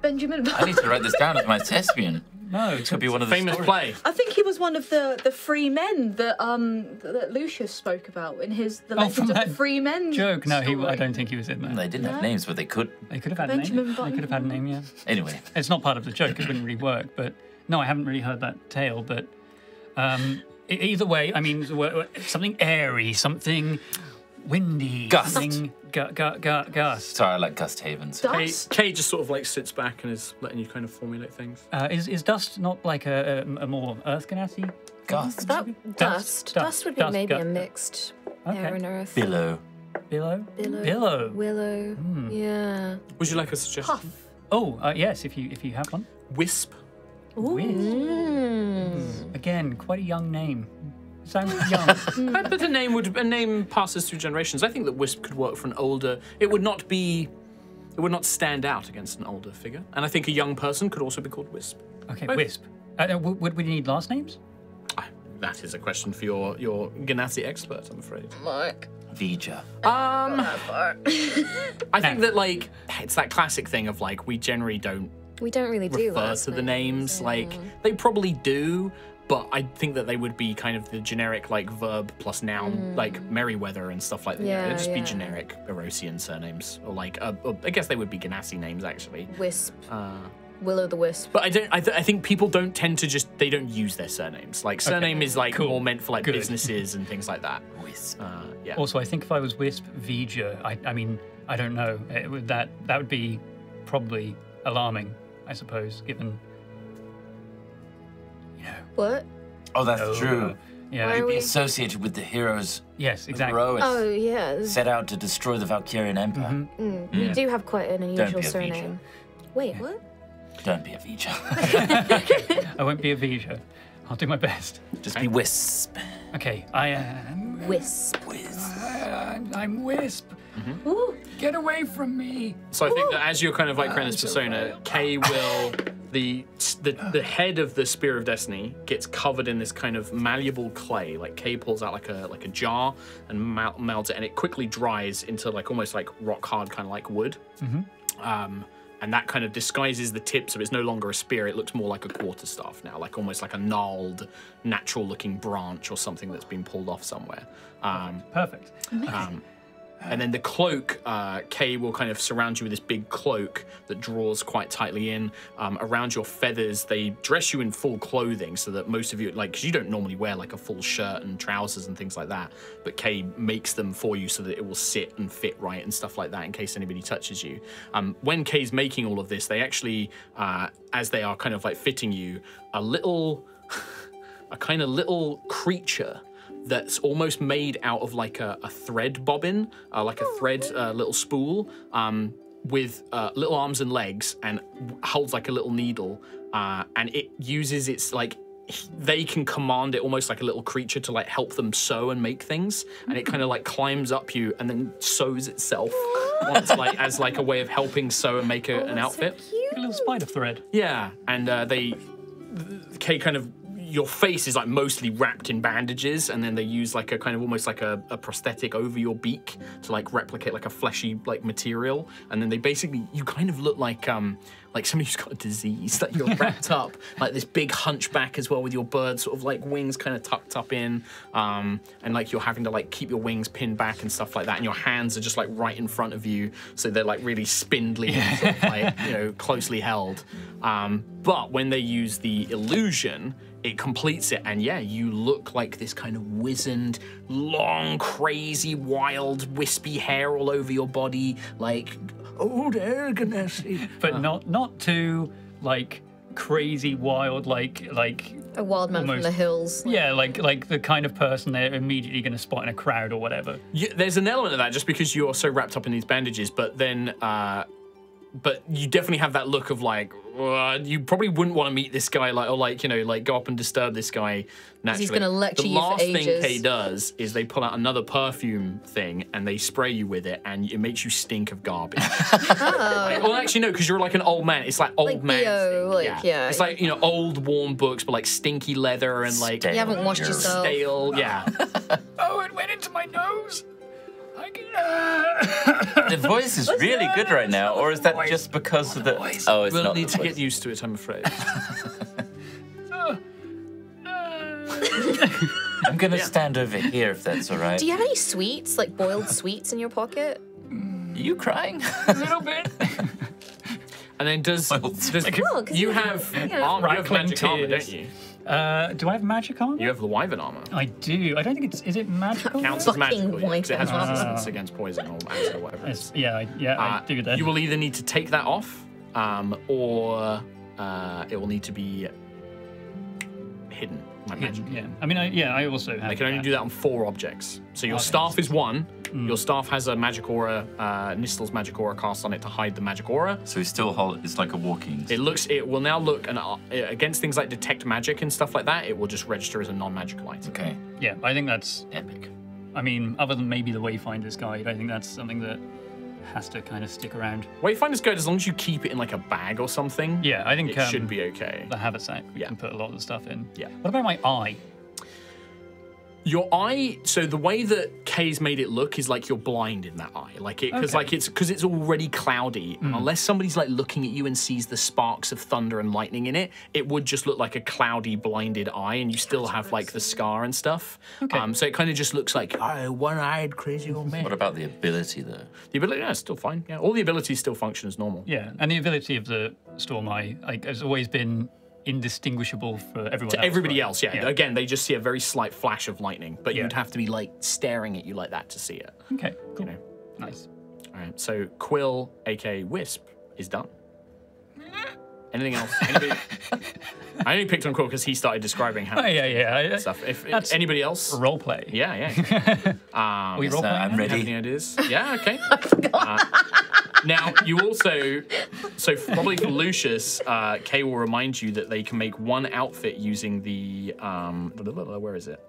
Benjamin I need to write this down as my thespian. No, it Could be one of the Famous stories. play. I think he was one of the, the free men that um that Lucius spoke about in his the Oh, legend from of the free men joke. No, he. I don't think he was in there. They didn't have names, but they could. They could have had a Benjamin name. They could have had a name. Yeah. Anyway, It's not part of the joke. It wouldn't really work. But no, I haven't really heard that tale. But um, either way, I mean, w- w- something airy, something windy, Gust. something gu- gu- gu- gust. sorry, I like Gust Havens. Kay, Dust. Kay just sort of like sits back and is letting you kind of formulate things. Uh, is is dust not like a, a, a more earth genasi? Gust. That dust. Dust, Dust, would be dust, maybe a mixed Okay. air and earth. Billow. Billow. Billow. Billow. Willow. Yeah. Would you like a suggestion? Puff. Oh, uh, yes. If you if you have one. Wisp. Whiz. Mm. Again, quite a young name. Sounds young. Uh, but the name would a name passes through generations. I think that Wisp could work for an older. It would not be. It would not stand out against an older figure, and I think a young person could also be called Wisp. Okay, Wisp. Uh, uh, w- would we need last names? Ah, That is a question for your your Genasi expert, I'm afraid. Mark. Vija. Um, I think that like it's that classic thing of like we generally don't We don't really do refer last to the names, names. Like they probably do, but I think that they would be kind of the generic like verb plus noun, like Merryweather and stuff like that. Mm. Yeah, It'd just be generic Erosian surnames, or like uh, uh, I guess they would be Genasi names actually. Wisp. Uh, Will o' the Wisp. but I don't. I, th- I think people don't tend to just they don't use their surnames. Like surname is like cool. more meant for like Good. businesses and things like that. Wisp. Uh, yeah. Also, I think if I was Wisp Vija, I, I mean, I don't know. It that that would be probably alarming, I suppose, given. You know. What? Oh, that's oh, true. yeah. Why are Be we- associated with the heroes Yes, exactly. heroics Oh, yeah. this- set out to destroy the Valkyrian Empire. mm, We do have quite an unusual be a surname. Wait, what? Don't be a Vija. I won't be a Vija. I'll do my best. Just be Wisp. Okay, I am. Wisp. I'm, I'm Wisp. Ooh. Get away from me. So I think that as you're kind of like creating this persona, Kay will the, the the head of the Spear of Destiny gets covered in this kind of malleable clay. Like Kay pulls out like a like a jar and mel- melts it, and it quickly dries into like almost like rock hard, kind of like wood. Um, and that kind of disguises the tip, so it's no longer a spear. It looks more like a quarterstaff now, like almost like a gnarled, natural-looking branch or something that's been pulled off somewhere. Um, Perfect. um, and then the cloak, uh, Kay will kind of surround you with this big cloak that draws quite tightly in. Um, around your feathers, they dress you in full clothing so that most of you, like, because you don't normally wear like a full shirt and trousers and things like that, but Kay makes them for you so that it will sit and fit right and stuff like that in case anybody touches you. Um, when Kay's making all of this, they actually, uh, as they are kind of like fitting you, a little, a kind of little creature that's almost made out of like a, a thread bobbin, uh, like a thread uh, little spool, um, with uh, little arms and legs, and holds like a little needle, uh, and it uses its like they can command it almost like a little creature to like help them sew and make things, and it kind of like climbs up you and then sews itself once like as like a way of helping sew and make a, an outfit. So A little spider thread. Yeah, and uh, they, Kay kind of, your face is like mostly wrapped in bandages, and then they use like a kind of almost like a, a prosthetic over your beak to like replicate like a fleshy like material, and then they basically you kind of look like um like somebody who's got a disease that you're wrapped up like this big hunchback as well with your bird sort of like wings kind of tucked up in, um and like you're having to like keep your wings pinned back and stuff like that, and your hands are just like right in front of you, so they're like really spindly, and sort of, like you know closely held. Um, but when they use the illusion, it completes it, and yeah, you look like this kind of wizened, long, crazy, wild, wispy hair all over your body, like old Air Genasi. but not not too like crazy wild like like A wild man from the hills. yeah like like the kind of person they're immediately going to spot in a crowd or whatever Yeah, there's an element of that just because you're so wrapped up in these bandages, but then, uh, but you definitely have that look of like, uh, you probably wouldn't want to meet this guy, like, or like, you know, like go up and disturb this guy naturally. he's gonna lecture the you for last thing ages. Kay does is they pull out another perfume thing and they spray you with it, and it makes you stink of garbage. Like, well, actually, no, because you're like an old man. It's like old Like man. BO, stink, like, yeah. It's like you know old worn books, but like stinky leather and like Stale. You haven't washed yourself. stale. Yeah. oh it went into my nose I can, The voice is really good right now, or is that just because of the? Oh, it's we'll not. need the to get used to it, I'm afraid. I'm gonna stand over here if that's all right. Do you have any sweets, like boiled sweets in your pocket? Are you crying? a little bit And then does, Well, does Well, 'cause you you have have, you know, armor, you have rattling magic armor, tears. don't you? Uh, do I have magic armor? You have the wyvern armor. I do I don't think it's is it magical Counts as magical yeah, 'cause it has wyvern armor. resistance against poison or acid or whatever. it is. It's- yeah I, yeah I Uh, do that You will either need to take that off, um, or uh, it will need to be hidden. Like magic. yeah I mean I, yeah I also have They can only that. do that on four objects. So your Okay. staff is one. Your staff has a magic aura, uh, Nystul's magic aura cast on it to hide the magic aura. So he's still hold. It's like a walking. It looks. It will now look and uh, against things like detect magic and stuff like that. It will just register as a non-magical item. Okay. yeah I think that's Epic. I mean other than maybe the Wayfinder's guide I think that's something that has to kind of stick around Wayfinder's Guide, as long as you keep it in like a bag or something, yeah I think it um, should be okay. the haversack we Yeah. can put a lot of the stuff in Yeah. what about my eye Your eye, so the way that Kay's made it look is like you're blind in that eye, like it, because Okay. like it's because it's already cloudy. Unless somebody's like looking at you and sees the sparks of thunder and lightning in it, it would just look like a cloudy, blinded eye, and you still have like the scar and stuff. Okay. Um, so it kind of just looks like oh, one-eyed crazy old man. What about the ability though? the ability? Yeah, it's still fine. Yeah, all the abilities still function as normal. Yeah, and the ability of the storm eye like, has always been indistinguishable for everyone To else. everybody right? else, yeah. Again, they just see a very slight flash of lightning, but Yeah. you'd have to be like staring at you like that to see it. Okay, cool. You know. Nice. All right. So Quill, aka Wisp, is done. Anything else? Anybody? I only picked on Quill because he started describing how Oh, yeah, yeah. I- stuff. If That's anybody else, Role play. yeah, yeah. Are we role So playing? I'm now? Have ready. any ideas? Yeah, okay. Uh, now you also, so probably for Lucius, uh, Kay will remind you that they can make one outfit using the um, where is it?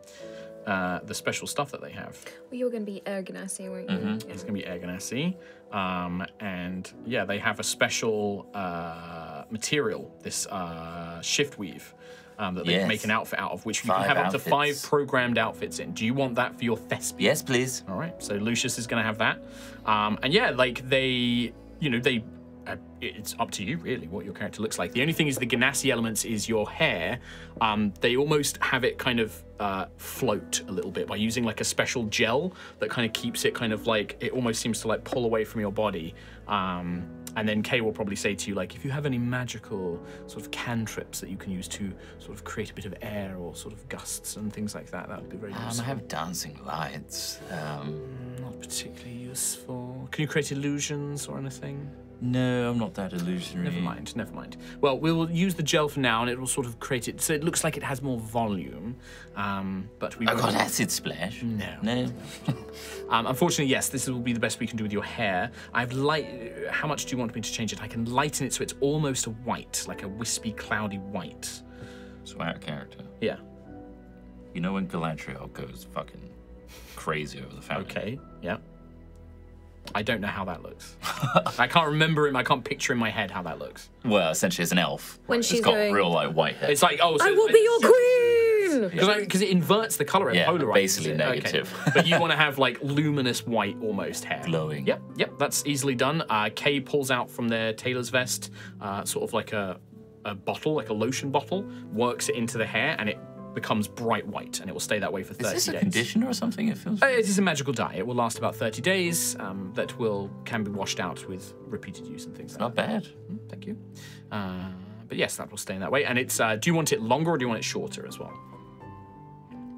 Uh, the special stuff that they have. Well, you were going to be Air Genasi, weren't you? Mm-hmm. It's going to be Air Genasi. Um, and yeah, they have a special uh, material, this uh, shift weave, um, that they can make an outfit out of, which you Five can have up to five programmed outfits in. Do you want that for your thespian? Yes, please. All right. So Lucius is going to have that. Um, and yeah, like they, you know, they. Uh, it's up to you really what your character looks like. The only thing is the Genasi elements is your hair. Um, they almost have it kind of uh, float a little bit by using like a special gel that kind of keeps it kind of like it almost seems to like pull away from your body. Um, and then Kay will probably say to you like if you have any magical sort of cantrips that you can use to sort of create a bit of air or sort of gusts and things like that, that would be very Um, I have dancing lights. Um, Not particularly useful. Can you create illusions or anything? No, I'm not that illusionary. Never mind, never mind. Well, we will use the gel for now, and it will sort of create it so it looks like it has more volume. Um, but we I won't- got acid splash. No. No. Um, unfortunately, yes, this will be the best we can do with your hair. I've light. How much do you want me to change it? I can lighten it so it's almost a white, like a wispy, cloudy white. So our character. Yeah. You know when Galadriel goes fucking crazy over the fountain? Okay. Yeah. I don't know how that looks. I can't remember him. I can't picture in my head how that looks. Well, essentially, it's an elf. When It's she's got going- real like white hair. It's like oh, so I will be your queen! Because because it inverts the color, it Yeah, polarizes basically it. negative. Okay. but you want to have like luminous white almost hair. Glowing. Yep, yep, that's easily done. Uh, Kay pulls out from their tailor's vest, uh, sort of like a, a bottle, like a lotion bottle, works it into the hair, and it becomes bright white, and it will stay that way for 30 days. Is this a days. conditioner or something? It feels. Uh, it is a magical dye. It will last about 30 days. Um, that will can be washed out with repeated use and things like Not that. bad. Thank you. Uh, but yes, that will stay in that way. And it's. Uh, do you want it longer or do you want it shorter as well?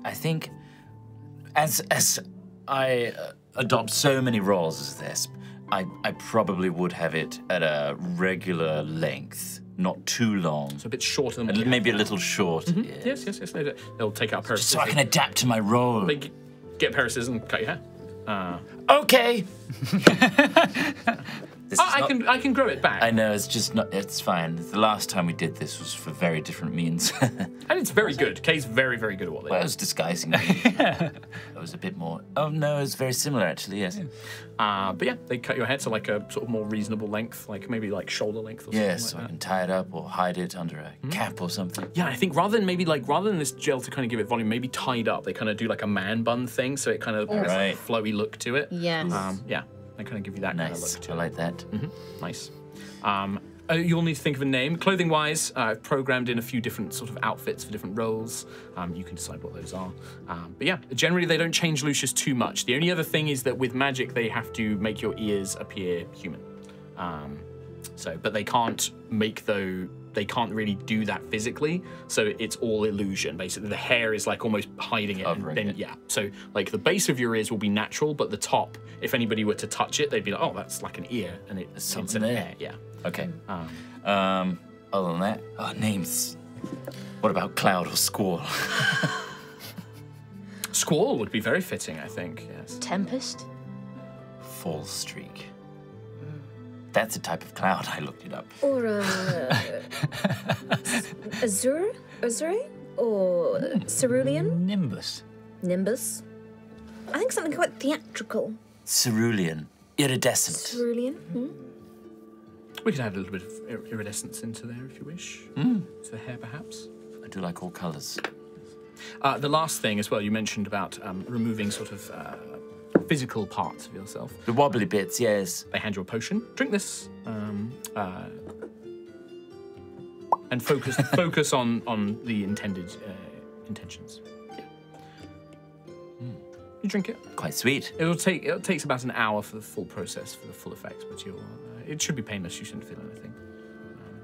I think as as I uh, adopt so many roles as this, I I probably would have it at a regular length, not too long. So a bit shorter than A maybe a little short. yeah. Yes, yes, yes. They, they'll take out a pair of So I can adapt to my role. They get a pair of scissors and cut your hair. Uh, Okay. This oh, is I not- can I can grow it back, I know it's just not. It's fine. The last time we did this was for very different means. and it's very good. Kay's very very good at what they well, I do. was disguising. me. It was a bit more. Oh no, it's very similar actually. Yes. Uh, but yeah, they cut your hair to like a sort of more reasonable length, like maybe like shoulder length or something Yes, so I like that. can tie it up or hide it under a Hmm? cap or something. Yeah, I think rather than maybe like rather than this gel to kind of give it volume, maybe tied up, they kind of do like a man bun thing, so it kind of has Right. like a flowy look to it. Yes. Um, yeah, they kind of give you that kind of Nice. look to I it. like that. Nice. Um, uh, you'll need to think of a name. Clothing wise, uh, I've programmed in a few different sort of outfits for different roles. Um, you can decide what those are. Um, but yeah, generally they don't change Lucius too much. The only other thing is that with magic, they have to make your ears appear human. Um, so, but they can't make though. They can't really do that physically, so it's all illusion. Basically, the hair is like almost hiding it, and Covering then it. yeah. So, like the base of your ears will be natural, but the top, if anybody were to touch it, they'd be like, "Oh, that's like an ear," and it, it's something an there. hair. Yeah. Okay. Um, Um, other than that, oh, names. What about Cloud or Squall? Squall would be very fitting, I think. Yes. Tempest? Fall Streak. That's a type of cloud. I looked it up. Or uh, Azure? Azure? Or Cerulean? Nimbus. Nimbus? I think something quite theatrical. Cerulean. Iridescent. Cerulean? Hmm? We could add a little bit of ir- iridescence into there if you wish. Hmm. To the hair, perhaps. I do like all colours. Uh, the last thing as well, you mentioned about um, removing sort of uh, physical parts of yourself. The wobbly bits, yes. They hand you a potion. Drink this. Um, uh, and focus focus on on the intended uh, intentions. Yeah. Mm. You drink it. Quite sweet. It'll take it takes about an hour for the full process for the full effect, but you'll uh, it should be painless. You shouldn't feel anything.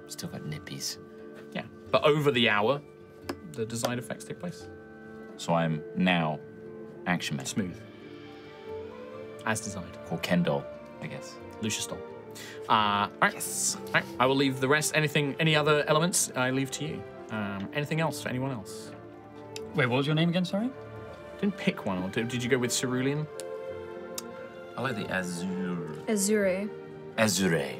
Still got nippies. Yeah, but over the hour, the desired effects take place. So I'm now Action Man. Smooth, as designed. Or Kendall, I guess. Lucius Stoll. Uh, all right. Yes. All right. I will leave the rest. Anything, any other elements? I leave to you. Um, anything else for anyone else? Wait, what was your name again? Sorry. Didn't pick one, or did, did you go with Cerulean? I like the azure. Azure. Azure.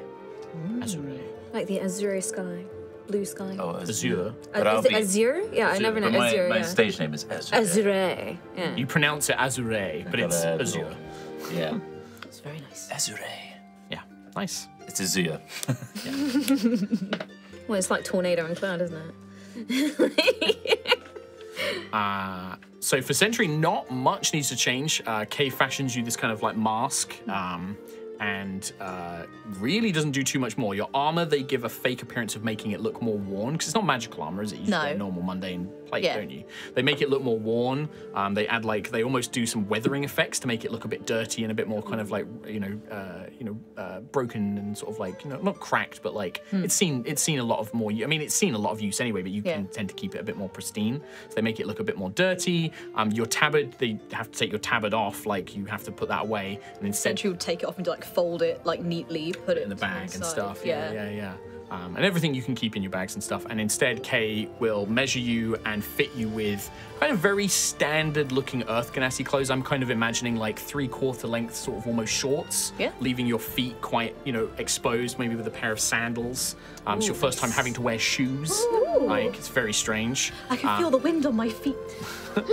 Azure. Like the azure sky. Blue sky. Oh, Azure. But Uh, is it Azure? Yeah, I never know. but my, Azure, my yeah. stage name is Azure. Azure. Yeah. You pronounce it Azure, but it's a Azure. Little- Yeah. It's very nice. Azure. Yeah. Nice. It's Azure. Well, it's like tornado and cloud, isn't it? Uh, so for Sentry, not much needs to change. Uh, Kay fashions you this kind of like mask, um, and uh, really doesn't do too much more. Your armor, they give a fake appearance of making it look more worn because it's not magical armor, is it? You No. wear normal mundane plate, Yeah. don't you? They make it look more worn. Um, they add like they almost do some weathering effects to make it look a bit dirty and a bit more kind of like you know uh, you know uh, broken and sort of like you know not cracked, but like it's seen it's seen a lot of more. I mean, it's seen a lot of use anyway, but you Yeah. can tend to keep it a bit more pristine. So they make it look a bit more dirty. Um, your tabard, they have to take your tabard off, like you have to put that away, and instead you would take it off and like fold it like neatly, put it in the bag and side. stuff. Yeah, yeah, yeah. Um, and everything you can keep in your bags and stuff. And instead, Kay will measure you and fit you with kind of very standard looking Earth Genasi clothes. I'm kind of imagining like three quarter length, sort of almost shorts, Yeah. leaving your feet quite, you know, exposed, maybe with a pair of sandals. Um, it's your first time having to wear shoes. Like, it's very strange. I can feel the wind on my feet.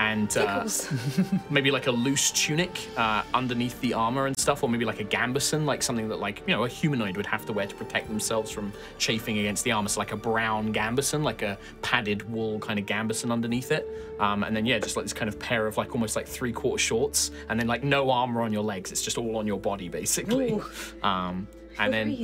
and uh, maybe like a loose tunic uh, underneath the armor and stuff, or maybe like a gambeson, like something that like you know a humanoid would have to wear to protect themselves from chafing against the armor. So like a brown gambeson, like a padded wool kind of gambeson underneath it, um, and then yeah, just like this kind of pair of like almost like three quarter shorts, and then like no armor on your legs. It's just all on your body basically. Um, and then Very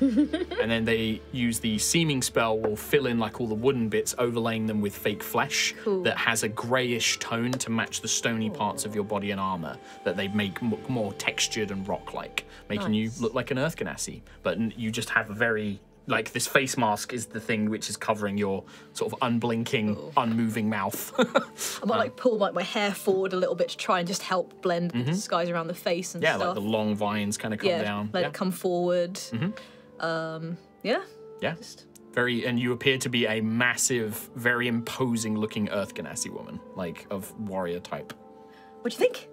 and then they use the seeming spell will fill in like all the wooden bits overlaying them with fake flesh Cool. that has a grayish tone to match the stony parts of your body and armor that they make m- more textured and rock like making you look like an earth genasi. But you just have a very like this face mask is the thing which is covering your sort of unblinking unmoving mouth I might like pull like my hair forward a little bit to try and just help blend with the skies around the face and Mm-hmm. yeah stuff. like the long vines kind of come yeah, down let yeah. Mm-hmm. it come forward. Um, yeah. yeah Just Very, and you appear to be a massive, very imposing looking Earth Genasi woman, like of warrior type. what do you think?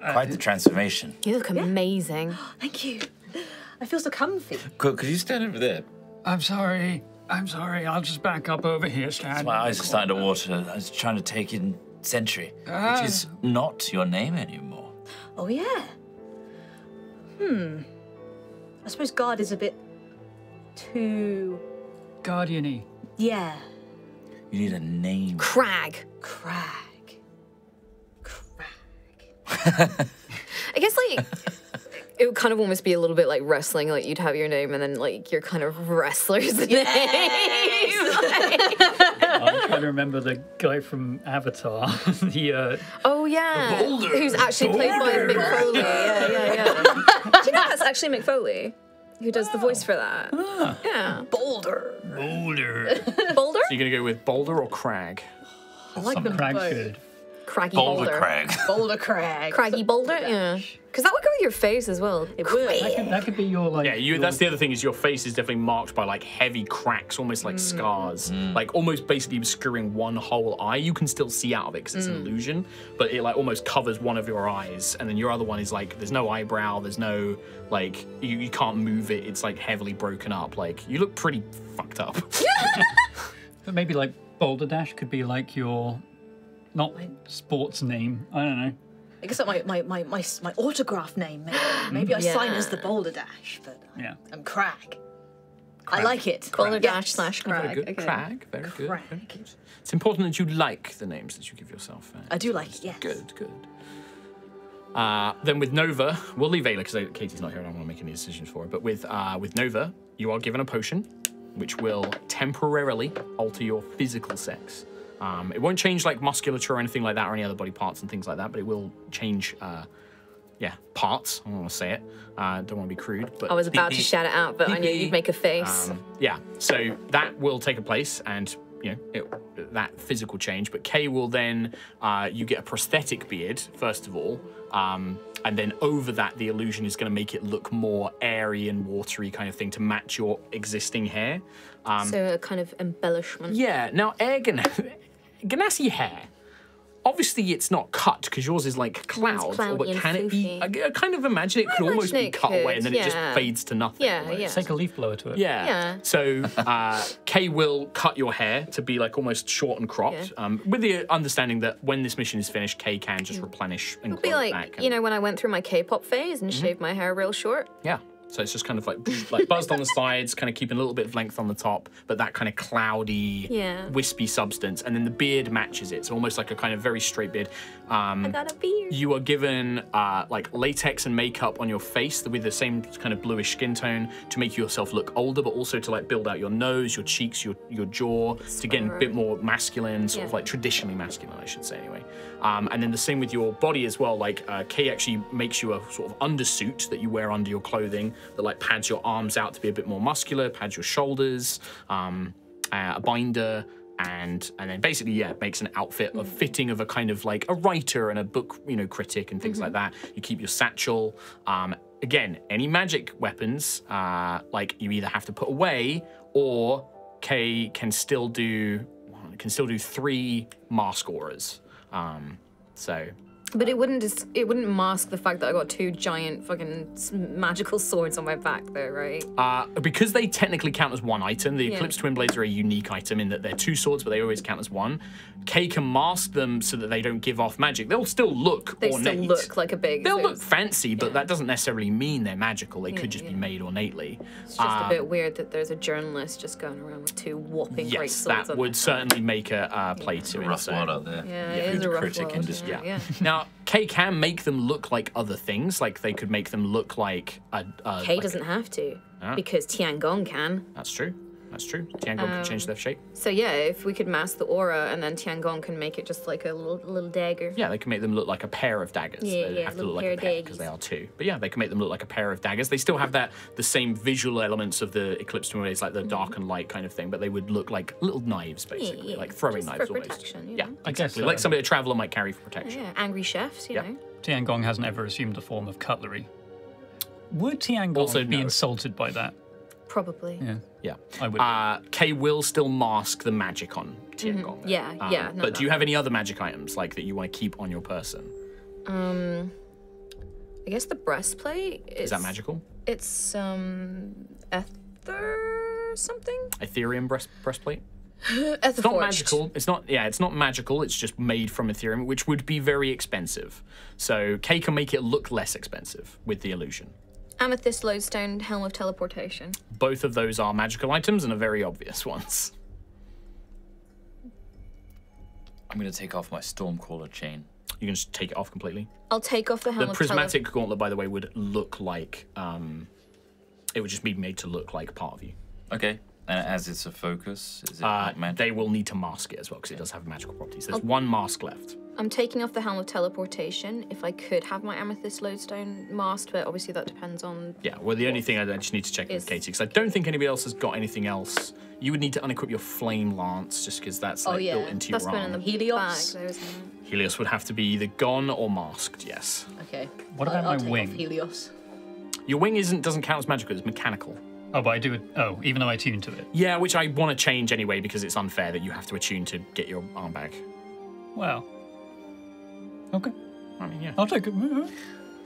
Quite the transformation. You look amazing. Thank you. I feel so comfy. Could, could you stand over there? I'm sorry. I'm sorry. I'll just back up over here, Stan. My eyes are starting to water. I was trying to take in Sentry, which is not your name anymore. Oh yeah. Hmm. I suppose guard is a bit too. Guardian-y. Yeah. You need a name. Crag. Crag. Crag. I guess like it would kind of almost be a little bit like wrestling. Like you'd have your name and then like your kind of wrestler's name. I'm trying to remember the guy from Avatar. the uh, oh yeah, Boulder. who's actually played by Mick Foley. Yeah, yeah, yeah. Do you know that's actually Mick Foley? Who does the voice for that? Yeah. Boulder. Boulder. Boulder? So you're gonna go with Boulder or Crag? I like them Crag's both. good. Craggy Boulder Boulder. Crag. Boulder Crag. Craggy Boulder? Yeah. Because that would go with your face as well. It would. That could, that could be your like. Yeah, you. your- That's the other thing is your face is definitely marked by like heavy cracks, almost like mm. scars, mm. like almost basically obscuring one whole eye. You can still see out of it because it's an mm. illusion, but it like almost covers one of your eyes, and then your other one is like there's no eyebrow, there's no like you, you can't move it. It's like heavily broken up. Like you look pretty fucked up. But maybe like Boulder Dash could be like your, not sports name. I don't know. I guess like my, my, my, my, my autograph name, maybe. Maybe I sign as the Yeah. Boulder Dash, but Yeah. I'm Crag. I like it. Boulder Yes. Dash slash Very Crag. good. Okay. Crag. Very good. Crag. Very good. It's important that you like the names that you give yourself. uh, I do like it, yes. Good, good. Uh, then with Nova, we'll leave Aila because Katie's not here and I don't want to make any decisions for her. But with uh, with Nova, you are given a potion, which will temporarily alter your physical sex. Um, it won't change like musculature or anything like that, or any other body parts and things like that. But it will change, uh, yeah, parts. I don't want to say it. Uh, don't want to be crude. But I was about to shout it out, but I knew you'd make a face. um, yeah, so that will take a place, and you know it, that physical change. But Kay will then uh, you get a prosthetic beard first of all, um, and then over that the illusion is going to make it look more airy and watery kind of thing to match your existing hair. Um, so a kind of embellishment. yeah, now air gan- genasi hair. Obviously, it's not cut because yours is like clouds. cloudy but and can it be? I. I kind of imagine it could almost imagine be it cut away and then it just fades to nothing. Yeah, almost. yeah. Take a leaf blower to it. Yeah. Yeah. So uh, Kay will cut your hair to be like almost short and cropped, Yeah. um, with the understanding that when this mission is finished, Kay can just replenish and It'll be like, back. you know, when I went through my K-pop phase and Mm-hmm. shaved my hair real short. yeah. So it's just kind of like like buzzed on the sides, kind of keeping a little bit of length on the top, but that kind of cloudy, Yeah. wispy substance, and then the beard matches it. So almost like a kind of very straight beard. Um, I got a beard. you are given uh, like latex and makeup on your face with the same kind of bluish skin tone to make yourself look older, but also to like build out your nose, your cheeks, your your jaw, to get a bit more masculine, sort of like traditionally masculine, I should say anyway. Um, and then the same with your body as well. Like uh, Kay actually makes you a sort of undersuit that you wear under your clothing that like pads your arms out to be a bit more muscular, pads your shoulders, um, uh, a binder and and then basically yeah makes an outfit of fitting of a kind of like a writer and a book you know critic and things like that. You keep your satchel. Um again any magic weapons uh like you either have to put away or Kay can still do can still do three mask auras um so But it wouldn't just, it wouldn't mask the fact that I got two giant fucking magical swords on my back though, right? Uh, because they technically count as one item, the Yeah. Eclipse Twin Blades are a unique item in that they're two swords, but they always count as one. Kay can mask them so that they don't give off magic. They'll still look They ornate. still look like a big. They'll so look fancy, but that doesn't necessarily mean they're magical. They could Yeah, just be made ornately. It's just a bit weird that there's a journalist just going around with two whopping great Yes, swords. that on would their certainly make a uh, play to it. Rough so- world out there. Yeah, Yeah, it is a rough critic world, industry. Yeah. yeah. Now, Kay can make them look like other things. Like they could make them look like a. a Kay like doesn't have to Ah. because Tiangong can. That's true. That's true. Tiangong can Um, change their shape. So yeah, if we could mask the aura and then Tiangong can make it just like a little little dagger. Yeah, they can make them look like a pair of daggers. Yeah, they yeah, have to little look pair like a pair because they are two. But yeah, they can make them look like a pair of daggers. They still have that the same visual elements of the Eclipse Twin Blades, like the dark and light kind of thing, but they would look like little knives, basically, Mm-hmm. yeah, like throwing just for knives almost. protection, you yeah, know? I guess exactly. so. Like somebody a traveler might carry for protection. Yeah, angry chefs, you Yeah. know. Tiangong hasn't ever assumed a form of cutlery. Would Tiangong Also, be no. insulted by that? Probably. Yeah, Yeah. I would. Uh, Kay will still mask the magic on Tiangong. Mm-hmm. Yeah, Um, yeah, but do you have any other magic items like that you want to keep on your person? Um, I guess the breastplate is, Is that magical? It's um ether something. Ethereum breast breastplate? It's not magical. It's not. Yeah, it's not magical. It's just made from Ethereum, which would be very expensive. So Kay can make it look less expensive with the illusion. Amethyst lodestone, helm of teleportation. Both of those are magical items and are very obvious ones. I'm gonna take off my Stormcaller chain. You can just take it off completely. I'll take off the helm The of prismatic gauntlet, by the way, would look like. Um, it would just be made to look like part of you. Okay. And as it's a focus, is it Uh, magic? they will need to mask it as well because it does have magical properties. There's one mask left. Tele- I'm taking off the helm of teleportation. If I could have my amethyst lodestone masked, but obviously that depends on. Yeah, well, the only thing I just need to check Is- with Katie because I don't think anybody else has got anything else. You would need to unequip your flame lance just because that's oh, like, yeah. built into That's your been in arm. the Helios? bag, though, isn't it? Helios would have to be either gone or masked. Yes, Okay. What about I'll, I'll my take wing? Off Helios. your wing isn't doesn't count as magical; it's mechanical. oh, but I do it. Oh, even though I tune to it. Yeah, which I want to change anyway because it's unfair that you have to attune to get your arm back. Wow. Okay, I mean, yeah. I'll take it.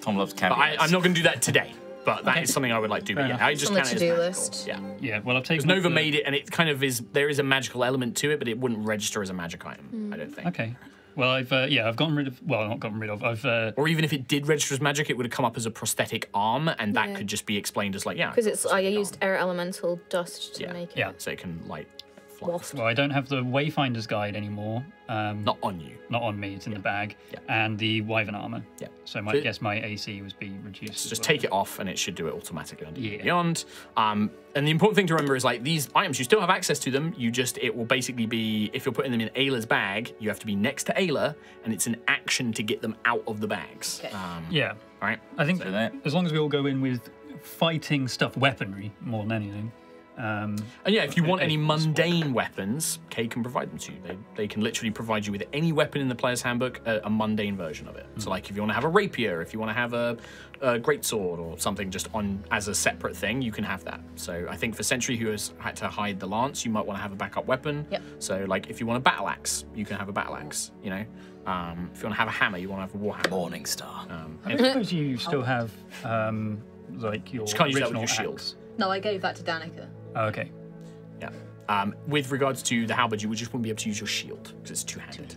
Tom loves But I, I'm not going to do that today. But that is Okay. something I would like to do. But Fair yeah, enough. I just On the count it as to-do list. Yeah. Yeah, well, I've taken. Because Nova the- made it, and it kind of is. There is a magical element to it, but it wouldn't register as a magic item. I don't think. Okay. Well, I've uh, yeah, I've gotten rid of. Well, not gotten rid of. I've uh, Or even if it did register as magic, it would have come up as a prosthetic arm, and that Yeah. could just be explained as like, yeah. Because it's I used arm. air elemental dust to Yeah. make it. Yeah. So it can, like, fly. Well, I don't have the Wayfinder's guide anymore. Um, Not on you. not on me. It's in the bag. Yeah. And the Wyvern armor. Yeah. So I So- guess my AC was being reduced. So just well. take it off and it should do it automatically on D&D Yeah. Beyond. Um, and the important thing to remember is like these items, you still have access to them. You just, it will basically be, if you're putting them in Aila's bag, you have to be next to Aila and it's an action to get them out of the bags. Okay. Um, Yeah. all right. I think So that- as long as we all go in with fighting stuff, weaponry more than anything. Um, And yeah, if you want any that's what- mundane weapons, Kay can provide them to you. They, they can literally provide you with any weapon in the player's handbook, a, a mundane version of it. So, like, if you want to have a rapier, if you want to have a, a greatsword or something just on as a separate thing, you can have that. So, I think for Sentry, who has had to hide the lance, you might want to have a backup weapon. Yep. So, like, if you want a battle axe, you can have a battle axe. You know, um, if you want to have a hammer, you want to have a warhammer. Morning Star. Um, I suppose you still have um, like your Just can't use that with original your shield. No, I gave that to Danica. Oh, okay. yeah. Um, with regards to the halberd, you would just wouldn't be able to use your shield because it's two-handed.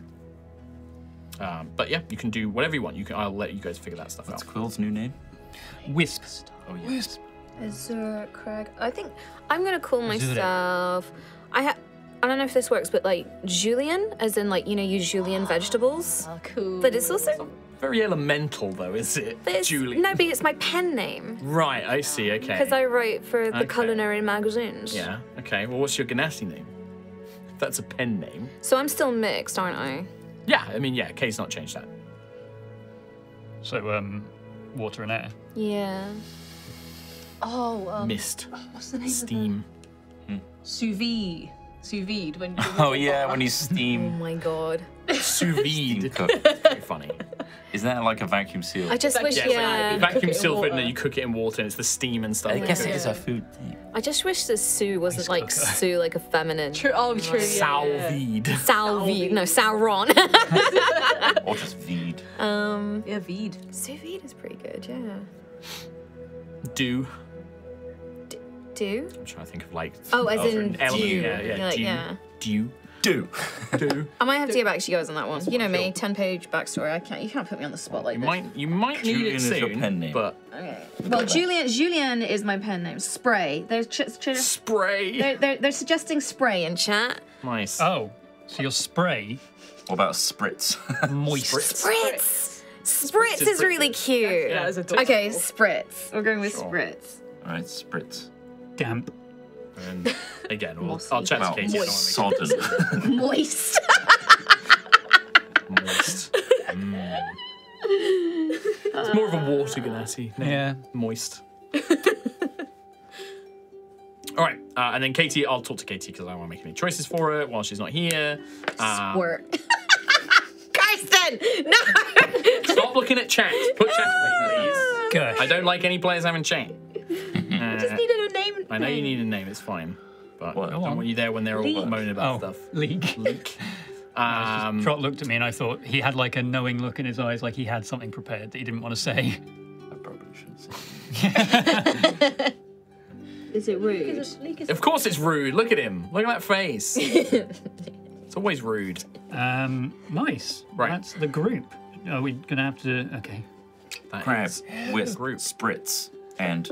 Um, but yeah, you can do whatever you want. You can. I'll let you guys figure that stuff What's out. Quill's new name? Wisp. Oh yes. Azure Craig. I think I'm gonna call myself. I ha- I don't know if this works, but like Julian, as in like you know, use Julian vegetables. Oh, cool. But it's also Very elemental, though, is it, but it's, no, but it's my pen name Right, I see. Okay. because I write for the Okay. culinary magazines. Yeah. Okay. Well, what's your Genasi name? That's a pen name. So I'm still mixed, aren't I? Yeah. I mean, yeah. Kay's not changed that. So um, water and air. Yeah. oh, um, Mist, what's the name steam. of it? Sous vide. Sous vide. When you Oh yeah, when you steam. Oh my god. Sous steam vide. cook. Very funny. Isn't that like a vacuum seal? I just Vacuum wish, seal. yeah. You Vacuum cook it in seal and then you cook it in water, and it's the steam and stuff. I guess it cooks a food thing. I just wish the Sue wasn't like cooker. Sue, like a feminine. True. Oh, true. Yeah, Sal yeah. vide. No, Sauron. Or just Veed. um, Yeah, vide. sous vide is pretty good, yeah. Do. Do? I'm trying to think of like. Oh, as other in element. dew. Yeah, yeah. Like, dew. yeah. Dew. Do. Do. I might have to get back to you guys on that one. You know me, ten page backstory. I can't. You can't put me on the spot like You this. might. You might need Julian it is your pen name. But Okay. Well, Julian. Julian is my pen name. Spray. They're ch- ch- spray. they're, they're, they're suggesting spray in chat. Nice. Oh, so your spray What about spritz? moist. Spritz. Spritz. Spritz is is pretty really good. cute. That is adorable. Okay, spritz. We're going with Sure. spritz. All right, spritz. Damp. And again, we'll, I'll chat Well, to Katie. I don't wanna sodden. Moist. make it moist. Mm. It's more of a water genasi. name. Yeah. Moist. All right, uh, and then Katie, I'll talk to Katie because I don't want to make any choices for her while she's not here. Uh, Squirt. Kirsten! No! stop looking at chat. Put chat away, please. Gosh. I don't like any players having chat. Just needed a name. I know you need a name, it's fine. But What? I don't want you there when they're all Leak. moaning about Oh, stuff. leak. Leak. Um, Trott looked at me and I thought he had like a knowing look in his eyes, like he had something prepared that he didn't want to say. I probably shouldn't say. Is it rude? of course it's rude. Look at him. Look at that face. it's always rude. Um, nice. Right. That's the group. Are we gonna have to? Okay. That Crab is with group. spritz and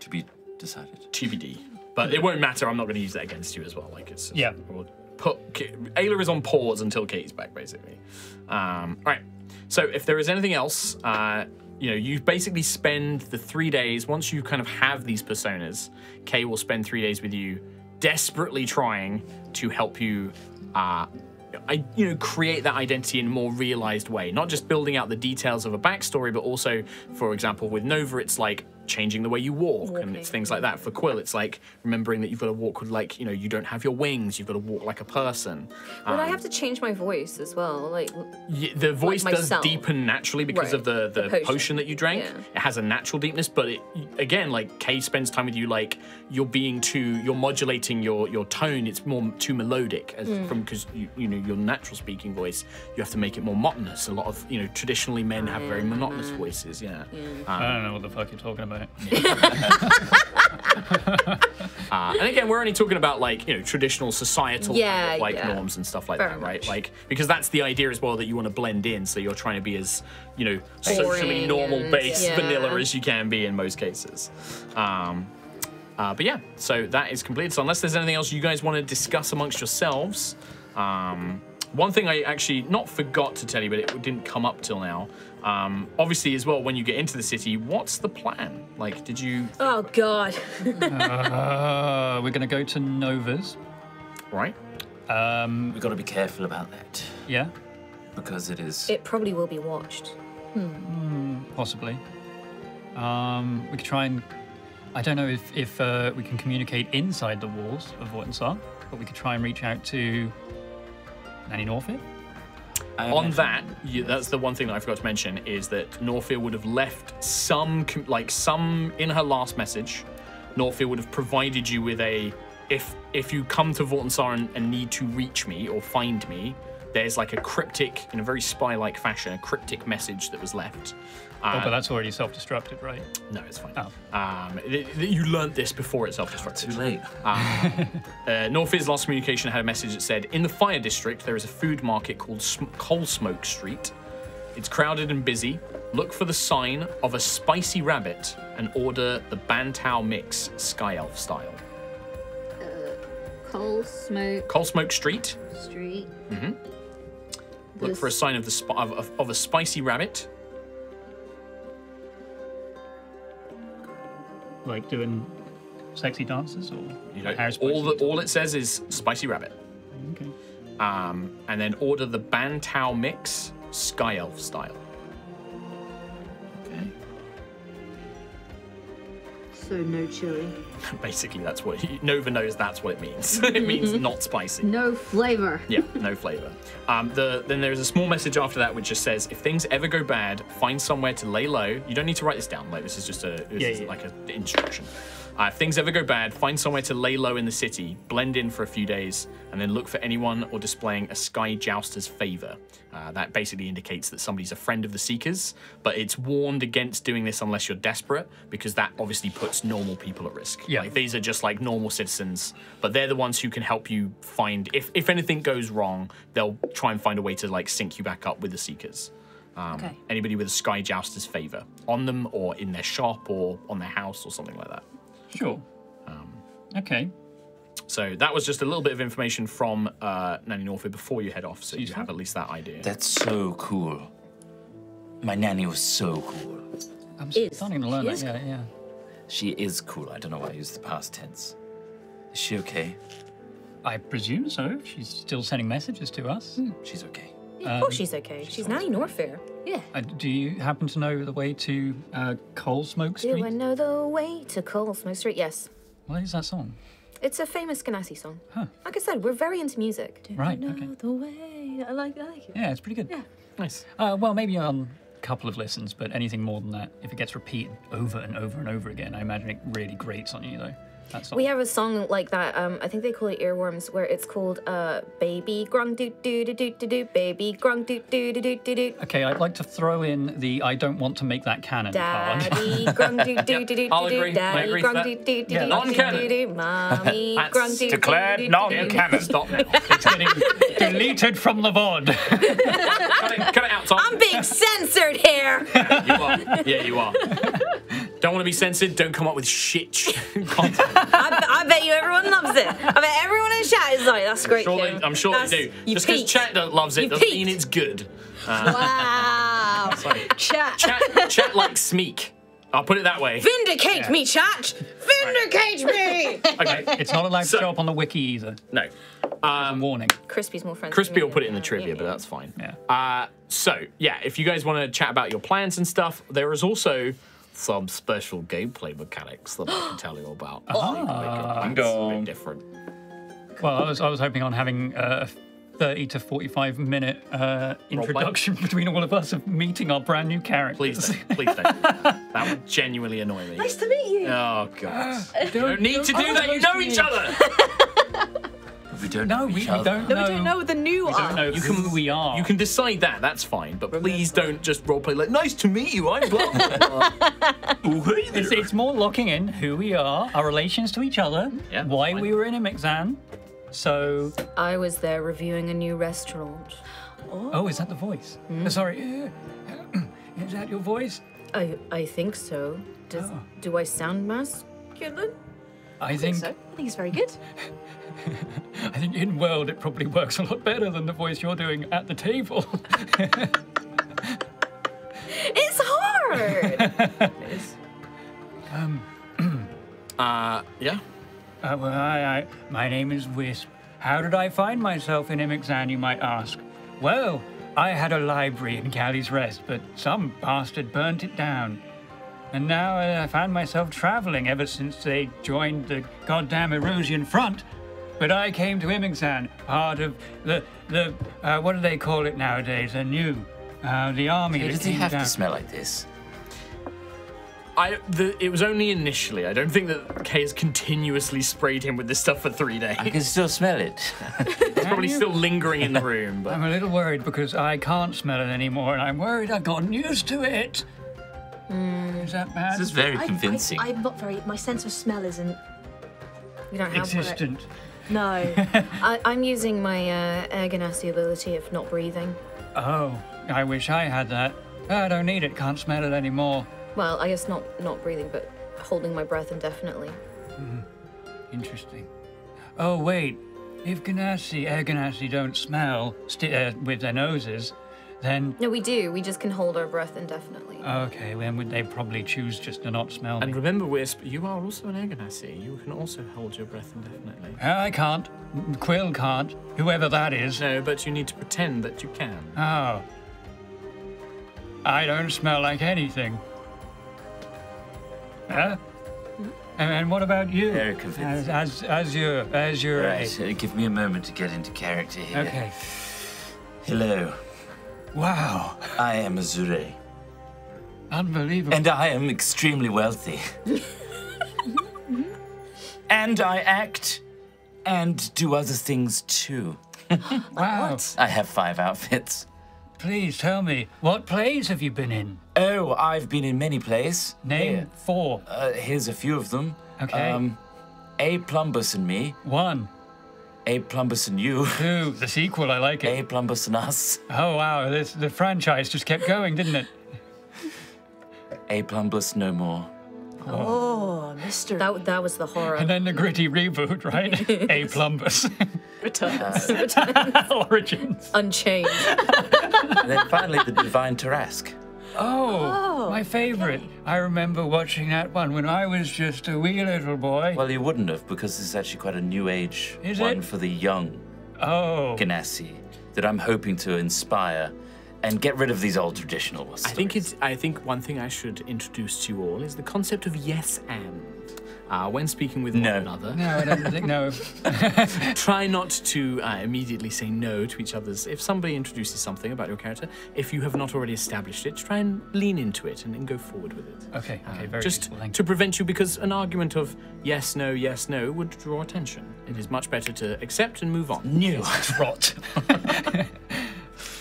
to be decided. TBD. But it won't matter. I'm not going to use that against you as well. Like it's just, Yeah. We'll put Aila is on pause until Katie's back, basically. Um, all right. So if there is anything else, uh, you know, you basically spend the three days once you kind of have these personas. Kay will spend three days with you, desperately trying to help you. Uh, I, you know, create that identity in a more realized way. Not just building out the details of a backstory, but also, for example, with Nova, it's like changing the way you walk, and it's things like that. For Quill, it's like remembering that you've got to walk with like, you know, you don't have your wings, you've got to walk like a person. Would I um, have to change my voice as well? Like, Y- the voice does myself. deepen naturally because Right. of the, the, The potion. potion. that you drank. Yeah. It has a natural deepness, but it again, like Kay spends time with you, like you're being too, you're modulating your your tone. It's more too melodic as Hmm. from because you, you know your natural speaking voice. You have to make it more monotonous. A lot of you know traditionally men have very monotonous uh-huh. voices. Yeah. Um, I don't know what the fuck you're talking about. It. Uh, and again, we're only talking about like you know traditional societal kind of, like yeah. norms and stuff like Very that, right? much. Like because that's the idea as well that you want to blend in, so you're trying to be as you know socially Boring normal and- based yeah. vanilla as you can be in most cases. Um, uh, but yeah, so that is completed. So unless there's anything else you guys want to discuss amongst yourselves, um, one thing I actually not forgot to tell you, but it didn't come up till now. Um, obviously, as well, when you get into the city, what's the plan? Like, did you Oh God. Uh, we're going to go to Nova's. right? Um, We've got to be careful about that yeah, because it is. It probably will be watched. Hmm. possibly. Um, we could try and. I don't know if, if uh, we can communicate inside the walls of Vortinssar, but we could try and reach out to Nanny Norfit. On that, you, that's the one thing that I forgot to mention is that Norfia would have left some, like some in her last message. Norfia would have provided you with a, if if you come to Vortinssar and, and need to reach me or find me, there's like a cryptic, in a very spy-like fashion, a cryptic message that was left. Oh, Uh, but that's already self-destructed, right? no, it's fine. Oh. Um, th- th- you learnt this before it self-destructed. Too late. Uh, Norfia's last communication had a message that said, "In the fire district, there is a food market called Sm- Coal Smoke Street. It's crowded and busy. Look for the sign of a spicy rabbit and order the Bantau mix, Sky Elf style. Coal Smoke Coal Smoke Street. Street. Look for a sign of the sp- of, of, of a spicy rabbit. Like doing sexy dances or You know, hair all the, all it says is spicy rabbit. Okay. Um, and then order the Bantao mix, Sky Elf style. Okay. So no chili. Basically, that's what Nova knows. That's what it means. it means not spicy. No flavor. Yeah, no flavor. Um, the, then there's a small message after that which just says, if things ever go bad, find somewhere to lay low. You don't need to write this down. Like this is just a this Yeah, is yeah. like an instruction. Uh, if things ever go bad, find somewhere to lay low in the city, blend in for a few days, and then look for anyone or displaying a Sky Jouster's favor. Uh, that basically indicates that somebody's a friend of the Seekers, but it's warned against doing this unless you're desperate, because that obviously puts normal people at risk. Yeah. Like, these are just like normal citizens, but they're the ones who can help you find. If if anything goes wrong, they'll try and find a way to like sync you back up with the Seekers. Um, Okay. Anybody with a Sky Jouster's favor on them, or in their shop, or on their house, or something like that. Sure. Um, okay. So that was just a little bit of information from uh, Nanny Norfolk before you head off, so you Useful. have at least that idea. That's so cool. My nanny was so cool. I'm Is- starting to learn that. is Yeah, yeah. She is cool. I don't know why I used the past tense. Is she okay? I presume so. She's still sending messages to us. She's okay. of course she's okay. She's Nanny Norfair. Yeah. Uh, do you happen to know the way to uh, Coal Smoke Street? Do Street? I know the way to Coal Smoke Street? Yes. What is that song? It's a famous Genasi song. Huh. Like I said, we're very into music. Right, know okay. the way. I like, I like it. Yeah, it's pretty good. Yeah. Nice. Uh, well, maybe on a couple of listens, but anything more than that, if it gets repeated over and over and over again, I imagine it really grates on you, though. That song. We have a song like that. Um, I think they call it earworms, where it's called uh, "Baby Grung Doo Doo Doo Doo Doo Doo," "Baby Grung Doo Doo Doo Doo Doo Doo." Okay, I'd like to throw in the I don't want to make that canon card. Daddy Grung Doo Doo Doo Doo I'll Doo. Daddy agree to Grung that. Doo Doo Doo Yeah, Doo non-canon. Doo Doo Doo. Mommy That's Grung Doo Doo declared Doo Doo non-canon. Stop now. it's getting deleted from the VOD. cut, it, out, Tom. I'm being censored here. You are. Yeah, you are. Don't want to be censored. Don't come up with shit content. I, I bet you everyone loves it. I bet everyone in chat is like, "That's great." Sure Kim. they, I'm sure That's- they do. You Just because chat don't- loves it You doesn't peaked. mean it's good. Wow. Chat. Chat, chat like Smeek. I'll put it that way. Vindicate me, chat. Vindicate me. Okay. It's not allowed So- to show up on the wiki either. No. Um, Warning. Crispy's more friendly. Crispy will put it in the trivia, but that's fine. Yeah. Uh, so, yeah, if you guys want to chat about your plans and stuff, there is also some special gameplay mechanics that I can tell you about. Oh, Ding a dong. bit different. Well, I was, I was hoping on having a 30 to 45 minute uh, introduction between all of us of meeting our brand new characters. Please don't. Please don't. that would genuinely annoy me. Nice to meet you. Oh, God. you don't need to do that. You know each other. We don't No, know we, each we other. don't No, we don't know the new We don't know You who can- we are. You can decide that, that's fine, but please don't just roleplay like, nice to meet you, I'm blah, blah, blah. Oh. It's, it's more locking in who we are, our relations to each other, Yeah, why fine. we were in a Mixan. So, I was there reviewing a new restaurant. oh, is that the voice? Uh, sorry, uh, is that your voice? I I think so. Does Oh. do I sound masculine? I think So, I think it's very good. I think in world it probably works a lot better than the voice you're doing at the table. It's hard. Um uh, yeah. Uh, well, I, I, my name is Wisp. How did I find myself in Imixan, you might ask? Well, I had a library in Callie's Rest, but some bastard burnt it down. And now uh, I found myself traveling ever since they joined the goddamn Erosian Front. But I came to Imixan, part of the, the uh, what do they call it nowadays? The new, uh, the army. Hey, does it came have down. to smell like this? I, the, it was only initially. I don't think that Kay has continuously sprayed him with this stuff for three days. I can still smell it. It's probably still lingering in the room, but I'm a little worried because I can't smell it anymore, and I'm worried I've gotten used to it. it. Is that bad? This is very I- convincing. I, I'm not very. My sense of smell isn't. You don't have one. Existent. No. I, I'm using my uh, air genasi ability of not breathing. Oh, I wish I had that. I don't need it. Can't smell it anymore. Well, I guess not not breathing, but holding my breath indefinitely. Interesting. Oh wait, if Genasi, air Genasi don't smell sti uh, with their noses, then No, we do. We just can hold our breath indefinitely. okay, then would they probably choose just to not smell And me? remember, Wisp, you are also an Agonassi. You can also hold your breath indefinitely. Uh, I can't. Quill can't. Whoever that is. No, but you need to pretend that you can. Oh. I don't smell like anything. Huh? And, and what about you? Very As, as, as your, as your. Right, uh, give me a moment to get into character here. Okay. Hello, Wow. I am Azure, Unbelievable. and I am extremely wealthy. and I act and do other things too. wow. What? I have five outfits. Please tell me, what plays have you been in? Oh, I've been in many plays. Name Here, four. uh, here's a few of them. Okay. Um, a Plumbus and me, One, A Plumbus and you, two, the sequel, I like it. A Plumbus and us, Oh wow, this the franchise just kept going, didn't it? A Plumbus no more. oh, Mister That that was the horror. And then the gritty reboot, right? A Plumbus. returns. Origins. Unchanged. And then finally the Divine Tarask. Oh, oh, my favorite. I remember watching that one when I was just a wee little boy. Well, you wouldn't have because this is actually quite a new age Is one it? for the young Oh, Genasi that I'm hoping to inspire and get rid of these old traditional ones. I think it's. I think one thing I should introduce to you all is the concept of yes and. Uh, when speaking with No. one another, no, I don't think no. try not to uh, immediately say no to each other's. If somebody introduces something about your character, if you have not already established it, try and lean into it and, and go forward with it. Okay, okay, very Just useful, thank to prevent you, because an argument of yes, no, yes, no would draw attention. It is much better to accept and move on. new. Trott.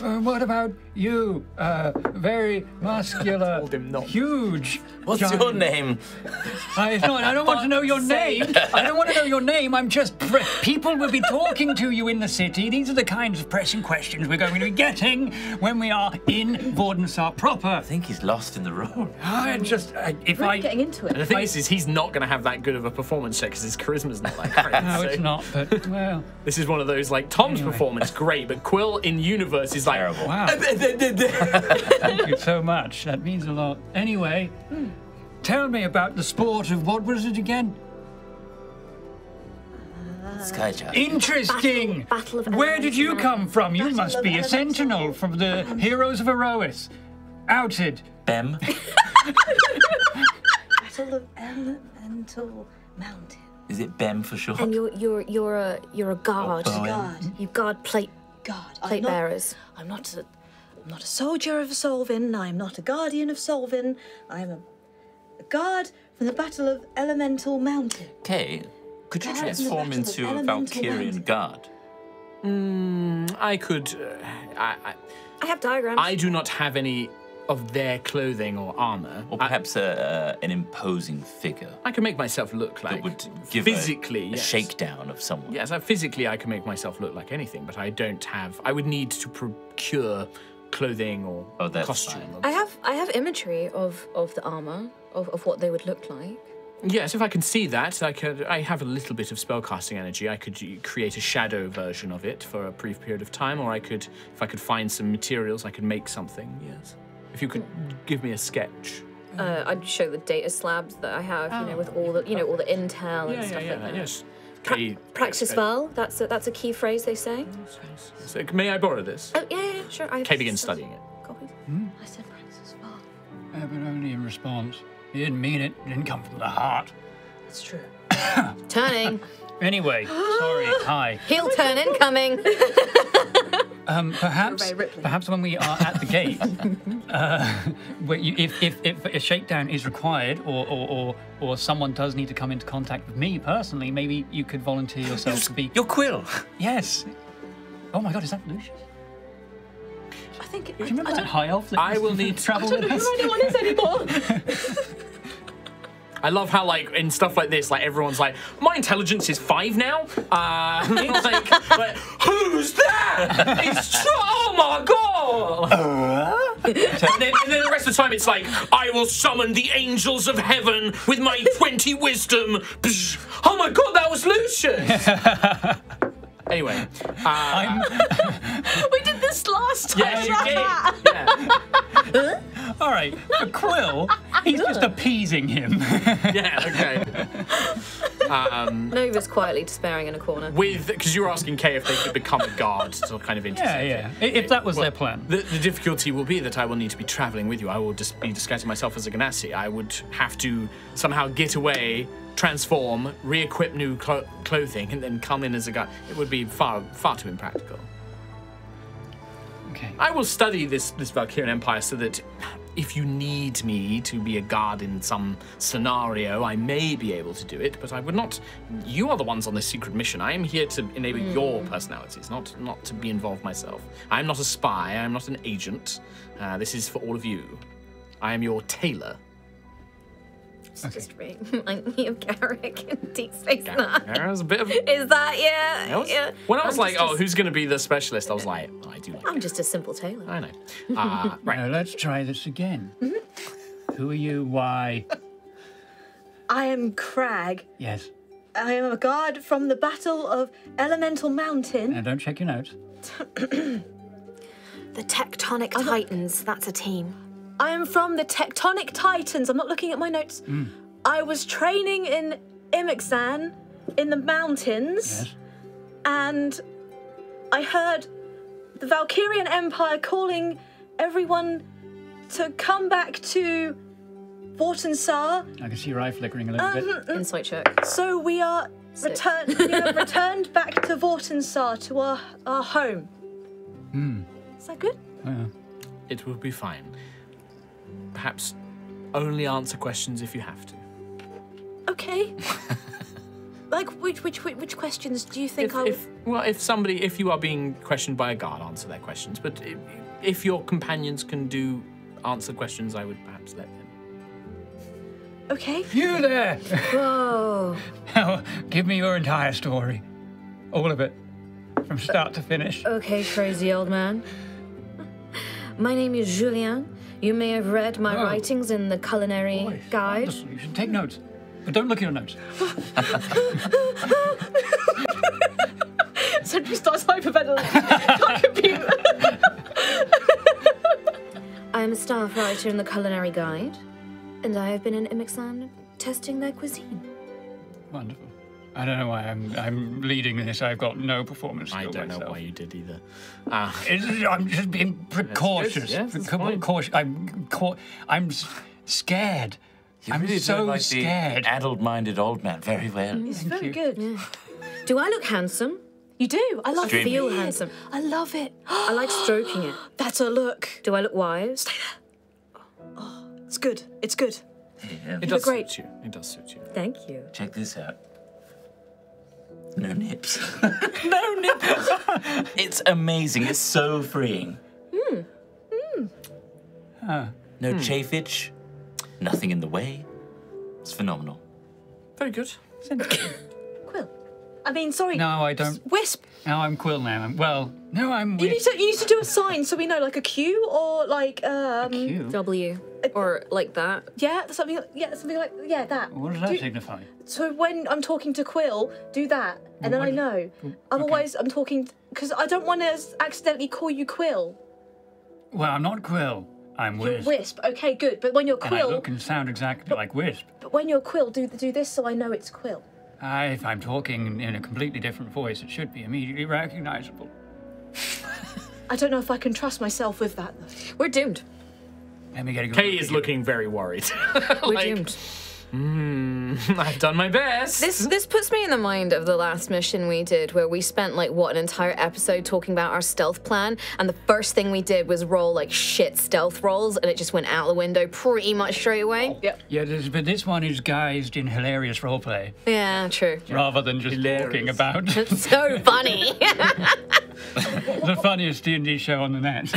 Uh, what about you? Uh, very muscular, told him not. huge. What's giant- your name? I, it's not, I don't want to know your name. I don't want to know your name. I'm just. Pre- people will be talking to you in the city. These are the kinds of pressing questions we're going to be getting when we are in Vortinssar proper. I think he's lost in the role. I just. I, if Really I. getting into it. The it. thing is, is he's not going to have that good of a performance check because his charisma's not that great. No, so it's not, but well. This is one of those like Tom's Anyway. performance great, but Quill in universe is like Terrible. Wow. Thank you so much. That means a lot. Anyway, tell me about the sport of what was it again? Skyjack. Interesting. Battle of Where did you come from? You Battle must be a sentinel from the um, um. Heroes of Aerois. Outed. Bem. Battle of Elemental Mountain. Is it Bem for short? And you're you're you're a you're a guard. Oh, Bowen. God, You guard plate God. plate I'm not, bearers. I'm not a, I'm not a soldier of Solvin. I'm not a guardian of Solvin. I'm a, a guard from the Battle of Elemental Mountain. Okay. Could you Perhaps in the transform into a Valkyrian mountain. guard? I could. Uh, I, I, I have diagrams. I do not have any of their clothing or armor. Or perhaps a, uh, an imposing figure I can make myself look like. that like would give physically a, yes. shakedown of someone? Yes, I, physically I can make myself look like anything, but I don't have. I would need to procure clothing or Oh, that's costume. fine. I have I have imagery of of the armor of, of what they would look like. Yes, if I can see that, I could. I have a little bit of spellcasting energy. I could uh, create a shadow version of it for a brief period of time, or I could, if I could find some materials, I could make something. Yes, if you could give me a sketch. Uh, I'd show the data slabs that I have, you know, with all the you know all the intel and Yeah, yeah, stuff yeah. like that. Yes. Pra- Okay, Praxis okay. That's a, that's a key phrase they say. So, may I borrow this? Oh yeah, yeah, sure. I have Kay begins some studying it. copies. I said Praxis Val. Yeah, but only in response. He didn't mean it. It didn't come from the heart. That's true. Turning, Anyway, sorry. Hi. heel turn incoming. Um, perhaps, perhaps when we are at the gate, uh, you, if, if, if a shakedown is required, or, or, or, or someone does need to come into contact with me personally, maybe you could volunteer yourself to be. Your quill. Yes. Oh my God, is that Lucius? I think. Do you remember that high elf that I will to need- travel with us? anyone is anymore. I love how, like, in stuff like this, like everyone's like, "My intelligence is five now." Uh, like, like, who's that? It's oh my god! and, then, and then the rest of the time, it's like, "I will summon the angels of heaven with my twenty wisdom." Psh. Oh my god, that was Lucius. Anyway, uh, we did this last time. yes, you did. Yeah, All right, for Quill, he's just appeasing him. yeah, okay. Nova's quietly despairing in a corner. With because you were asking Kay if they could become a guard to kind of interesting. yeah, yeah. I- If that was their plan. The, the difficulty will be that I will need to be traveling with you. I will just be disguising myself as a Genasi. I would have to somehow get away, transform, re-equip new clo- clothing, and then come in as a guy. It would be far, far too impractical. Okay. I will study this this Valkyrian Empire so that if you need me to be a guard in some scenario, I may be able to do it. But I would not. You are the ones on this secret mission. I am here to enable your personalities, not not to be involved myself. I am not a spy. I am not an agent. Uh, this is for all of you. I am your tailor. It's just really remind me of Garak in Deep Space Nine. There was a bit of. Is that yeah? Was- yeah. When I was I'm like, just oh, who's going to be the specialist? I was like, oh, I do like. I'm just a simple tailor. I know. Uh, right. Now let's try this again. Who are you? Why? I am Crag. Yes. I am a guard from the Battle of Elemental Mountain. Now don't check your notes. The Tectonic Titans. That's a team. I am from the Tectonic Titans. I'm not looking at my notes. Mm. I was training in Imixan in the mountains, Yes. and I heard the Valkyrian Empire calling everyone to come back to Vortinssar. I can see your eye flickering a little um, bit. Insight check. So we are Sick. returned. we have returned back to Vortinssar to our our home. Hmm. Is that good? Oh, yeah. It will be fine. Perhaps only answer questions if you have to. Okay. like which which which, which questions do you think If, I would? if well, if somebody, if you are being questioned by a guard, answer their questions. But if, if your companions can do answer questions, I would perhaps let them. Okay. You there! Whoa. Now, give me your entire story. All of it. From start to finish. Okay, crazy old man. My name is Julien. You may have read my Oh. writings in the culinary Boy, guide. wonderful. You should take notes. But don't look at your notes. Sentry starts hyperventilating. Can't compute. I am a staff writer in the culinary guide, and I have been in Imixan testing their cuisine. Wonderful. I don't know why I'm I'm leading this. I've got no performance I don't know why you did either. Uh, I'm just being precautious. yes, it's Preca- fine. cautious. I'm cau- I'm scared. You I'm really do so like scared. the addled-minded old man very well. It's Thank very you. good. Do I look handsome? You do. I love Extremely. it. Feel handsome. I love it. I like stroking it. That's a look. Do I look wise? It's good. It's good. Yeah. it does great. suit you. It does suit you. Thank you. Check this out. No nips. no nipples. it's amazing. It's so freeing. Hmm. Mmm. Huh. No chafage. Nothing in the way. It's phenomenal. Very good. Quill. I mean, sorry. No, I don't. Wisp. Now I'm Quill now. I'm, well, no, I'm You need to you need to do a sign so we know, like a Q or like um you. W or like that. yeah something yeah something like yeah that. What does that Do- signify? So when I'm talking to Quill, do that, and then I what- know. Otherwise, I'm talking because I don't want to accidentally call you Quill. Well, I'm not Quill. I'm Wisp. You're Wisp. Wisp. Okay, good. But when you're And I Quill, look and sound exactly like Wisp. but when you're Quill, do do this so I know it's Quill. I, if I'm talking in a completely different voice, it should be immediately recognizable. I don't know if I can trust myself with that. Though. We're doomed. Let me get a good Kay is looking very worried. We're Like, doomed. Hmm, I've done my best. This this puts me in the mind of the last mission we did, where we spent like what an entire episode talking about our stealth plan, and the first thing we did was roll like shit stealth rolls, and it just went out the window pretty much straight away. Yep. Yeah, this, but this one is guised in hilarious roleplay Yeah, true. rather than just talking about. It's So funny. the funniest D&D show on the net.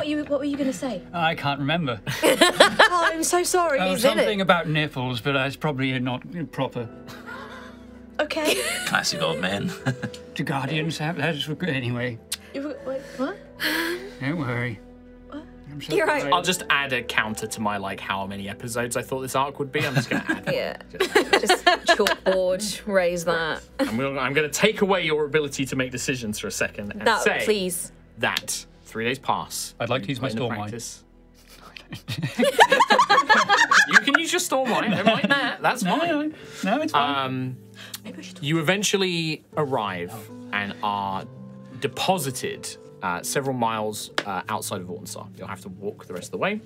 What you what were you gonna say? Uh, I can't remember. Oh, I'm so sorry. Oh, in it. something about nipples, but uh, that's probably not proper. Okay. Classic old man. Do guardians have that's good anyway? You wait, what? Don't worry. I'm so You're right. I'll just add a counter to my like how many episodes I thought this arc would be. I'm just gonna add. yeah. Just chalkboard, raise that. I'm gonna, I'm gonna take away your ability to make decisions for a second and That say please. that three days pass. I'd like to use my Put into storm mind. practice. you can use your storm mind. Don't mind that. That's No, fine. no, no, it's fine. Um, Maybe I should. you eventually arrive and are deposited uh, several miles uh, outside of Ortensar. You'll have to walk the rest of the way.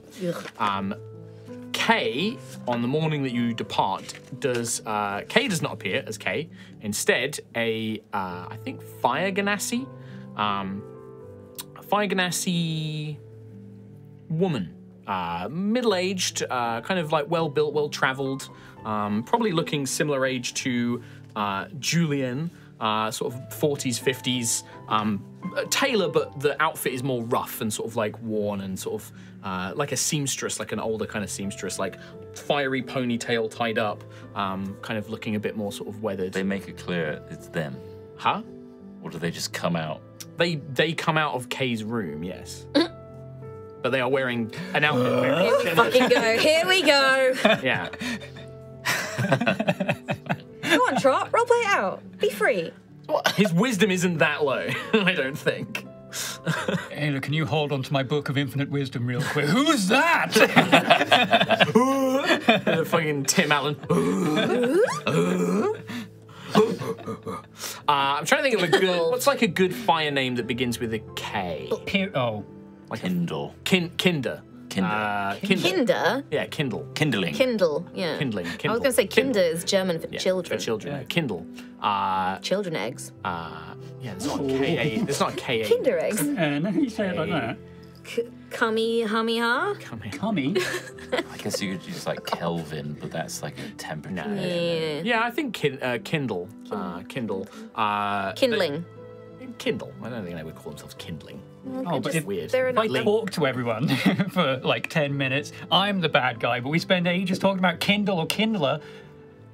Um, Kay, on the morning that you depart, does uh, Kay does not appear as Kay. Instead, a uh, I think fire genasi, um, a fire genasi woman, uh, middle-aged, uh, kind of like well-built, well-traveled, um, probably looking similar age to uh, Julian, uh, sort of 40s, 50s. Um, tailor, but the outfit is more rough and sort of like worn and sort of uh, like a seamstress, like an older kind of seamstress, like fiery ponytail tied up, um, kind of looking a bit more sort of weathered. they make it clear it's them. huh? Or do they just come out? They they come out of Kay's room, yes. but they are wearing an outfit. Here we fucking go. Here we go. yeah. Come on, Trott. Roleplay it out. Be free. His wisdom isn't that low, I don't think. Hey, look, can you hold on to my book of infinite wisdom real quick? Who's that? Fucking Tim Allen. uh, I'm trying to think of a good. What's like a good fire name that begins with a K? Pe- oh, Kindle. Kin, kinder. Kinder. Uh, Kindle. Kinder. Yeah, Kindle. Kindling. Kindle. Yeah. Kindling. Kindle. I was going to say Kindle. kinder is German for Yeah, children. For children. Kindle. Uh, Children eggs. uh, yeah, it's not a K. A, It's not a K. A. Kinder eggs. uh, no, you say it like that. K- Cummy, hummy, ha. Come here. Tommy. I guess you could use like Kelvin, but that's like a temperature. Yeah. Yeah, I think kin, uh, Kindle. Uh, Kindle. Uh, Kindling. they- Kindle. I don't think they would call themselves kindling. Oh, but if, Weird. They're if I another. talk to everyone for like 10 minutes, I'm the bad guy, but we spend ages talking about Kindle or Kindler.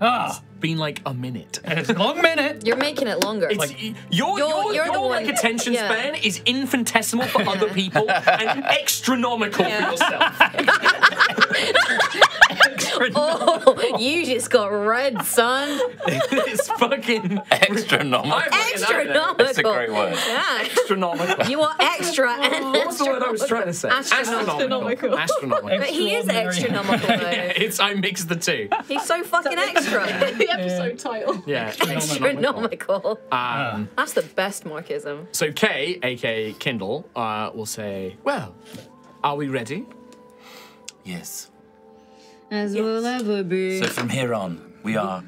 Ah, Been like a minute. it's a long minute. You're making it longer. It's, Like, y- your you're- your, you're the your one- like attention yeah. span is infinitesimal for other people and astronomical for yourself. oh, you just got red, son. it's fucking Astronomical. Astronomical. That's a great word. Yeah. astronomical. You are extra and What's the word I was trying to say? Astronomical. Astronomical. But he is Extraordinary. astronomical Yeah, it's I mixed the two. He's so fucking extra. the episode title. Yeah. Astronomical. Um, That's the best Markism. so Kay, aka Kindle, uh, will say, "Well, are we ready?" Yes. As we'll ever be. So from here on, we are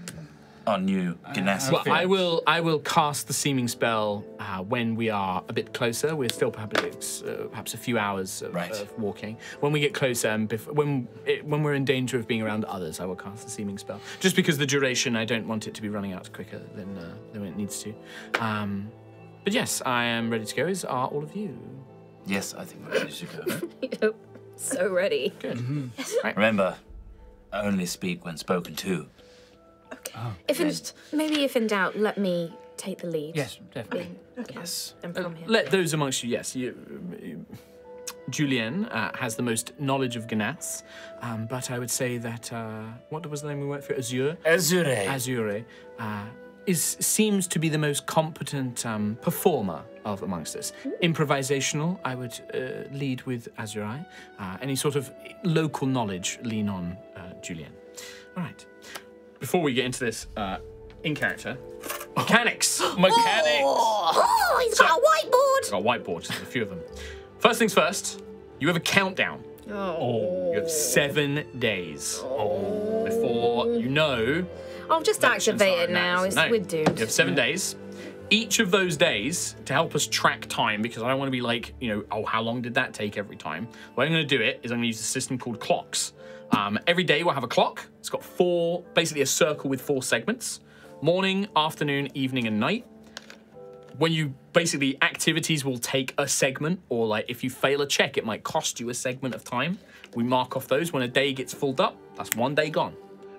our new Genasi. Well, I will. I will cast the seeming spell uh, when we are a bit closer. We're still perhaps uh, perhaps a few hours of, Right. of walking. When we get closer, and bef- when it, when we're in danger of being around others, I will cast the seeming spell. Just because the duration, I don't want it to be running out quicker than uh, than it needs to. Um, but yes, I am ready to go. As are all of you. yes, I think we're ready to go. so ready. Remember, only speak when spoken to. Okay. If in, maybe if in doubt, let me take the lead. Yes, definitely. Yes. And from here. Let those amongst you, yes, you, you- Julien uh, has the most knowledge of Ganas, um, but I would say that uh, what was the name we went for? Azure. Azure. Azure uh, is seems to be the most competent um, performer of amongst us. Improvisational, I would uh, lead with Azure. Uh, any sort of local knowledge, lean on uh, Julien. All right. Before we get into this, uh, in character, mechanics. Mechanics. Oh, he's got a whiteboard. got a whiteboard, there's a few of them. First things first, you have a countdown. Oh. You have seven days oh. before you know. I'll just activate it now. It's, No, we're doomed. You have seven days. Each of those days to help us track time, because I don't want to be like, you know, oh, how long did that take every time? The way I'm going to do it is I'm going to use a system called clocks. Um, every day we'll have a clock. It's got four, basically a circle with four segments. Morning, afternoon, evening, and night. When you basically activities will take a segment or like if you fail a check it might cost you a segment of time. We mark off those. When a day gets filled up that's one day gone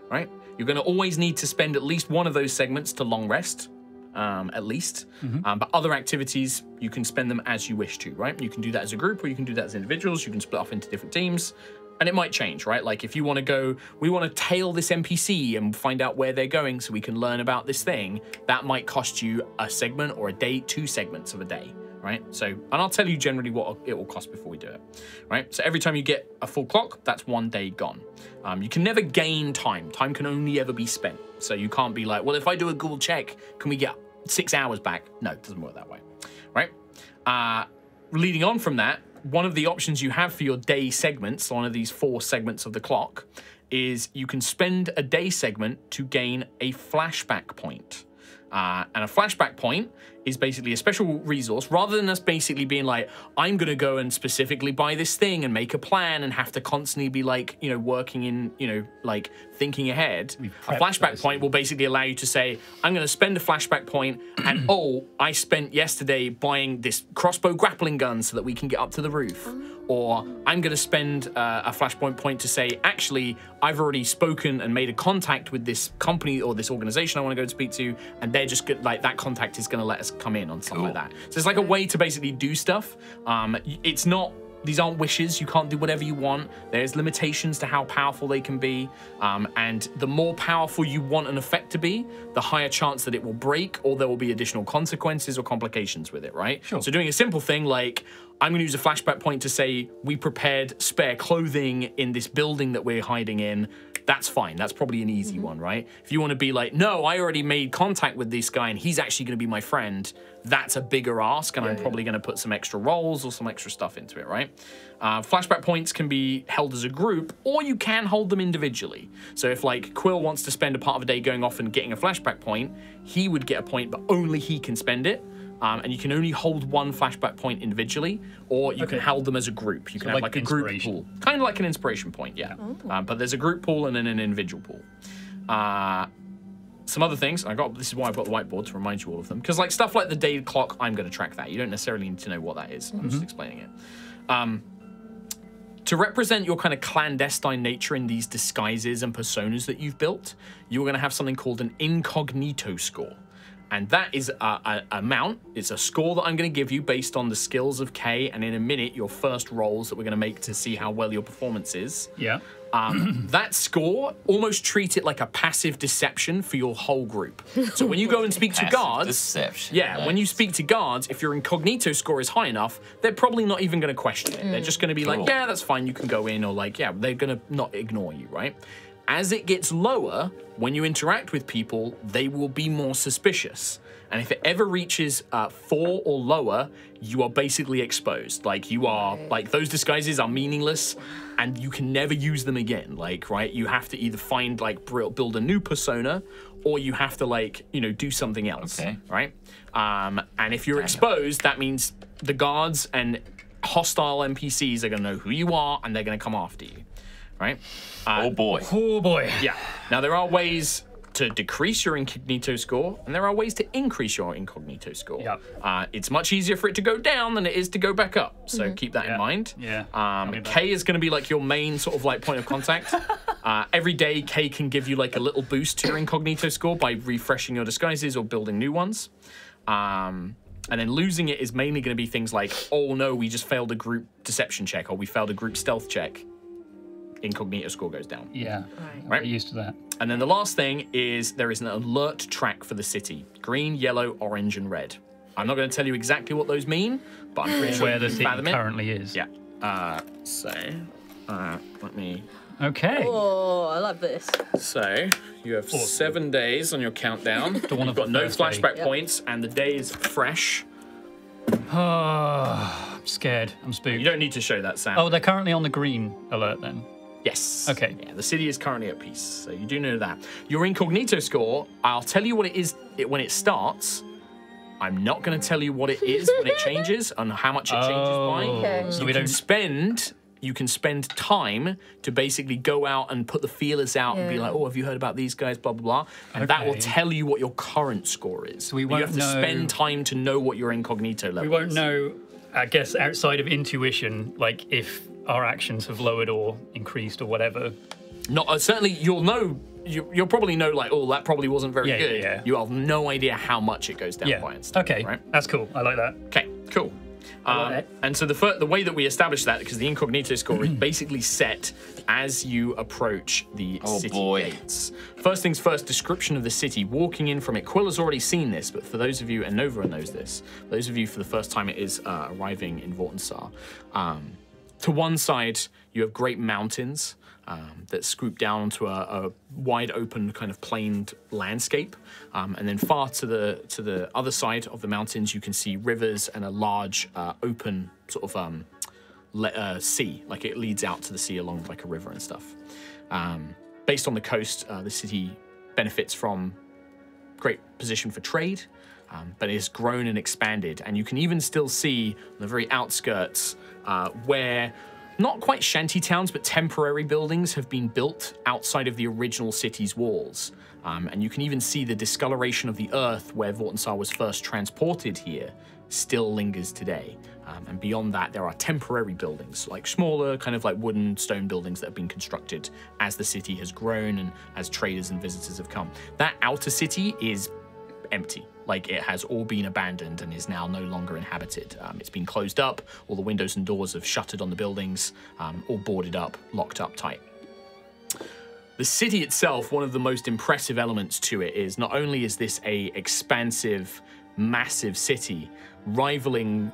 right? You're going to always need to spend at least one of those segments to long rest um, at least. Um, but other activities you can spend them as you wish to right? You can do that as a group or you can do that as individuals. You can split off into different teams and it might change, right? Like if you want to go, we want to tail this NPC and find out where they're going so we can learn about this thing, that might cost you a segment or a day, two segments of a day, right? So, and I'll tell you generally what it will cost before we do it, right? So every time you get a full clock, that's one day gone. Um, you can never gain time. Time can only ever be spent. So you can't be like, well, if I do a Google check, can we get six hours back? No, it doesn't work that way, right? Uh, leading on from that, one of the options you have for your day segments, one of these four segments of the clock, is you can spend a day segment to gain a flashback point. Uh, and a flashback point is basically a special resource rather than us basically being like, I'm going to go and specifically buy this thing and make a plan and have to constantly be like, you know, working in, you know, like thinking ahead. A flashback those point will basically allow you to say, I'm going to spend a flashback point and oh, I spent yesterday buying this crossbow grappling gun so that we can get up to the roof. Or I'm going to spend uh, a flashpoint point to say, actually, I've already spoken and made a contact with this company or this organization I want to go and speak to, and they're just good, like that contact is going to let us come in on stuff like that. So it's like a way to basically do stuff. Um, it's not these aren't wishes. You can't do whatever you want. There's limitations to how powerful they can be. Um, and the more powerful you want an effect to be, the higher chance that it will break or there will be additional consequences or complications with it, right? Sure. So doing a simple thing like, I'm going to use a flashback point to say we prepared spare clothing in this building that we're hiding in. That's fine. That's probably an easy one, right? If you want to be like, no, I already made contact with this guy and he's actually going to be my friend, that's a bigger ask, and I'm probably going to put some extra rolls or some extra stuff into it, right? Uh, flashback points can be held as a group, or you can hold them individually. So if like Quill wants to spend a part of a day going off and getting a flashback point, he would get a point, but only he can spend it. Um, and you can only hold one flashback point individually, or you can hold them as a group. You can have like like, a group pool, kind of like an inspiration point, yeah. Um, but there's a group pool and then an individual pool. Uh, some other things. I got this is why I've got the whiteboard to remind you all of them because like stuff like the day clock, I'm going to track that. You don't necessarily need to know what that is. I'm just explaining it. Um, to represent your kind of clandestine nature in these disguises and personas that you've built, you're going to have something called an incognito score. And that is a, a amount, it's a score that I'm going to give you based on the skills of K, and in a minute, your first rolls that we're going to make to see how well your performance is. Yeah. Um, that score, almost treat it like a passive deception for your whole group. So when you go and speak to guards, deception, yeah, when you speak to guards, if your incognito score is high enough, they're probably not even going to question it. They're just going to be like, yeah, that's fine, you can go in, or like, yeah, they're going to not ignore you, right? As it gets lower, when you interact with people, they will be more suspicious. And if it ever reaches uh, four or lower, you are basically exposed. Like you are, like those disguises are meaningless, and you can never use them again. Like right, you have to either find like build a new persona, or you have to like you know do something else. Okay. Right. Um, and if you're exposed, that means the guards and hostile NPCs are going to know who you are, and they're going to come after you. Right. oh boy. Oh boy. Yeah. Now there are ways to decrease your incognito score, and there are ways to increase your incognito score. Yep. Uh, it's much easier for it to go down than it is to go back up. So keep that in mind. Yeah. Um, K is going to be like your main sort of like point of contact. uh, every day, K can give you like a little boost to your incognito score by refreshing your disguises or building new ones. Um, and then losing it is mainly going to be things like, oh no, we just failed a group deception check, or we failed a group stealth check. Incognito score goes down. Yeah. Right. Right. Get used to that. And then the last thing is there is an alert track for the city green, yellow, orange, and red. I'm not going to tell you exactly what those mean, but I'm pretty sure Where you the can city fathom it. currently is. Yeah. Uh, so, uh, let me. Okay. Oh, I love this. So, you have seven days on your countdown. one You've of got the no first flashback Yep. points, and the day is fresh. Oh, I'm scared. I'm spooked. You don't need to show that, Sam. Oh, they're currently on the green alert then. Yes. Okay. Yeah, the city is currently at peace, so you do know that. Your incognito score, I'll tell you what it is it, when it starts. I'm not going to tell you what it is when it changes and how much it changes by. Oh, Okay. so You we can don't. spend you can spend time to basically go out and put the feelers out and be like, oh, have you heard about these guys? Blah blah blah, and that will tell you what your current score is. So we But you won't have to know- spend time to know what your incognito level. We won't is. know. I guess outside of intuition, like if our actions have lowered or increased or whatever. Not uh, certainly. You'll know. You, you'll probably know like, oh, that probably wasn't very Yeah, yeah, good. yeah. You have no idea how much it goes down Yeah. by and stuff. Okay. Right. That's cool. I like that. Okay. Cool. Um, and so the fir- the way that we establish that, because the incognito score is basically set as you approach the Oh, city boy. gates. First things first, description of the city. Walking in from it, Quill has already seen this, but for those of you, and Nova knows this, those of you for the first time, it is uh, arriving in Vortinssar. Um, to one side, you have great mountains um, that scoop down onto a, a wide open kind of planed landscape, um, and then far to the to the other side of the mountains, you can see rivers and a large uh, open sort of um, uh, sea, like it leads out to the sea along like a river and stuff. Um, based on the coast, uh, the city benefits from great position for trade, um, but it has grown and expanded. And you can even still see the very outskirts uh, where not quite shanty towns, but temporary buildings have been built outside of the original city's walls. Um, and you can even see the discoloration of the earth where Vortinssar was first transported here still lingers today. Um, and beyond that, there are temporary buildings, like smaller, kind of like wooden stone buildings that have been constructed as the city has grown and as traders and visitors have come. That outer city is empty. Like it has all been abandoned and is now no longer inhabited. Um, it's been closed up, all the windows and doors have shuttered on the buildings, um, all boarded up, locked up tight. The city itself, one of the most impressive elements to it is not only is this a expansive, massive city, rivaling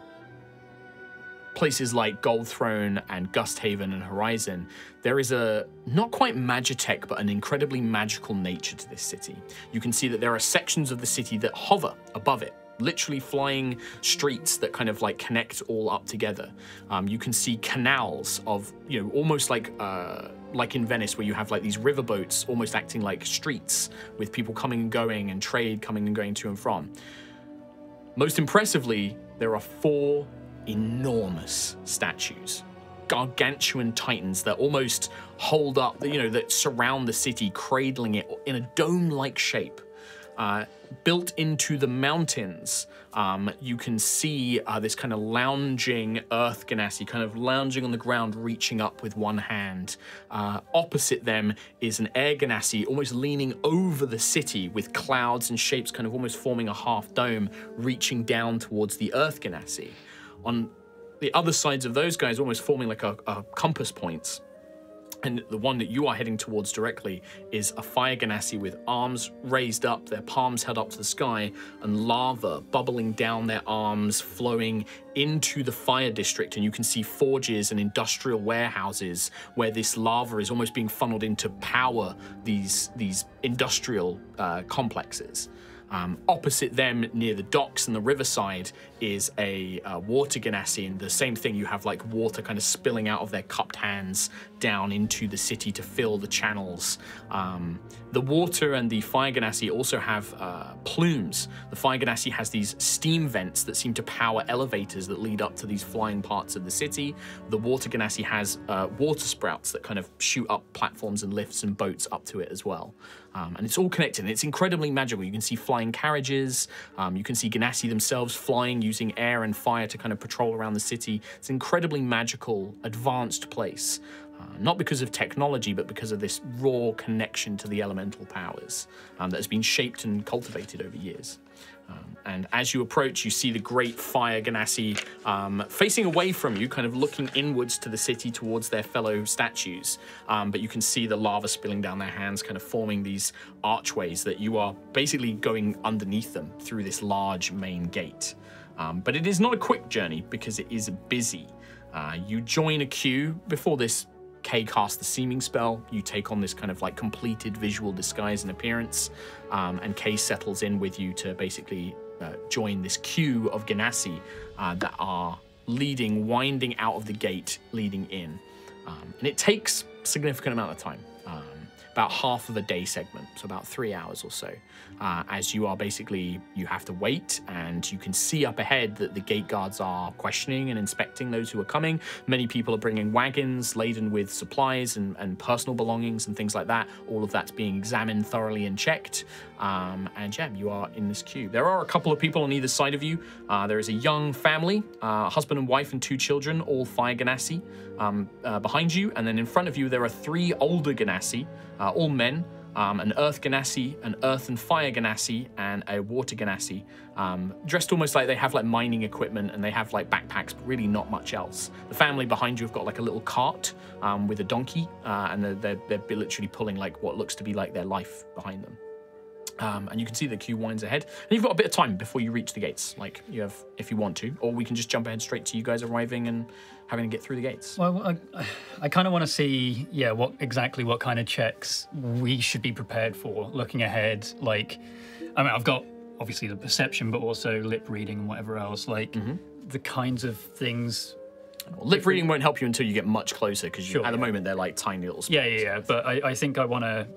places like Gold Throne and Gusthaven and Horizon, there is a not quite magitech, but an incredibly magical nature to this city. You can see that there are sections of the city that hover above it. Literally flying streets that kind of like connect all up together. Um, you can see canals of, you know, almost like uh, like in Venice, where you have like these riverboats almost acting like streets with people coming and going and trade coming and going to and from. Most impressively, there are four enormous statues, gargantuan titans that almost hold up, you know, that surround the city, cradling it in a dome like shape. Uh, built into the mountains, um, you can see uh, this kind of lounging Earth Genasi, kind of lounging on the ground, reaching up with one hand. Uh, opposite them is an Air Genasi, almost leaning over the city with clouds and shapes kind of almost forming a half dome, reaching down towards the Earth Genasi. On the other sides of those guys, almost forming like a, a compass points. And the one that you are heading towards directly is a fire genasi with arms raised up, their palms held up to the sky, and lava bubbling down their arms, flowing into the fire district. And you can see forges and industrial warehouses where this lava is almost being funneled in to power these these industrial uh, complexes. Um, opposite them, near the docks and the riverside, is a uh, water genasi, and the same thing. You have like water kind of spilling out of their cupped hands down into the city to fill the channels. Um, the water and the fire genasi also have uh, plumes. The fire genasi has these steam vents that seem to power elevators that lead up to these flying parts of the city. The water genasi has uh, water sprouts that kind of shoot up platforms and lifts and boats up to it as well. Um, and it's all connected it's incredibly magical. You can see flying carriages, um, you can see Genasi themselves flying using air and fire to kind of patrol around the city. It's an incredibly magical, advanced place. Uh, not because of technology, but because of this raw connection to the elemental powers um, that has been shaped and cultivated over years. Um, and as you approach, you see the great fire Genasi um, facing away from you, kind of looking inwards to the city towards their fellow statues. Um, but you can see the lava spilling down their hands, kind of forming these archways that you are basically going underneath them through this large main gate. Um, but it is not a quick journey because it is busy. Uh, you join a queue before this Kay casts the seeming spell. You take on this kind of like completed visual disguise and appearance, um, and Kay settles in with you to basically uh, join this queue of Genasi uh, that are leading, winding out of the gate, leading in. Um, and it takes significant amount of time. Um, about half of a day segment, so about three hours or so. Uh, as you are basically, you have to wait, and you can see up ahead that the gate guards are questioning and inspecting those who are coming. Many people are bringing wagons laden with supplies and, and personal belongings and things like that. All of that's being examined thoroughly and checked. Um, and yeah, you are in this queue. There are a couple of people on either side of you. Uh, there is a young family, uh, husband and wife and two children, all fire Genasi, um, uh, behind you. And then in front of you, there are three older Genasi, uh, all men, um, an earth Genasi, an earth and fire Genasi, and a water Genasi, um, dressed almost like they have like mining equipment and they have like backpacks, but really not much else. The family behind you have got like a little cart um, with a donkey, uh, and they're, they're, they're literally pulling like what looks to be like their life behind them. Um, and you can see the queue winds ahead. And you've got a bit of time before you reach the gates, like you have if you want to, or we can just jump ahead straight to you guys arriving and having to get through the gates. Well, I, I kind of want to see, yeah, what exactly what kind of checks we should be prepared for looking ahead. Like, I mean, I've got obviously the perception, but also lip reading and whatever else. Like, mm-hmm. the kinds of things. Lip reading won't help you until you get much closer because Sure, at the yeah. moment they're like tiny little. Yeah, yeah, yeah. But I, I think I want to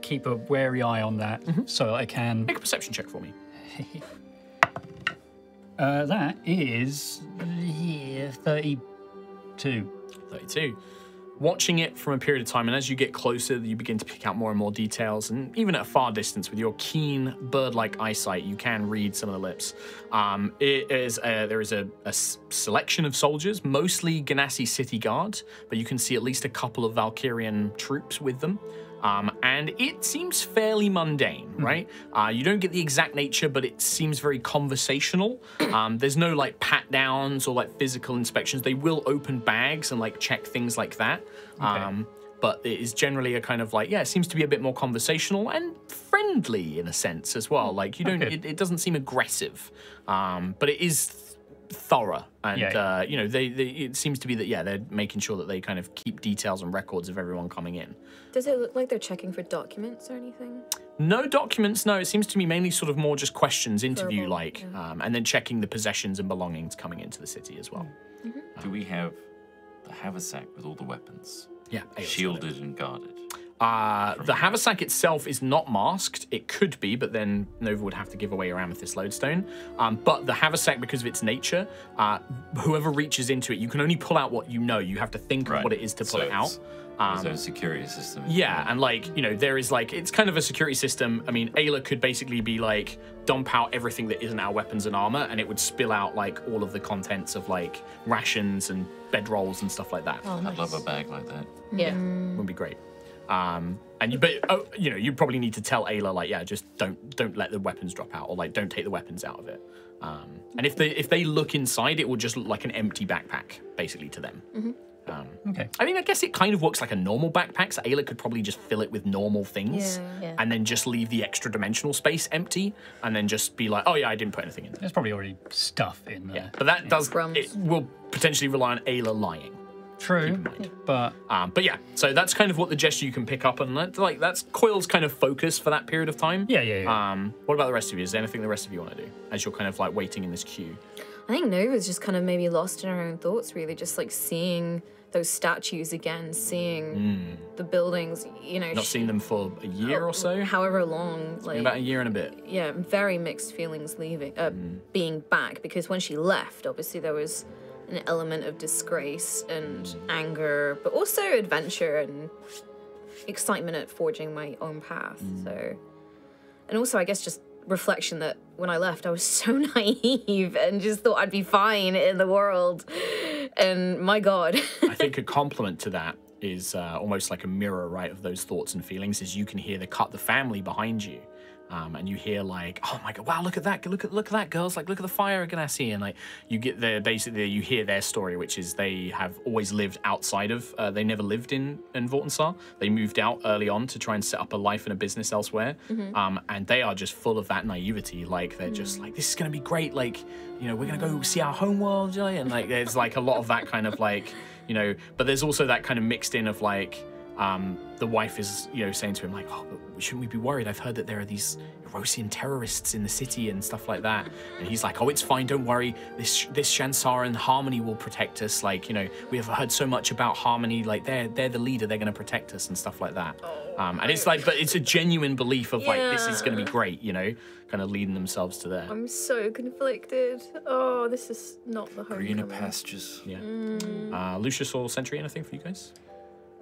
keep a wary eye on that mm-hmm. so I can. Make a perception check for me. Uh, that is yeah, 32. 32. Watching it from a period of time, and as you get closer, you begin to pick out more and more details. And even at a far distance, with your keen bird-like eyesight, you can read some of the lips. Um, it is a, there is a, a selection of soldiers, mostly Genasi City Guard, but you can see at least a couple of Valkyrian troops with them. Um, and it seems fairly mundane, right? Uh, you don't get the exact nature, but it seems very conversational. Um, there's no like pat downs or like physical inspections. They will open bags and like check things like that. Um, but it is generally a kind of like, yeah, it seems to be a bit more conversational and friendly in a sense as well. Like you don't, Okay. it, it doesn't seem aggressive, um, but it is th- thorough and Yeah, yeah. Uh, you know they, they it seems to be that yeah they're making sure that they kind of keep details and records of everyone coming in Does it look like they're checking for documents or anything? no documents no it seems to me mainly sort of more just questions interview Verbal, like um, and then checking the possessions and belongings coming into the city as well Do we have the haversack with all the weapons? yeah Ael's got it. Shielded and guarded. Uh, the haversack itself is not masked. It could be, but then Nova would have to give away her amethyst lodestone. Um, but the haversack, because of its nature, uh, whoever reaches into it, you can only pull out what you know. You have to think of what it is to pull So it out. It's- Um, There's a security system. Yeah, and like, you know, there is like, it's kind of a security system. I mean, Aila could basically be like, dump out everything that isn't our weapons and armor, and it would spill out like all of the contents of like rations and bedrolls and stuff like that. I'd love a bag like that. Yeah. Would be great. Um, and you, but oh, you know, you probably need to tell Aila like, yeah, just don't don't let the weapons drop out, or like, don't take the weapons out of it. Um, and if they if they look inside, it will just look like an empty backpack, basically to them. Um, Okay. I mean, I guess it kind of works like a normal backpack. So Aila could probably just fill it with normal things, Yeah. Yeah. and then just leave the extra dimensional space empty, and then just be like, oh yeah, I didn't put anything in there. There's probably already stuff in there. Yeah, but that does Crumbs. it will potentially rely on Aila lying. True, but Um, but yeah, so that's kind of what the gesture you can pick up, and that, like that's Quill's kind of focus for that period of time. yeah, yeah, yeah. Um, what about the rest of you? Is there anything the rest of you want to do as you're kind of like waiting in this queue? I think Nova's just kind of maybe lost in her own thoughts, really, just like seeing those statues again, seeing the buildings, you know, Hmm. Not sh- seen them for a year or so. however long, like About a year and a bit. yeah, very mixed feelings leaving, uh, being back because when she left, obviously there was an element of disgrace and anger, but also adventure and excitement at forging my own path. So, and also I guess just reflection that when I left, I was so naive and just thought I'd be fine in the world, and my God, I think a compliment to that is uh, almost like a mirror, right, of those thoughts and feelings. Is you can hear the cut the family behind you, um, and you hear like, oh my god, wow, look at that, look at look at that, girls, like look at the fire Genasi, and like you get the basically you hear their story, which is they have always lived outside of, uh, they never lived in in Vortinssar. They moved out early on to try and set up a life and a business elsewhere, um, and they are just full of that naivety. Like they're just like, this is gonna be great, like you know, we're gonna go see our home world, Joy," and like there's like a lot of that kind of like you know, but there's also that kind of mixed in of like um, the wife is, you know, saying to him like, "Oh, but shouldn't we be worried? I've heard that there are these Erosian terrorists in the city and stuff like that." And he's like, "Oh, it's fine. Don't worry. This this Shansaran Harmony will protect us. Like, you know, we have heard so much about Harmony. Like, they're they're the leader. They're going to protect us and stuff like that." Um, and it's like, but it's a genuine belief of like, this is going to be great. You know, kind of leading themselves to there. I'm so conflicted. Oh, this is not the home. Greener pastures. Yeah. Uh, Lucius or Sentry, anything for you guys?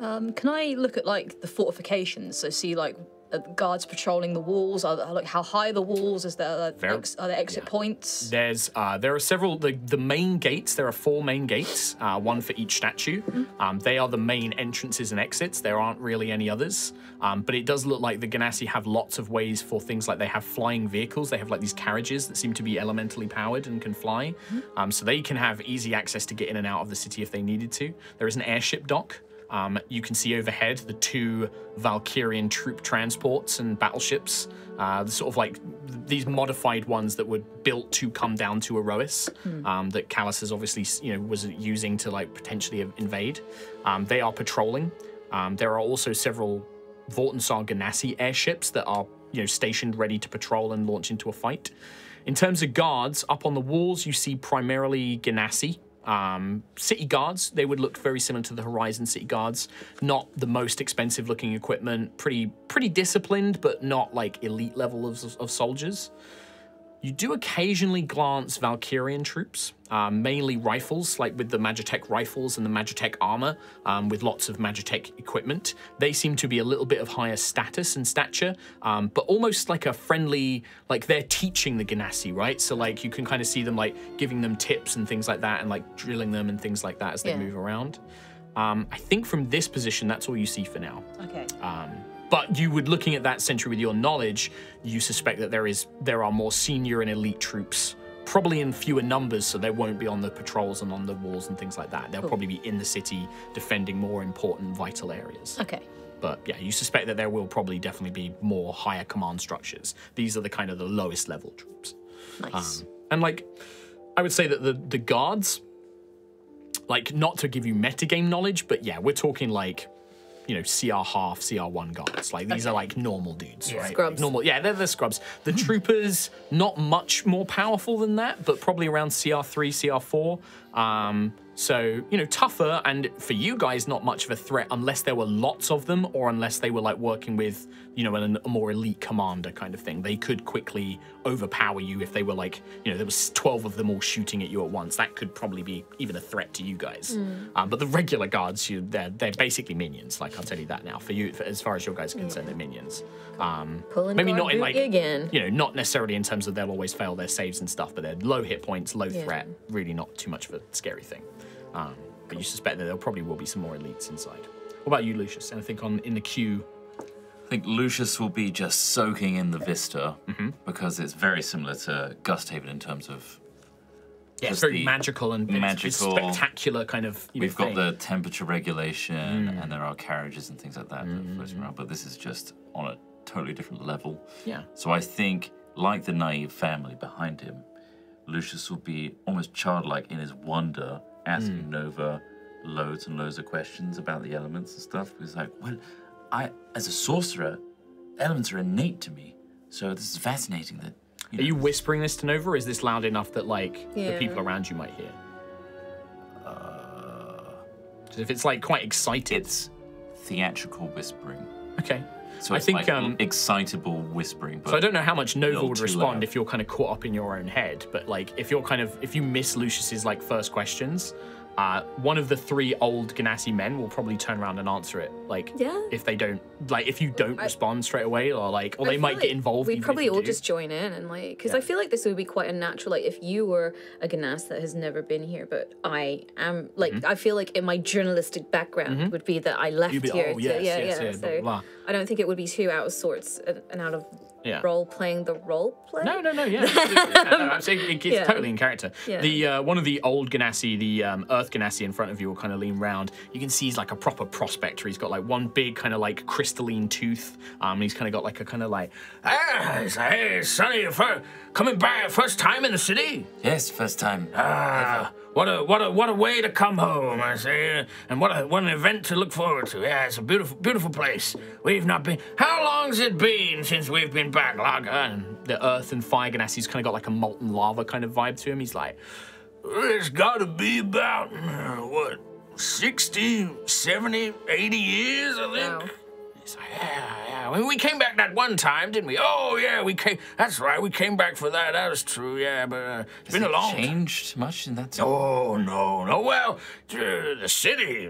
Um, can I look at like the fortifications? So see like uh, guards patrolling the walls. Are like how high are the walls? Is there Very- ex- are there exit points? There's uh, there are several the, the main gates. There are four main gates, uh, one for each statue. Um, they are the main entrances and exits. There aren't really any others. Um, but it does look like the Genasi have lots of ways for things like they have flying vehicles. They have like these carriages that seem to be elementally powered and can fly. Um, so they can have easy access to get in and out of the city if they needed to. There is an airship dock. Um, you can see overhead the two Valkyrian troop transports and battleships, uh, sort of like these modified ones that were built to come down to Aerois, um, that Callus has obviously you know was using to like potentially invade. Um, they are patrolling. Um, there are also several Vortinssar Genasi airships that are you know stationed ready to patrol and launch into a fight. In terms of guards, up on the walls you see primarily Genasi. Um, city guards, they would look very similar to the Horizon city guards. Not the most expensive looking equipment, pretty pretty disciplined, but not like elite level of, of soldiers. You do occasionally glance Valkyrian troops, um, mainly rifles, like with the Magitech rifles and the Magitech armor, um, with lots of Magitech equipment. They seem to be a little bit of higher status and stature, um, but almost like a friendly, like they're teaching the Genasi, right? So like you can kind of see them like giving them tips and things like that, and like drilling them and things like that as they Yeah. move around. Um, I think from this position, that's all you see for now. Okay. But you would, looking at that Sentry with your knowledge, you suspect that there is there are more senior and elite troops, probably in fewer numbers, so they won't be on the patrols and on the walls and things like that. They'll probably be in the city defending more important, vital areas. Okay. But yeah, you suspect that there will probably definitely be more higher command structures. These are the kind of the lowest level troops. Nice. Um, and like, I would say that the the guards, like, not to give you metagame knowledge, but yeah, we're talking like, you know, CR half, CR one guards. Like these are like normal dudes, right? Scrubs. normal, yeah, they're the scrubs. The troopers, not much more powerful than that, but probably around CR three, CR four. Um, so you know, tougher, and for you guys, not much of a threat unless there were lots of them, or unless they were like working with, you know, an, a more elite commander kind of thing. They could quickly overpower you if they were like, you know, there was twelve of them all shooting at you at once. That could probably be even a threat to you guys. Um, but the regular guards, you, they're they're basically minions. Like I'll tell you that now. For you, for, as far as your guys are concerned, they're minions. Um, Pulling maybe not in like again. you know, not necessarily in terms of they'll always fail their saves and stuff, but they're low hit points, low Yeah. threat, really not too much of a scary thing. Um, but you suspect that there probably will be some more elites inside. What about you, Lucius? Anything on in the queue? I think Lucius will be just soaking in the vista mm-hmm. because it's very similar to Gusthaven in terms of Yeah, it's very magical and magical- spectacular kind of. You we've got thing. the temperature regulation mm. and there are carriages and things like that that mm-hmm. floating around, but this is just on a totally different level. yeah. So I think, like the naive family behind him, Lucius will be almost childlike in his wonder, asking Nova loads and loads of questions about the elements and stuff. He's like, well, I, as a sorcerer, elements are innate to me. So this is fascinating that. Are you whispering this to Nova, or is this loud enough that like the people around you might hear? Uh, 'Cause if it's like quite excited, it's theatrical whispering. okay. So I think like um, excitable whispering. But So I don't know how much Nova would respond loud. if you're kind of caught up in your own head, but like if you're kind of if you miss Lucius's like first questions, uh, one of the three old Genasi men will probably turn around and answer it. Like Yeah. if they don't like if you don't respond straight away or like or they might feel get involved. We'd probably all do. just join in and like, because I feel like this would be quite a natural. Like, if you were a Ganas that has never been here, but I am like, Mm-hmm. I feel like in my journalistic background would be that I left You'd be, here. "Oh, to, yes, yeah, yes, yeah. yeah, so blah, blah." I don't think it would be too out of sorts and, and out of Yeah. role playing the role play. No, no, no, yeah. Yeah, no, I'm saying it's Yeah. totally in character. Yeah. The uh, one of the old Genasi, the um, Earth Genasi in front of you will kind of lean round. You can see he's like a proper prospector. He's got like one big kind of like crystalline tooth. Um, and he's kind of got like a kind of like, ah, hey, Sonny, coming back first time in the city. Yes, first time. Ah, what a what a what a way to come home, I say, and what a what an event to look forward to. Yeah, it's a beautiful beautiful place. We've not been. How long's it been since we've been back, Lager? And the Earth and Fire Genasi's kind of got like a molten lava kind of vibe to him. He's like, it's got to be about uh, what 60, 70, 80 years, I think. Wow. He's like, yeah, yeah. We came back that one time, didn't we? Oh, yeah, we came. That's right, we came back for that. That was true, yeah. But uh, it's been a Has it long time. changed much in that time? Oh, no, no. Well, the city,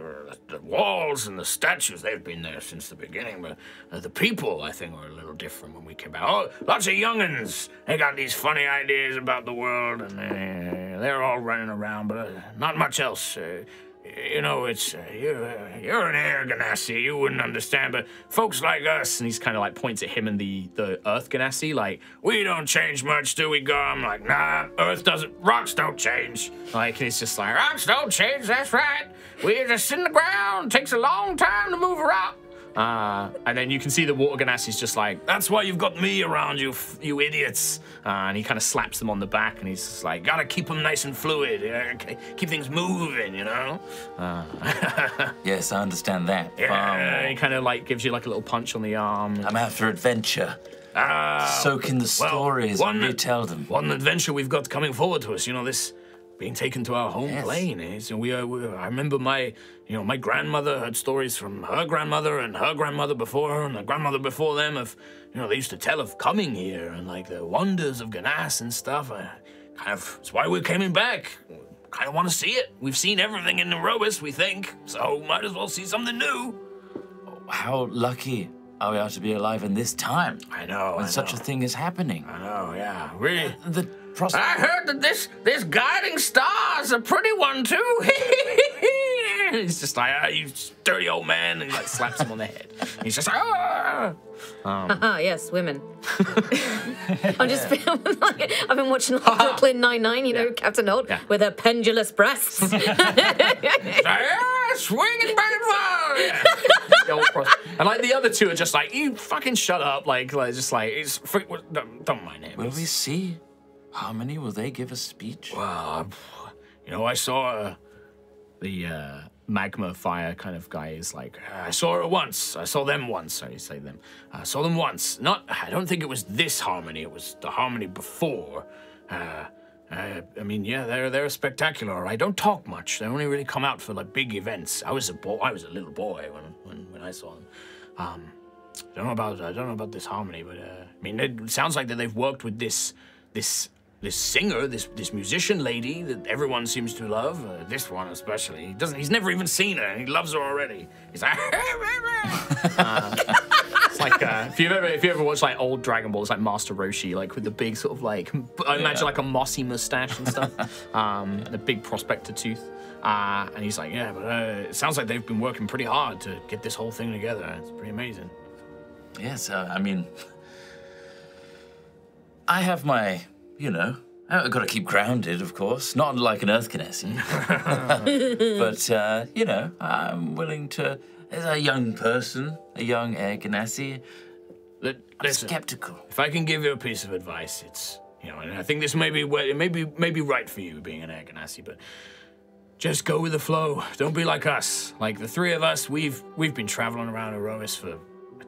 the walls and the statues, they've been there since the beginning. But uh, the people, I think, were a little different when we came back. Oh, lots of young'uns. They got these funny ideas about the world, and they're all running around, but uh, not much else. Uh, you know, it's uh, you're, uh, you're an air genasi. You wouldn't understand, but folks like us, and he's kind of like points at him and the the Earth genasi, like we don't change much, do we? Go, I'm like, nah, Earth doesn't, rocks don't change. Like, and just like, rocks don't change. That's right. We're just in the ground. takes a long time to move around. Uh, and then you can see the water genasi's just like, that's why you've got me around, you f- you idiots. Uh, and he kind of slaps them on the back, and he's just like, gotta keep them nice and fluid, yeah, keep things moving, you know. Uh, Yes, I understand that. Yeah, more. he kind of like gives you like a little punch on the arm. I'm after adventure. Ah, Soak in the well, stories one and that- retell them. What an adventure we've got coming forward to us. You know, this being taken to our home Yes. plane is. And we, uh, we, I remember my, you know, my grandmother heard stories from her grandmother and her grandmother before her and the grandmother before them of, you know, they used to tell of coming here and like the wonders of Ganas and stuff. Uh, kind of, it's why we're coming back. Kind of want to see it. We've seen everything in Nerobus, we think, so might as well see something new. How lucky are we are to be alive in this time I know. when I such a thing is happening? I know, yeah, really. The I heard that this this guiding star's a pretty one too. He's just like, ah, you dirty old man, and he like slaps him on the head. He's just like, ah. Ah, yes, women. I'm just like, I've been watching like Brooklyn Nine Nine, you know, Yeah. Captain Holt Yeah. with her pendulous breasts. He's like, ah, swinging back and forth. Yeah. The old pros- and like the other two are just like, you fucking shut up, like, like just like, it's don't, don't mind him. Will we see Harmony? Will they give a speech? Uh, you know, I saw uh, the uh, magma fire kind of guy is like, I saw her once. I saw them once. Sorry, say them. I saw them once. Not, I don't think it was this harmony. It was the harmony before. Uh, uh, I mean, yeah, they're they're spectacular. I don't talk much. They only really come out for like big events. I was a boy. I was a little boy when when, when I saw them. Um, I don't know about I don't know about this harmony, but uh, I mean, it sounds like that they've worked with this this this singer, this this musician lady that everyone seems to love. Uh, this one especially. He doesn't. He's never even seen her, he loves her already. He's like. Uh, it's like uh, if you've ever if you ever watched like old Dragon Ball, it's like Master Roshi, like with the big sort of like I imagine like a mossy mustache and stuff, um, the big prospector tooth. Uh, and he's like, yeah, but uh, it sounds like they've been working pretty hard to get this whole thing together. It's pretty amazing. Yes, uh, I mean, I have my, you know, I've got to keep grounded, of course, not like an Earth Genasi. but, uh, you know, I'm willing to, as a young person, a young Air Genasi, Li- I'm Listen, skeptical. if I can give you a piece of advice, it's you know, and I think this may be well, it may be may be right for you being an Air Genasi, but just go with the flow. Don't be like us. Like the three of us, we've we've been traveling around Aerois for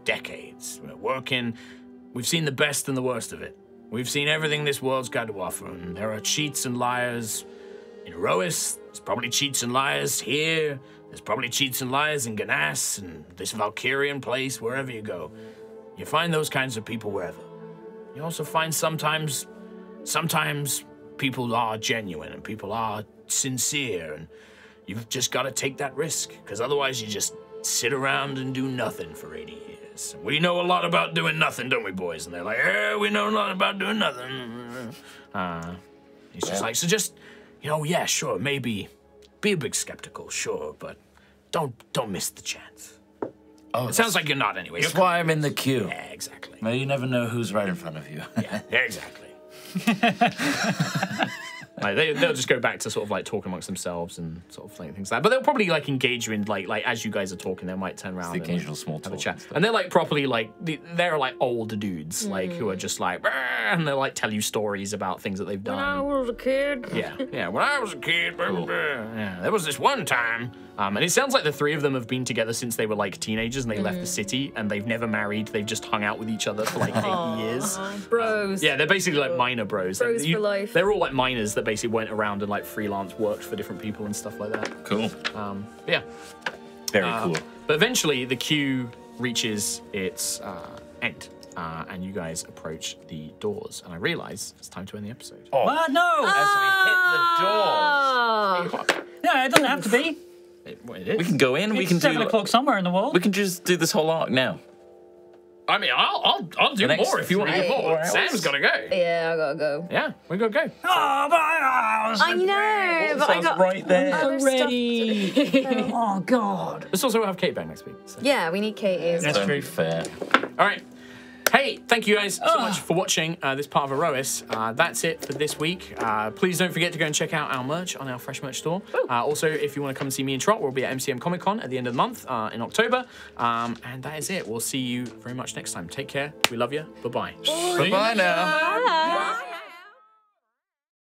decades. We're working. We've seen the best and the worst of it. We've seen everything this world's got to offer, and there are cheats and liars in Aerois. There's probably cheats and liars here. There's probably cheats and liars in Ganas and this Valkyrian place, wherever you go. You find those kinds of people wherever. You also find sometimes, sometimes people are genuine and people are sincere, and you've just got to take that risk because otherwise you just sit around and do nothing for 80 years. We know a lot about doing nothing, don't we, boys? And they're like, yeah, we know a lot about doing nothing. Uh, he's just like, so just, you know, yeah, sure, maybe be a bit skeptical, sure, but don't don't miss the chance. Oh, It sounds like you're not anyway. that's You're why I'm in the queue. yeah, exactly. Well, you never know who's right in front of you. Yeah, exactly. like they, they'll just go back to sort of like talking amongst themselves and sort of like things like that. But they'll probably like engage you in like like as you guys are talking, they might turn around the and, occasional like, small have a talk chat. and And, they're like properly like they're like older dudes like who are just like and they'll like tell you stories about things that they've done. When I was a kid. Yeah, yeah. When I was a kid, blah, blah, blah. yeah, there was this one time, um, and it sounds like the three of them have been together since they were like teenagers and they left the city and they've never married. They've just hung out with each other for like eight years. Bros. Yeah, they're basically like minor bros. Bros You- for life. They're all like miners that basically went around and like freelance worked for different people and stuff like that. Cool. Um, yeah. Very Uh, cool. But eventually, the queue reaches its uh, end, uh, and you guys approach the doors. And I realize it's time to end the episode. What? No. As we hit the door, No, it doesn't have to be. It, well, it is. we can go in. We It's can seven do. o'clock somewhere in the world. We can just do this whole arc now. I mean, I'll, I'll, I'll do more if you want to do more. four hours? Sam's got to go. Yeah, I gotta go. Yeah, we got to go. Oh, but I, I know, but I got right there. other stuff- oh God. Let's also have Kate back next week. so. Yeah, we need Katie. That's Very fair. All right. Hey, thank you guys so Ah. much for watching uh, this part of Aerois. Uh, that's it for this week. Uh, please don't forget to go and check out our merch on our Fresh Merch store. Uh, also, if you want to come and see me and Trott, we'll be at MCM Comic Con at the end of the month uh, in October. Um, and that is it. We'll see you very much next time. Take care. We love you. Bye-bye. Bye bye now. Bye.